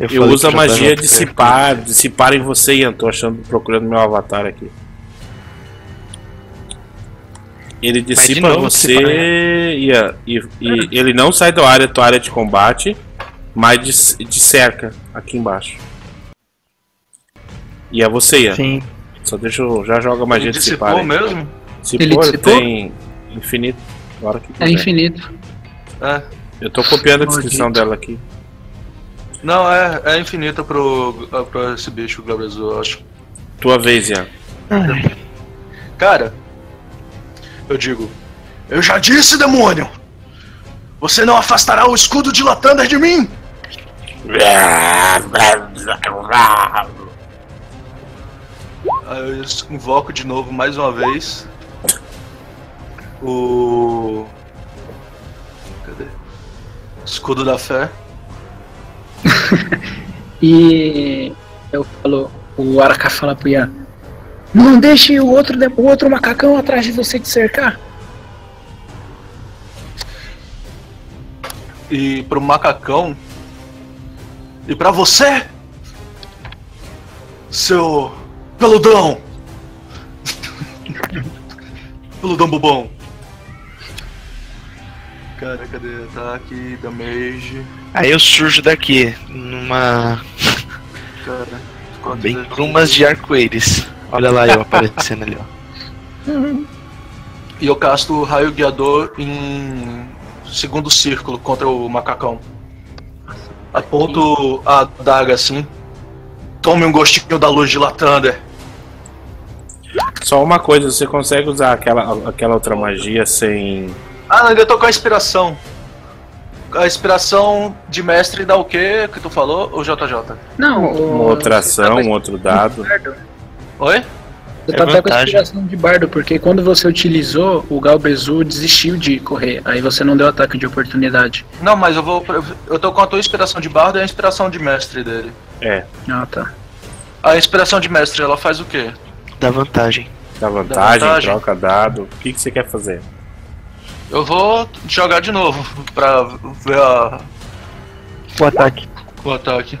Eu falei uso a magia JJ dissipar, dissipar em você, Ian. Tô achando, procurando meu avatar aqui. Ele dissipa novo você, e, e ele não sai da área, tua área de combate, mas dis- de cerca aqui embaixo. E é você, Ian. Sim. Só deixa eu, já joga a magia Ele dissipar. dissipou aí. mesmo? Dissipou, Ele dissipou? tem infinito. Agora que É infinito. É. Eu tô copiando a descrição Maldito. dela aqui. Não, é, é infinita pro, pro esse bicho, Gabriel, eu acho. Tua vez, Ian. Cara, eu digo. Eu já disse, demônio! Você não afastará o escudo de Latander de mim! Aí eu invoco de novo mais uma vez. O. Cadê? Escudo da fé. E eu falo, o Araka fala pro Ian. Não deixe o outro, o outro macacão atrás de você te cercar. E pro macacão. E pra você! Seu. Peludão! Peludão bobão! Cara, cadê? Tá aqui, damage. Aí eu surjo daqui, numa. Cara, Bem plumas de arco-íris. Olha lá eu aparecendo ali, ó. E eu casto o raio guiador em segundo círculo contra o macacão. Aponto a daga assim. Tome um gostinho da luz de Latander. Só uma coisa, você consegue usar aquela, aquela outra magia sem. Ah, ainda tô com a inspiração. A inspiração de mestre dá o quê que tu falou, o JJ? Não, Uma o- outra você tá ação, com um outro dado. Oi? Você É tá até com a vantagem. inspiração de bardo, porque quando você utilizou, o Galbezu desistiu de correr. Aí você não deu ataque de oportunidade. Não, mas eu vou. Eu tô com a tua inspiração de bardo e a inspiração de mestre dele. É, Ah, tá. A inspiração de mestre, ela faz o quê? Dá vantagem. dá vantagem, vantagem. troca dado. O que, que você quer fazer? Eu vou jogar de novo pra ver a- O ataque. o ataque.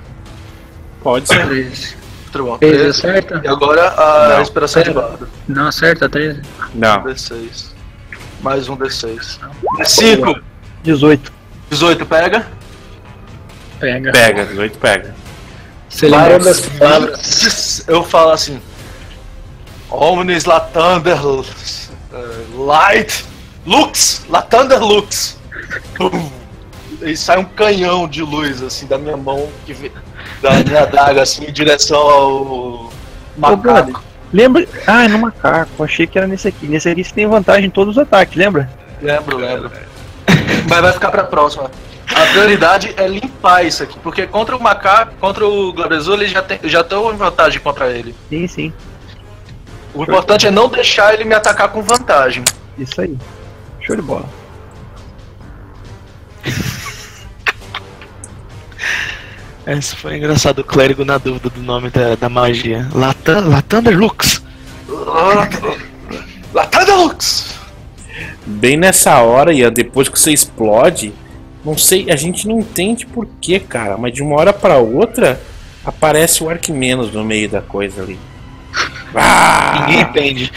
Pode ser. 13. Tribunal 13 13. acerta? E agora a Não. inspiração de bardo. Não acerta, 13. Não. D6. Mais um D6. 5. 18. 18 pega. Pega. Pega, 18 pega. Você lembrou das palavras? Eu falo assim. Omnis Latander eh, Light Lux! Latander Lux! E sai um canhão de luz assim da minha mão, que vem- da minha adaga assim em direção ao macaco. Lembra? Ah, é no macaco. Achei que era nesse aqui. Nesse aqui você tem vantagem em todos os ataques, lembra? Lembro, lembro. Mas vai ficar pra próxima. A prioridade é limpar isso aqui, porque contra o macaco, contra o Glabezul, ele já tem, já tô em vantagem contra ele. Sim, sim. O importante é não deixar ele me atacar com vantagem. Isso aí. Show de bola. Essa foi engraçado, o clérigo na dúvida do nome da, da magia. Latan, Latander Lux. Latada Lux! Bem nessa hora, Ian, depois que você explode, não sei, a gente não entende por que, cara, mas de uma hora pra outra aparece o Arquimenos no meio da coisa ali. Ah! Ninguém entende.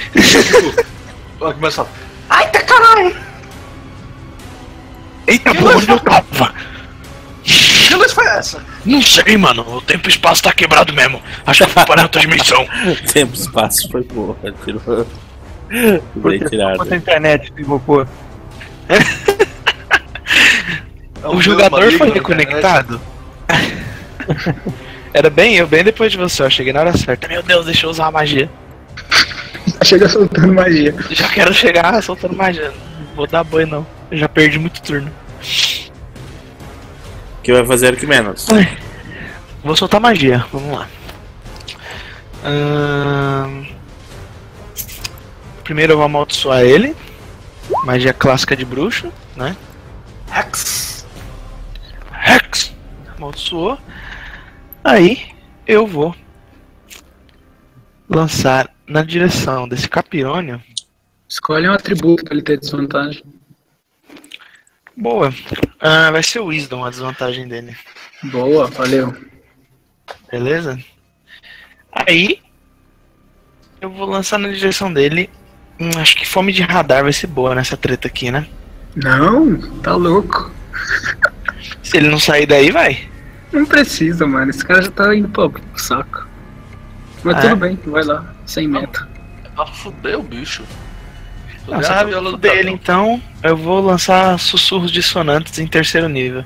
Vai começar. Eita, por onde eu tava? Que luz foi essa? Não sei, mano. O tempo e espaço tá quebrado mesmo. Acho que eu fui para outra dimensão. Tempo, espaço, foi boa. Tirou. Bem tirado. A internet um O jogador foi reconectado? Era bem eu, bem depois de você, eu cheguei na hora certa. Meu Deus, deixa eu usar a magia. Chega soltando magia. Já quero chegar soltando magia. Não vou dar boi não. Eu já perdi muito turno. O que vai fazer que menos? Vou soltar magia, vamos lá. Primeiro eu vou amaldiçoar ele. Magia clássica de bruxo, né? Hex! Hex! Amaldiçoou. Aí eu vou lançar na direção desse capirônio. Escolhe um atributo pra ele ter desvantagem. Boa. Ah, vai ser o Wisdom a desvantagem dele. Boa, valeu. Beleza? Aí eu vou lançar na direção dele. Hum, acho que fome de radar vai ser boa nessa treta aqui, né? Não, tá louco. Se ele não sair daí, vai. Não precisa, mano. Esse cara já tá indo pro saco. Mas Ah, tudo é? bem, vai lá, sem meta. Ah, fudeu o bicho. Da eu viola do dele, então, eu vou lançar sussurros dissonantes em terceiro nível.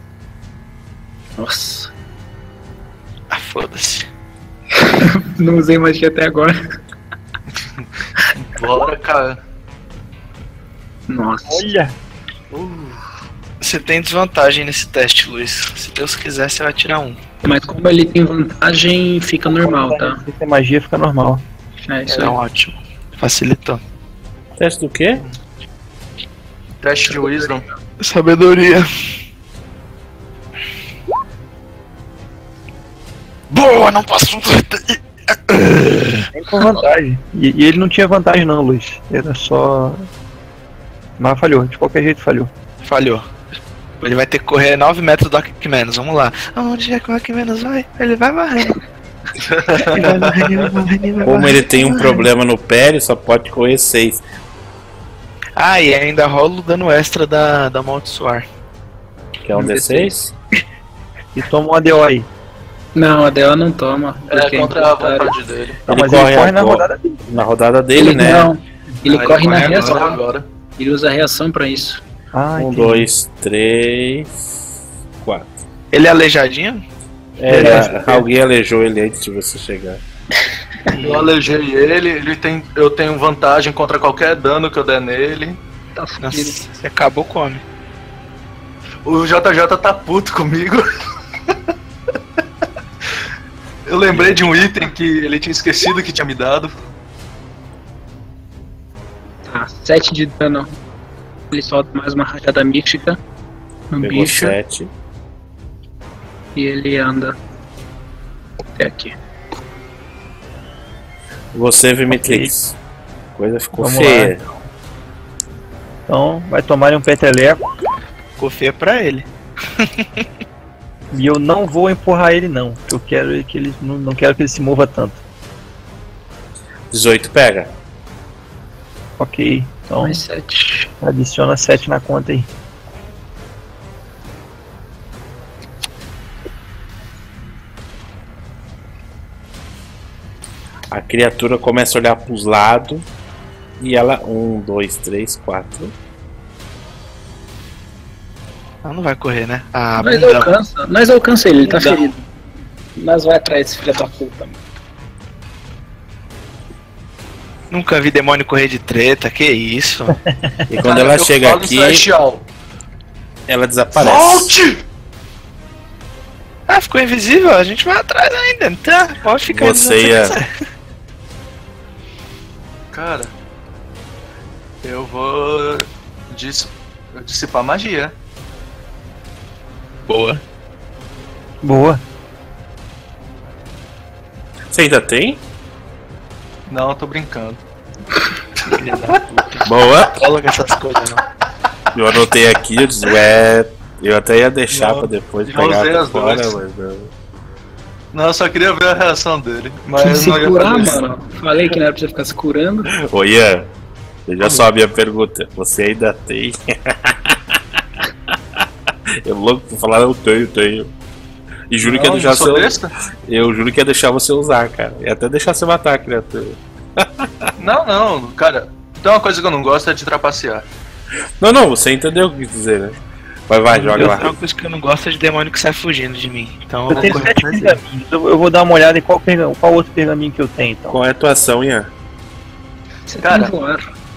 Nossa. Ah, foda-se. Não usei magia até agora. Bora, cara. Nossa. Olha! Você tem desvantagem nesse teste, Luiz. Se Deus quiser, você vai tirar um. Mas como ele tem vantagem, fica normal, tá? Se tem magia, fica normal. É isso Então, aí. ótimo. Facilitou. Teste do quê? Teste de Wisdom. Sabedoria. Boa, não passou. Tem com vantagem. E, e ele não tinha vantagem não, Luiz. Era só. Mas falhou, de qualquer jeito falhou. Falhou. Ele vai ter que correr 9 metros do Arquimedes, vamos lá. Aonde é que o Arquimedes vai? Ele vai varrendo. Ele vai varrendo, ele vai varrendo, ele Como ele tem um problema no pé, ele só pode correr 6. Ah, e ainda rola o dano extra da, da amaldiçoar. Que é um D6. E toma um ADO aí. Não, a dela não toma. É porque contra a vontade dele. Não, Ele mas corre ele corre na rodada dele. Na rodada dele, Ele né? não. Ele Ah, corre na agora, reação. Agora. Ele usa a reação pra isso. Ah, Um, entendi. dois, três, quatro. Ele é aleijadinho? É, É. alguém aleijou ele antes de você chegar. Eu alejei ele, ele tem, eu tenho vantagem contra qualquer dano que eu der nele. Tá Nossa, fudido. você acabou com o JJ tá puto comigo. Eu lembrei de um item que ele tinha esquecido que tinha me dado. Tá, 7 de dano. Ele solta mais uma rajada mística no Pegou bicho sete. e ele anda até aqui. Você, Vimitrix. Coisa ficou Vamos feia. Então vai tomar um peteleco. Ficou feio pra ele. E eu não vou empurrar ele não. porque Eu quero que ele. Não, não quero que ele se mova tanto. 18 pega. Ok. Então Mais 7. adiciona 7 na conta aí. A criatura começa a olhar pros lados. E ela. Um, dois, três, quatro. Ah, não vai correr, né? Ah, Nós bundão. alcança, nós alcança ele, ele tá ferido. Nós vai atrás desse filho da puta. Nunca vi demônio correr de treta, que isso? E quando ela Eu chega aqui, Celestial. ela desaparece. Volte! Ah, ficou invisível? A gente vai atrás ainda. Tá, pode ficar Você invisível, ia-. Cara, eu vou dis dissipar magia. Boa. Boa. Você ainda tem? Não, eu tô brincando. Boa. Coloca essas coisas, não. Eu anotei aqui, eu disse, ué. Eu até ia deixar Não, pra depois eu pegar usei pra as fora, duas. mas não. Não, eu só queria ver a reação dele. Mas se curar, mano. Falei que não era pra você ficar se curando. Ô Ian, veja só a minha pergunta. Você ainda tem? eu louco pra falar, eu tenho, tenho. E juro que ia Não, deixar eu sou você. besta? Eu juro que ia deixar você usar, cara. E até deixar você matar a criatura. Não, não, cara. Tem uma coisa que eu não gosto é de trapacear. Não, não, você entendeu o que eu quis dizer, né? Vai, vai, joga lá. Uma coisa que eu não gosto é de demônio que sai fugindo de mim. Então eu, eu tenho sete pergaminhos. Eu, eu, vou dar uma olhada em qual, qual outro pergaminho que eu tenho, então. Qual é a tua ação, Ian? Você Cara,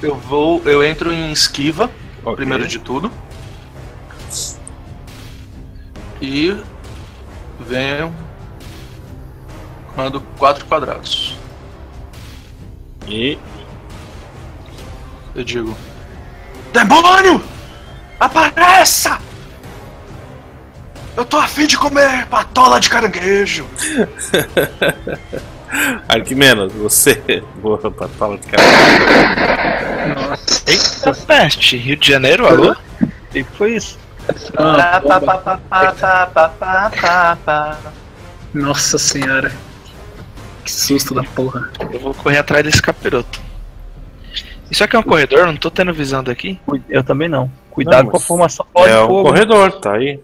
eu vou. Eu entro em esquiva, okay. primeiro de tudo. E venho Mando quatro quadrados. E. Eu digo. Demônio! Apareça! Eu tô afim de comer patola de caranguejo! Arquimenos, você. Boa patola de caranguejo. Nossa. Eita peste, Rio de Janeiro, alô? O que foi isso? Ah, Nossa senhora. Que susto da porra. Eu vou correr atrás desse capiroto. Isso aqui é um corredor? Não tô tendo visão daqui. Eu também não. Cuidado não, com a formação pode É um corredor, tá aí.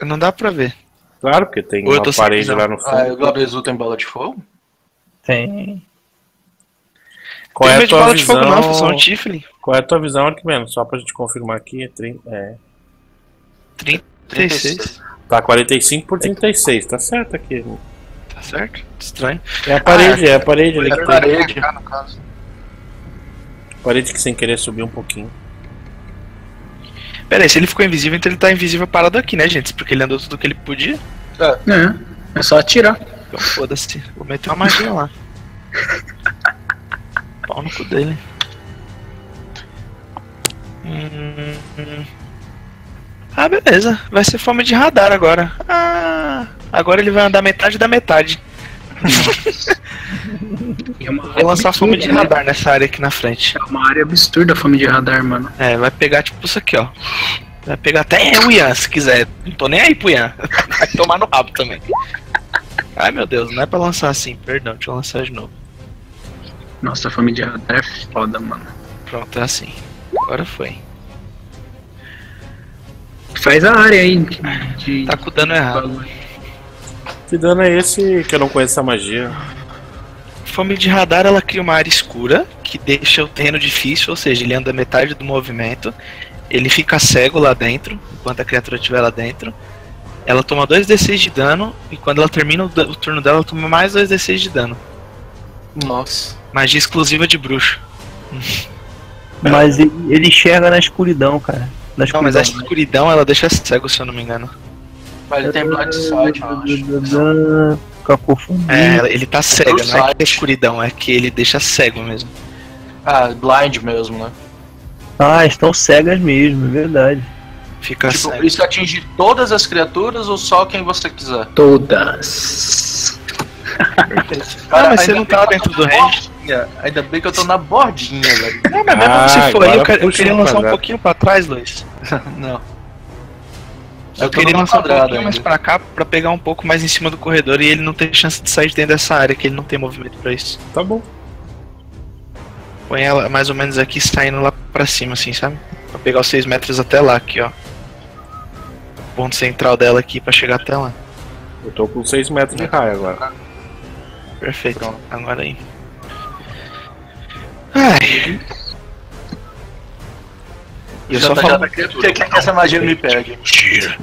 Não dá pra ver. Claro, porque tem uma parede lá no fundo. Ah, o Glabrezu tem bola de fogo? Tem. Qual tem é a tua visão? De fogo, não, só um tifle. Qual é a tua visão, Arquimedo? Só pra gente confirmar aqui, é 30. É. 36. Tá 45 por 36, tá certo aqui. Tá certo? Estranho. É a parede, ah, é a parede ali. É a parede. Cá, no caso. Parede que sem querer subiu um pouquinho. Pera aí, se ele ficou invisível, então ele tá invisível parado aqui, né, gente? Porque ele andou tudo que ele podia. É, é, é só atirar. Então foda-se, vou meter uma magia lá. Pau no cu dele. Hum, hum. Ah, beleza. Vai ser fome de radar agora. Ah, agora ele vai andar metade da metade. é Vou lançar fome de né? radar nessa área aqui na frente. É uma área absurda a fome de radar, mano. É, vai pegar tipo isso aqui, ó. Vai pegar até o Ian, se quiser. Não tô nem aí pro Ian. Vai tomar no rabo também. Ai meu Deus, não é pra lançar assim, perdão, deixa eu lançar de novo. Nossa, a fome de radar é foda, mano. Pronto, é assim. Agora foi. Faz a área aí. De... Tá com dano errado. Que dano é esse que eu não conheço essa magia? Fome de radar ela cria uma área escura que deixa o terreno difícil, ou seja, ele anda metade do movimento. Ele fica cego lá dentro, enquanto a criatura estiver lá dentro. Ela toma 2d6 de dano e quando ela termina o, o turno dela, ela toma mais 2d6 de dano. Nossa. Magia exclusiva de bruxo. Mas ele, ele enxerga na escuridão, cara. Na escuridão, não, mas a escuridão ela deixa cego, se eu não me engano. Mas ele tem blind sight, eu acho. Cacofonia. É, ele tá cego, não é que é escuridão, é que ele deixa cego mesmo. Ah, blind mesmo, né? Ah, estão cegas mesmo, é verdade. Fica tipo, cego. Isso atinge todas as criaturas ou só quem você quiser? Todas. Cara, ah, mas você não tá dentro do range. Ainda bem que eu tô na bordinha, velho. Não, mas mesmo ah, se for aí, eu, eu queria lançar um pouquinho pra trás, Luiz. não. Eu, eu queria lançar um pouquinho mais pra cá pra pegar um pouco mais em cima do corredor e ele não ter chance de sair de dentro dessa área, que ele não tem movimento pra isso. Tá bom. Põe ela mais ou menos aqui saindo lá pra cima, assim, sabe? Pra pegar os 6 metros até lá, aqui, ó. O ponto central dela aqui pra chegar até lá. Eu tô com 6 metros de raio agora. Perfeito. Pronto. Agora aí. Ai. E eu só tá falo. que, que essa magia não me pegue. Mentira.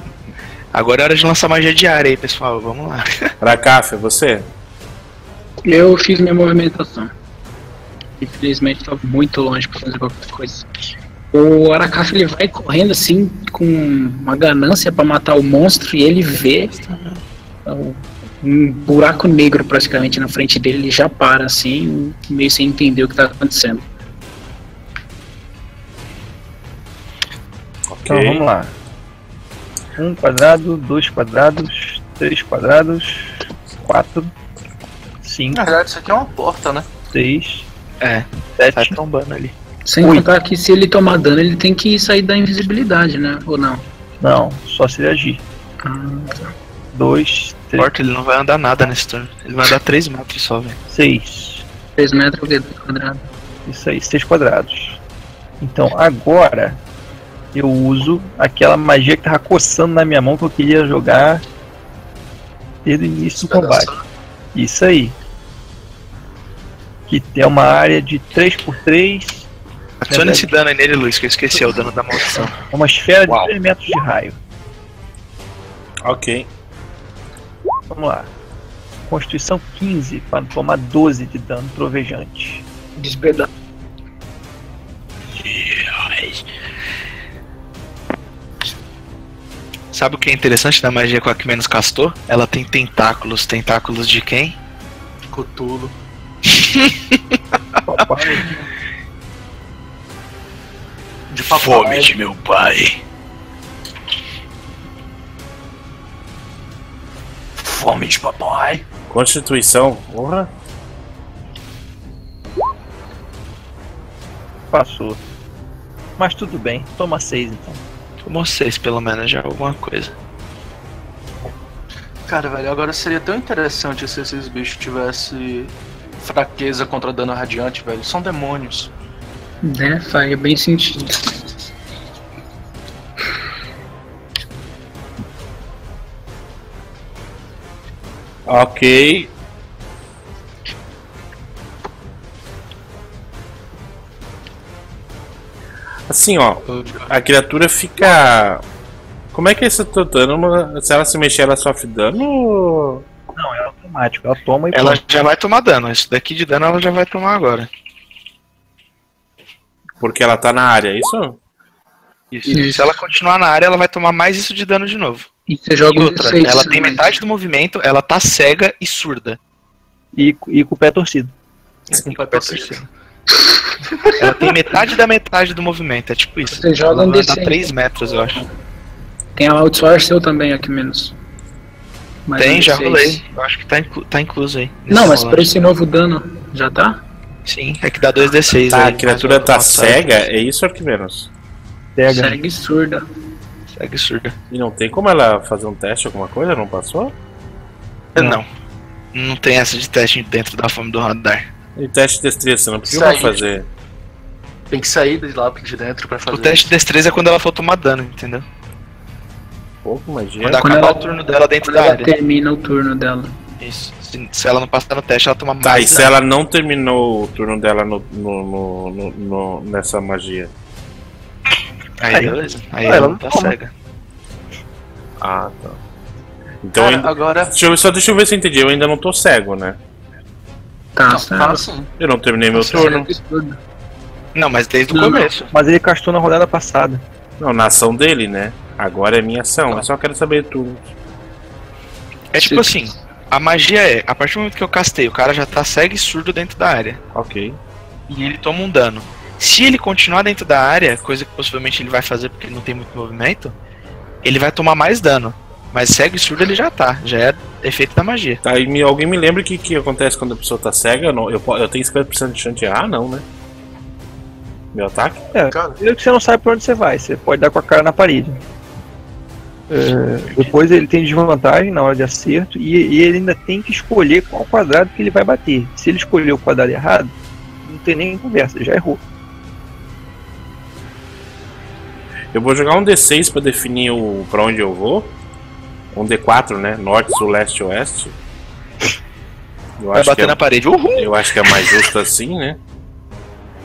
Agora é hora de lançar magia diária aí, pessoal. Vamos lá. Rakaf, é você? Eu fiz minha movimentação. Infelizmente estava muito longe para fazer qualquer coisa. O Arakaf ele vai correndo assim com uma ganância para matar o monstro e ele vê um buraco negro praticamente na frente dele, ele já para assim, meio sem entender o que está acontecendo. Então vamos lá. Um quadrado, dois quadrados, três quadrados, quatro, cinco. Na verdade, isso aqui é uma porta, né? Seis. É, sete. Tá tombando ali. Sem Oito. contar que se ele tomar dano, ele tem que sair da invisibilidade, né? Ou não? Não, só se ele agir. Ah, tá. Dois. Porta, ele não vai andar nada nesse turno. Ele vai andar 3 metros só, velho. Seis. 3 metros o quê? 2 quadrados. Isso aí, 6 quadrados. Então agora eu uso aquela magia que tava coçando na minha mão que eu queria jogar desde o início do combate. Isso aí. Que tem uma área de 3x3. Adiciona esse dano aí nele, Luiz, que eu esqueci, é o dano da maldição. É uma esfera Uau. de 3 metros de raio. Ok. Vamos lá. Constituição 15 para tomar 12 de dano trovejante. Despedaço. Sabe o que é interessante da magia com a que menos castou? Ela tem tentáculos. Tentáculos de quem? Cotulo. de fome de meu pai. Fome de papai. Constituição, porra. Passou. Mas tudo bem, toma seis então. Tomou seis pelo menos já, alguma coisa. Cara, velho, agora seria tão interessante se esses bichos tivessem fraqueza contra dano radiante, velho. São demônios. Né, faria bem sentido. Ok. Assim, ó, a criatura fica. Como é que é esse dano? Se ela se mexer, ela sofre dano? Não, é automático. Ela toma e. Ela já vai tomar dano. Isso daqui de dano ela já vai tomar agora. Porque ela tá na área, é isso? Isso. isso. Se ela continuar na área, ela vai tomar mais isso de dano de novo. E você joga e outra, ela tem metade do movimento, ela tá cega e surda. E, e com o pé torcido. com o pé torcido. Ela tem metade da metade do movimento, é tipo isso. Você joga um D100. 3 metros, eu acho. Tem a Outsource seu também aqui menos. Mais tem, um já rolei. Eu acho que tá, inclu tá incluso aí. Não, mas pra esse novo dano, já tá? Sim, é que dá 2d6 tá, aí. A criatura tá cega, é isso ou que menos? Cega. Segue surda. Segue surda. E não tem como ela fazer um teste, alguma coisa? Não passou? Não. Não, não tem essa de teste dentro da fome do radar. E teste de destreza, não precisa fazer. Tem que sair de lá de dentro pra fazer. O teste de destreza é quando ela for tomar dano, entendeu? Pouco, magia. Quando, quando acabar ela, o turno dela dentro da ela área. termina o turno dela. Isso. Se, se, ela não passar no teste, ela toma mais. Tá, e se ela não terminou o turno dela no, no, no, no nessa magia? Aí, aí beleza. Aí ela, ela não tá toma. cega. Ah, tá. Então, Cara, agora. Deixa eu, só deixa eu ver se eu entendi. Eu ainda não tô cego, né? Tá, não, tá assim. Eu não terminei meu turno. Não, mas desde o começo. Mas ele castou na rodada passada. Não, na ação dele, né? Agora é minha ação, eu só quero saber tudo. É tipo assim, a magia é, a partir do momento que eu castei, o cara já tá cego e surdo dentro da área. Ok. E ele toma um dano. Se ele continuar dentro da área, coisa que possivelmente ele vai fazer porque ele não tem muito movimento, ele vai tomar mais dano. Mas cego e surdo ele já tá, já é efeito da magia. Tá, e me, alguém me lembra o que, que acontece quando a pessoa tá cega? Não, eu, eu tenho 50% de chance de errar? Não, né? Meu ataque? É, cara. que você não sabe por onde você vai, você pode dar com a cara na parede. É, depois ele tem desvantagem na hora de acerto e, e, ele ainda tem que escolher qual quadrado que ele vai bater. Se ele escolher o quadrado errado, não tem nem conversa, já errou. Eu vou jogar um D6 para definir o para onde eu vou. Um D4, né? Norte, sul, leste, oeste. Eu Vai bater é, na parede. Uhul! Eu acho que é mais justo assim, né?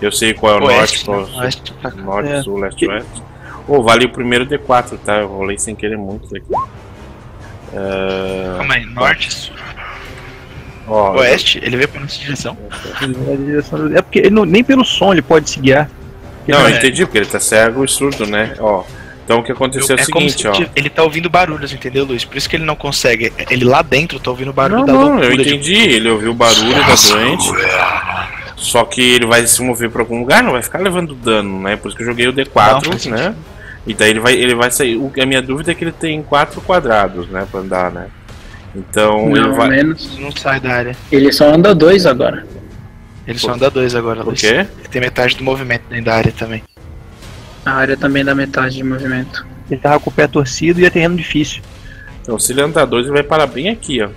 Eu sei qual é o oeste, norte, qual, oeste, norte, é. sul, leste, oeste. Ô, oh, vale o primeiro D4, tá? Eu rolei sem querer muito aqui. Uh... Calma aí, norte, sul. Oh, oeste, eu... ele veio pra nossa direção. É porque ele não, nem pelo som ele pode se guiar. Não, eu entendi, porque ele tá cego e surdo, né? Ó. Então o que aconteceu é, é o seguinte, ó. Ele tá ouvindo barulhos, entendeu, Luiz? Por isso que ele não consegue. Ele lá dentro tá ouvindo barulho não, da não, Eu entendi, de... ele ouviu o barulho da doente. Só que ele vai se mover pra algum lugar, não vai ficar levando dano, né? Por isso que eu joguei o D4, não, né? E daí ele vai, ele vai sair. O, a minha dúvida é que ele tem quatro quadrados, né? Pra andar, né? Então não, ele vai. Menos. Não sai da área. Ele só anda dois agora. Ele só anda dois agora, Por quê? Ele tem metade do movimento dentro da área também. A área também dá metade de movimento. Ele tava com o pé torcido e é terreno difícil. Então, se ele andar dois, ele vai parar bem aqui, ó.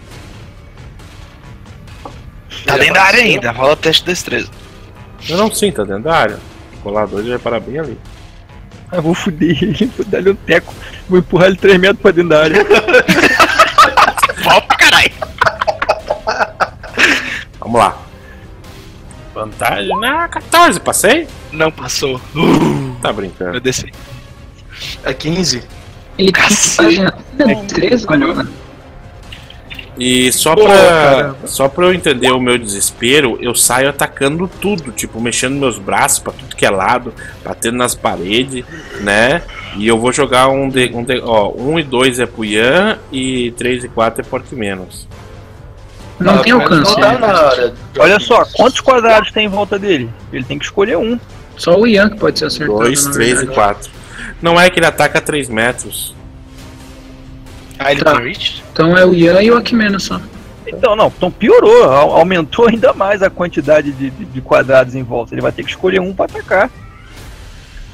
Tá dentro da área ainda, rola o teste de destreza. Eu não sim, tá dentro da área. Rolar dois, ele vai parar bem ali. Ah, vou fuder ele, vou dar-lhe um teco. Vou empurrar ele 3 metros pra dentro da área. Volta, caralho! Vamos lá. Vantagem na 14, passei? Não passou. Uh, tá brincando. Eu desci. É 15? Ele página 13, olha. E só pra, só pra eu entender o meu desespero, eu saio atacando tudo, tipo, mexendo meus braços pra tudo que é lado, batendo nas paredes, né? E eu vou jogar um de. Um de ó, 1 um e 2 é pro Ian e 3 e 4 é Porco menos. Não ah, tem alcance. Não né? Olha só, quantos quadrados tem em volta dele? Ele tem que escolher um. Só o Ian que pode ser acertado. 2, 3 e 4. Não é que ele ataca a 3 metros. Ah, ele tá. tem reach? Então é o Ian e o Akimeno só. Então, não, então piorou, aumentou ainda mais a quantidade de, de, de quadrados em volta. Ele vai ter que escolher um para atacar.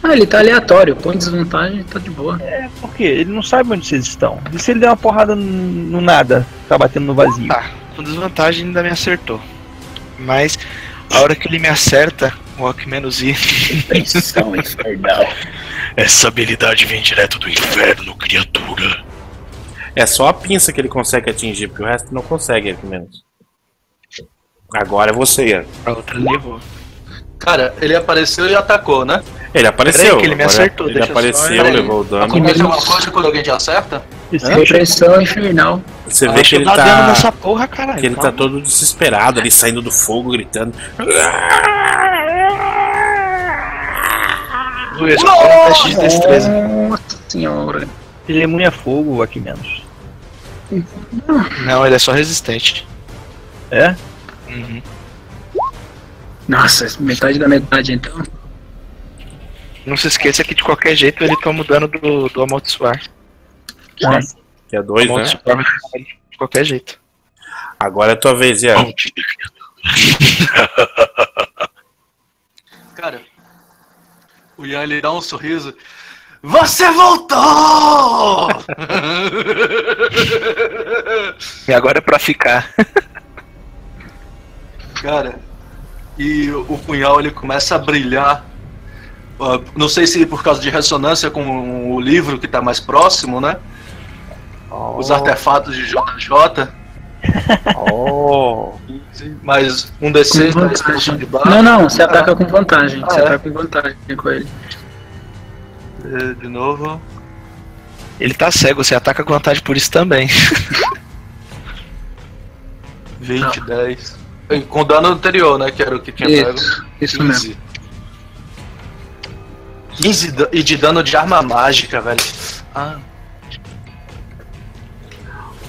Ah, ele tá aleatório, põe desvantagem tá de boa. É, porque ele não sabe onde vocês estão. E se ele der uma porrada no, no nada, tá batendo no vazio? Tá, com desvantagem ainda me acertou. Mas a hora que ele me acerta, o Rock menos I. Infernal. Essa habilidade vem direto do inferno, criatura. É só a pinça que ele consegue atingir, porque o resto não consegue, aqui menos. Agora é você, Ian. A outra levou. Cara, ele apareceu e atacou, né? Ele apareceu. que ele me acertou. Ele apareceu, levou o dano. Acontece uma coisa quando alguém te acerta? Repressão infernal. Você vê que ele tá. Nessa porra, caralho, que ele tá todo desesperado ali, saindo do fogo, gritando. Luiz, Nossa, de destreza. Nossa senhora. Ele é imune a fogo aqui menos. Não, ele é só resistente. É? Uhum. Nossa, metade da metade então. Não se esqueça que de qualquer jeito ele toma o dano do, do amaldiçoar. Nossa. Que é dois, né? De qualquer jeito. Agora é tua vez, Ian. Cara, o Ian ele dá um sorriso. Você voltou! e agora é pra ficar. Cara, e o punhal ele começa a brilhar. Uh, não sei se por causa de ressonância com o livro que está mais próximo, né? Oh. Os artefatos de JJ. Oh. Mas um D6 da de barra. Não, não, você ataca com vantagem. Ah, você é? ataca com vantagem com ele. De novo. Ele tá cego, você ataca com vantagem por isso também. 20, 10. Com dano anterior, né? Que era o que tinha isso, pego. Isso 15. mesmo. 15 e de dano de arma mágica, velho. Ah.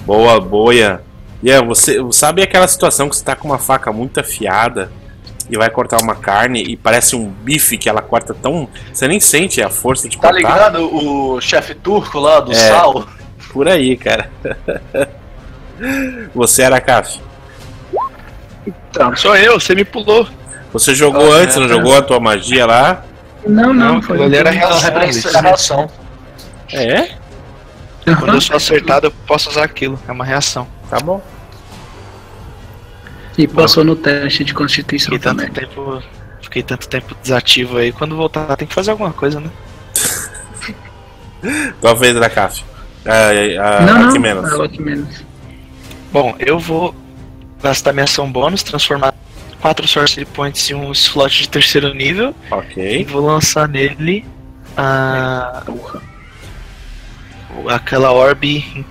Boa, boia. E yeah, você sabe aquela situação que você tá com uma faca muito afiada e vai cortar uma carne e parece um bife que ela corta tão. Você nem sente a força de tá cortar. Tá ligado o chefe turco lá do é, sal? Por aí, cara. você era Caf. Então, sou eu, você me pulou. Você jogou ah, antes, é, não é. jogou a tua magia lá? Não, não, não foi. Ele era reação. É? Uhum. Quando eu sou acertado, eu posso usar aquilo. É uma reação. Tá bom. E passou no teste de constituição fiquei também. Tanto tempo, fiquei tanto tempo desativo aí. Quando voltar, tem que fazer alguma coisa, né? Tua vez, Dracaf. É, é, não, não, menos. Aqui menos. Bom, eu vou gastar minha ação bônus, transformar 4 Sorcery Points em um slot de terceiro nível. Ok. E vou lançar nele a. aquela orb em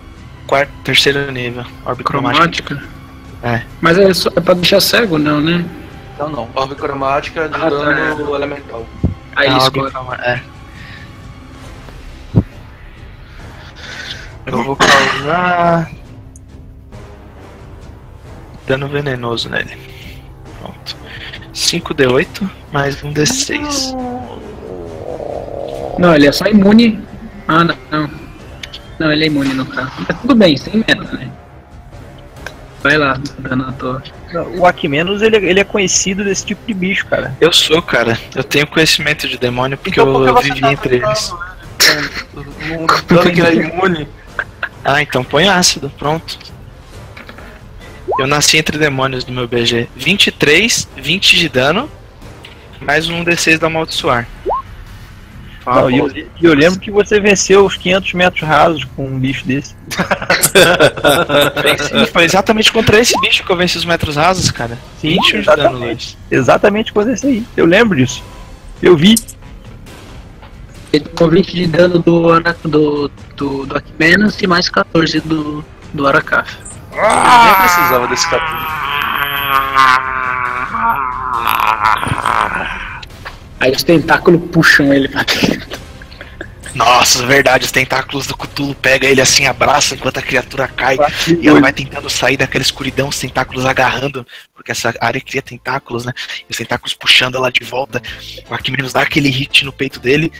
quarto, terceiro nível. Orb cromática. cromática. É. Mas é, só, é pra deixar cego, não, né? Não, não. Orbe cromática de ah, dano tá. elemental. Aí ele escolhe. É. Eu vou causar dano venenoso nele. Pronto. 5d8 mais um d6. Não, ele é só imune. Ah, não. Não, não ele é imune no caso. Mas tudo bem, sem meta, né? Vai lá, dando a tua. O Akimenos, ele, ele é conhecido desse tipo de bicho, cara. Eu sou, cara. Eu tenho conhecimento de demônio porque então, eu vivi tá entre eles. Dando que é imune. Ah, então põe ácido, pronto. Eu nasci entre demônios do meu BG. 23, 20 de dano, mais um D6 da amaldiçoar. Não, e eu, eu, lembro que você venceu os 500 metros rasos com um bicho desse. Sim, foi exatamente contra esse bicho que eu venci os metros rasos, cara. Sim, exatamente. Exatamente contra esse aí. Eu lembro disso. Eu vi. Ele tomou 20 de dano do, do, do, do Arquimenos e mais 14 do, do Aracaf. Ah! Nem precisava desse capítulo. Aí os tentáculos puxam ele pra dentro. Nossa, verdade, os tentáculos do Cthulhu pega ele assim, abraça enquanto a criatura cai e ela vai tentando sair daquela escuridão, os tentáculos agarrando, porque essa área cria tentáculos, né? E os tentáculos puxando ela de volta. O Arquimedes dá aquele hit no peito dele.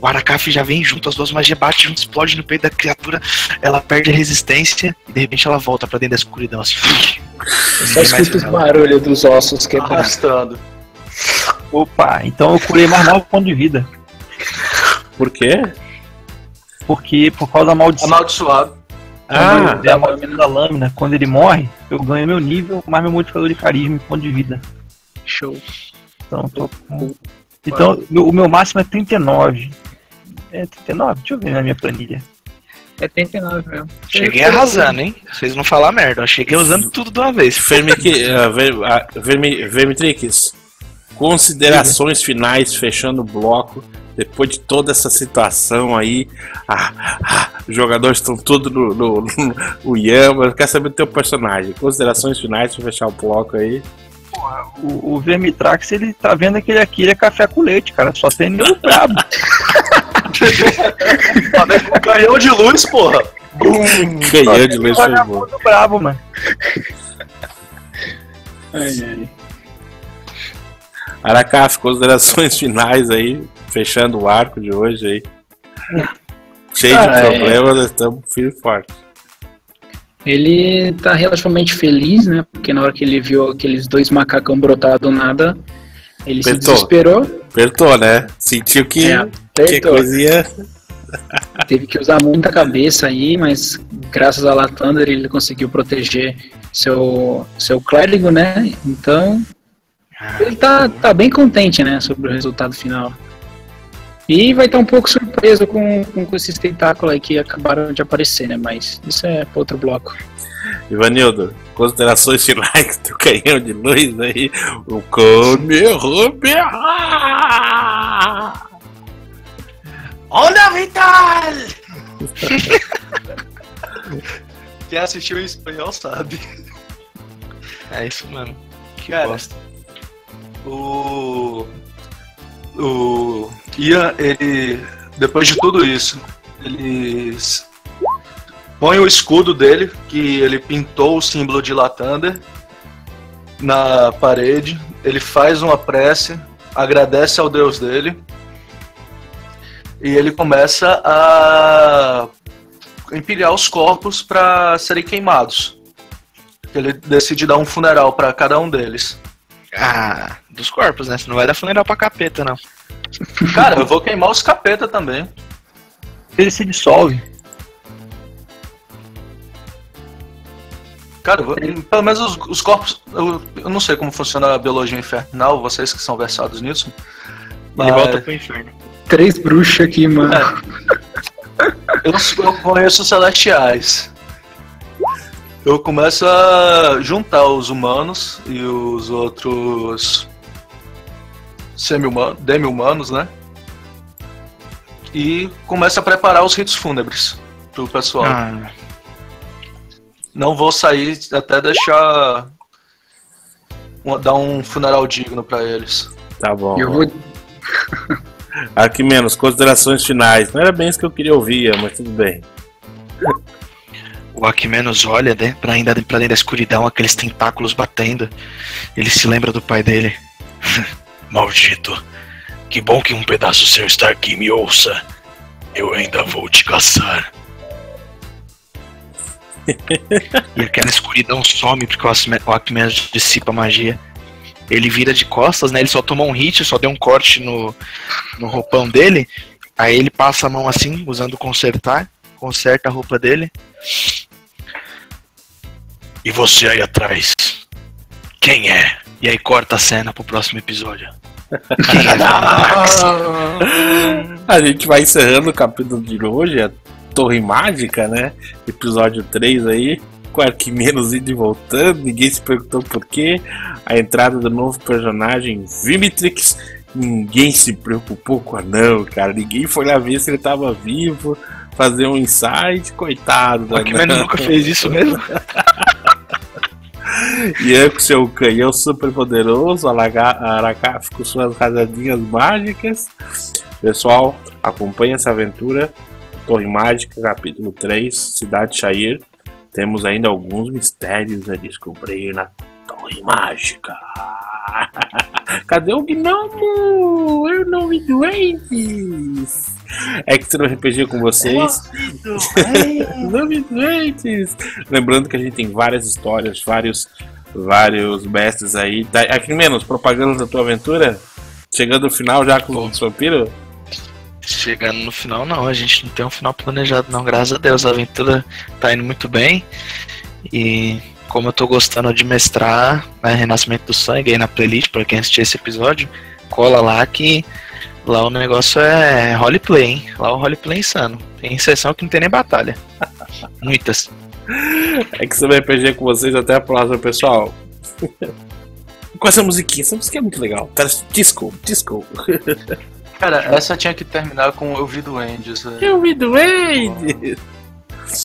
O Aracaf já vem junto, as duas magias batem junto, explode no peito da criatura, ela perde a resistência e de repente ela volta pra dentro da escuridão assim. Só escuta os barulhos dos ossos quebrando. Arrastando. Opa, então eu curei mais 9 pontos de vida. Por quê? Porque por causa da maldição. Amaldiçoado. Ah, é a maldição da lâmina. Quando ele morre, eu ganho meu nível mais meu modificador de carisma e ponto de vida. Show. Então, tô com... então meu- o meu máximo é 39. É 39? Deixa eu ver na minha planilha. É 39 mesmo. Cheguei arrasando, hein? Vocês não falar merda, eu cheguei usando tudo de uma vez. Vermique, uh, ver, ah, Vermi- Vermitrix, considerações finais fechando o bloco. Depois de toda essa situação aí, ah, ah, os jogadores estão tudo no, no, no o Yama. Eu quero saber do teu personagem. Considerações finais pra fechar o bloco aí. O, o Vermitrax, ele tá vendo aquele aqui, ele é café com leite, cara. Só tem nego brabo. Ganhou de luz, porra. Ganhou de luz foi bom. Brabo, mano. Ai, ai. Aracaf, considerações finais aí, fechando o arco de hoje aí. Cheio de Ah, é. problemas, nós estamos firme e forte. Ele tá relativamente feliz, né? Porque na hora que ele viu aqueles dois macacão brotar do nada, ele se Apertou. desesperou. Apertou, né? Sentiu que, É, que a apertou. coisinha. Teve que usar muita cabeça aí, mas graças a Latander ele conseguiu proteger seu, seu clérigo, né? Então ele tá, tá bem contente, né? Sobre o resultado final. E vai estar um pouco surpreso com, com, com esses tentáculos aí que acabaram de aparecer, né? Mas isso é pra outro bloco. Ivanildo, considerações finais do canhão de luz aí. O Kamehameha! Olha, Vital! Quem assistiu em espanhol sabe. É isso, mano. Que Cara, bosta. O. O. Ian, ele. Depois de tudo isso, ele. Põe o escudo dele, que ele pintou o símbolo de Latander, na parede. Ele faz uma prece, agradece ao deus dele. E ele começa a empilhar os corpos para serem queimados. Ele decide dar um funeral para cada um deles. Ah, dos corpos, né? Você não vai dar funeral pra capeta, não. Cara, eu vou queimar os capeta também. Ele se dissolve. Cara, eu vou- pelo menos os, os corpos. Eu, eu não sei como funciona a biologia infernal, vocês que são versados nisso. Ele mas volta pro inferno. Três bruxas aqui, mano. eu, eu conheço os celestiais. Eu começo a juntar os humanos e os outros semi-humanos, demi-humanos, né? E começo a preparar os ritos fúnebres pro pessoal. Ah, Não vou sair até deixar dar um funeral digno pra eles. Tá bom. Eu vou. Aqui menos, considerações finais. Não era bem isso que eu queria ouvir, mas tudo bem. o Aquimenos olha né, pra, ainda, pra dentro da escuridão, aqueles tentáculos batendo. Ele se lembra do pai dele. Maldito. Que bom que um pedaço seu está aqui, me ouça. Eu ainda vou te caçar. e aquela escuridão some porque o Aquimenos dissipa a magia. Ele vira de costas, né? Ele só tomou um hit, só deu um corte no, no roupão dele. Aí ele passa a mão assim, usando consertar, conserta a roupa dele. E você aí atrás? Quem é? E aí corta a cena pro próximo episódio. A gente vai encerrando o capítulo de hoje, a Torre Mágica, né? Episódio 3 aí, com Arquimenos indo e voltando, ninguém se perguntou por quê. A entrada do novo personagem Vimitrix, Ninguém se preocupou com o anão, cara. Ninguém foi lá ver se ele tava vivo, fazer um insight, coitado. O Pac-Man nunca fez isso mesmo. Ian com seu canhão super poderoso, Aracaf com suas rajadinhas mágicas. Pessoal, acompanhe essa aventura. Torre Mágica, capítulo 3, Cidade Shair. Temos ainda alguns mistérios a descobrir na Torre Mágica. Cadê o gnomo? Eu não me doentes. Extra RPG com vocês. não me doentes. Lembrando que a gente tem várias histórias, vários, vários mestres aí. Aqui menos, propaganda da tua aventura. Chegando no final já com o vampiro. Chegando no final, não. A gente não tem um final planejado, não. Graças a Deus, a aventura tá indo muito bem. E como eu tô gostando de mestrar né, Renascimento do Sangue aí na playlist, para quem assistir esse episódio, cola lá que lá o negócio é roleplay, hein? Lá o roleplay é insano. Tem sessão que não tem nem batalha. Muitas. É que você vai RPG com vocês. Até a próxima, pessoal. com essa musiquinha. Essa música é muito legal. Disco, disco. Cara, essa tinha que terminar com Eu Vi Duendes. Eu Vi Duendes!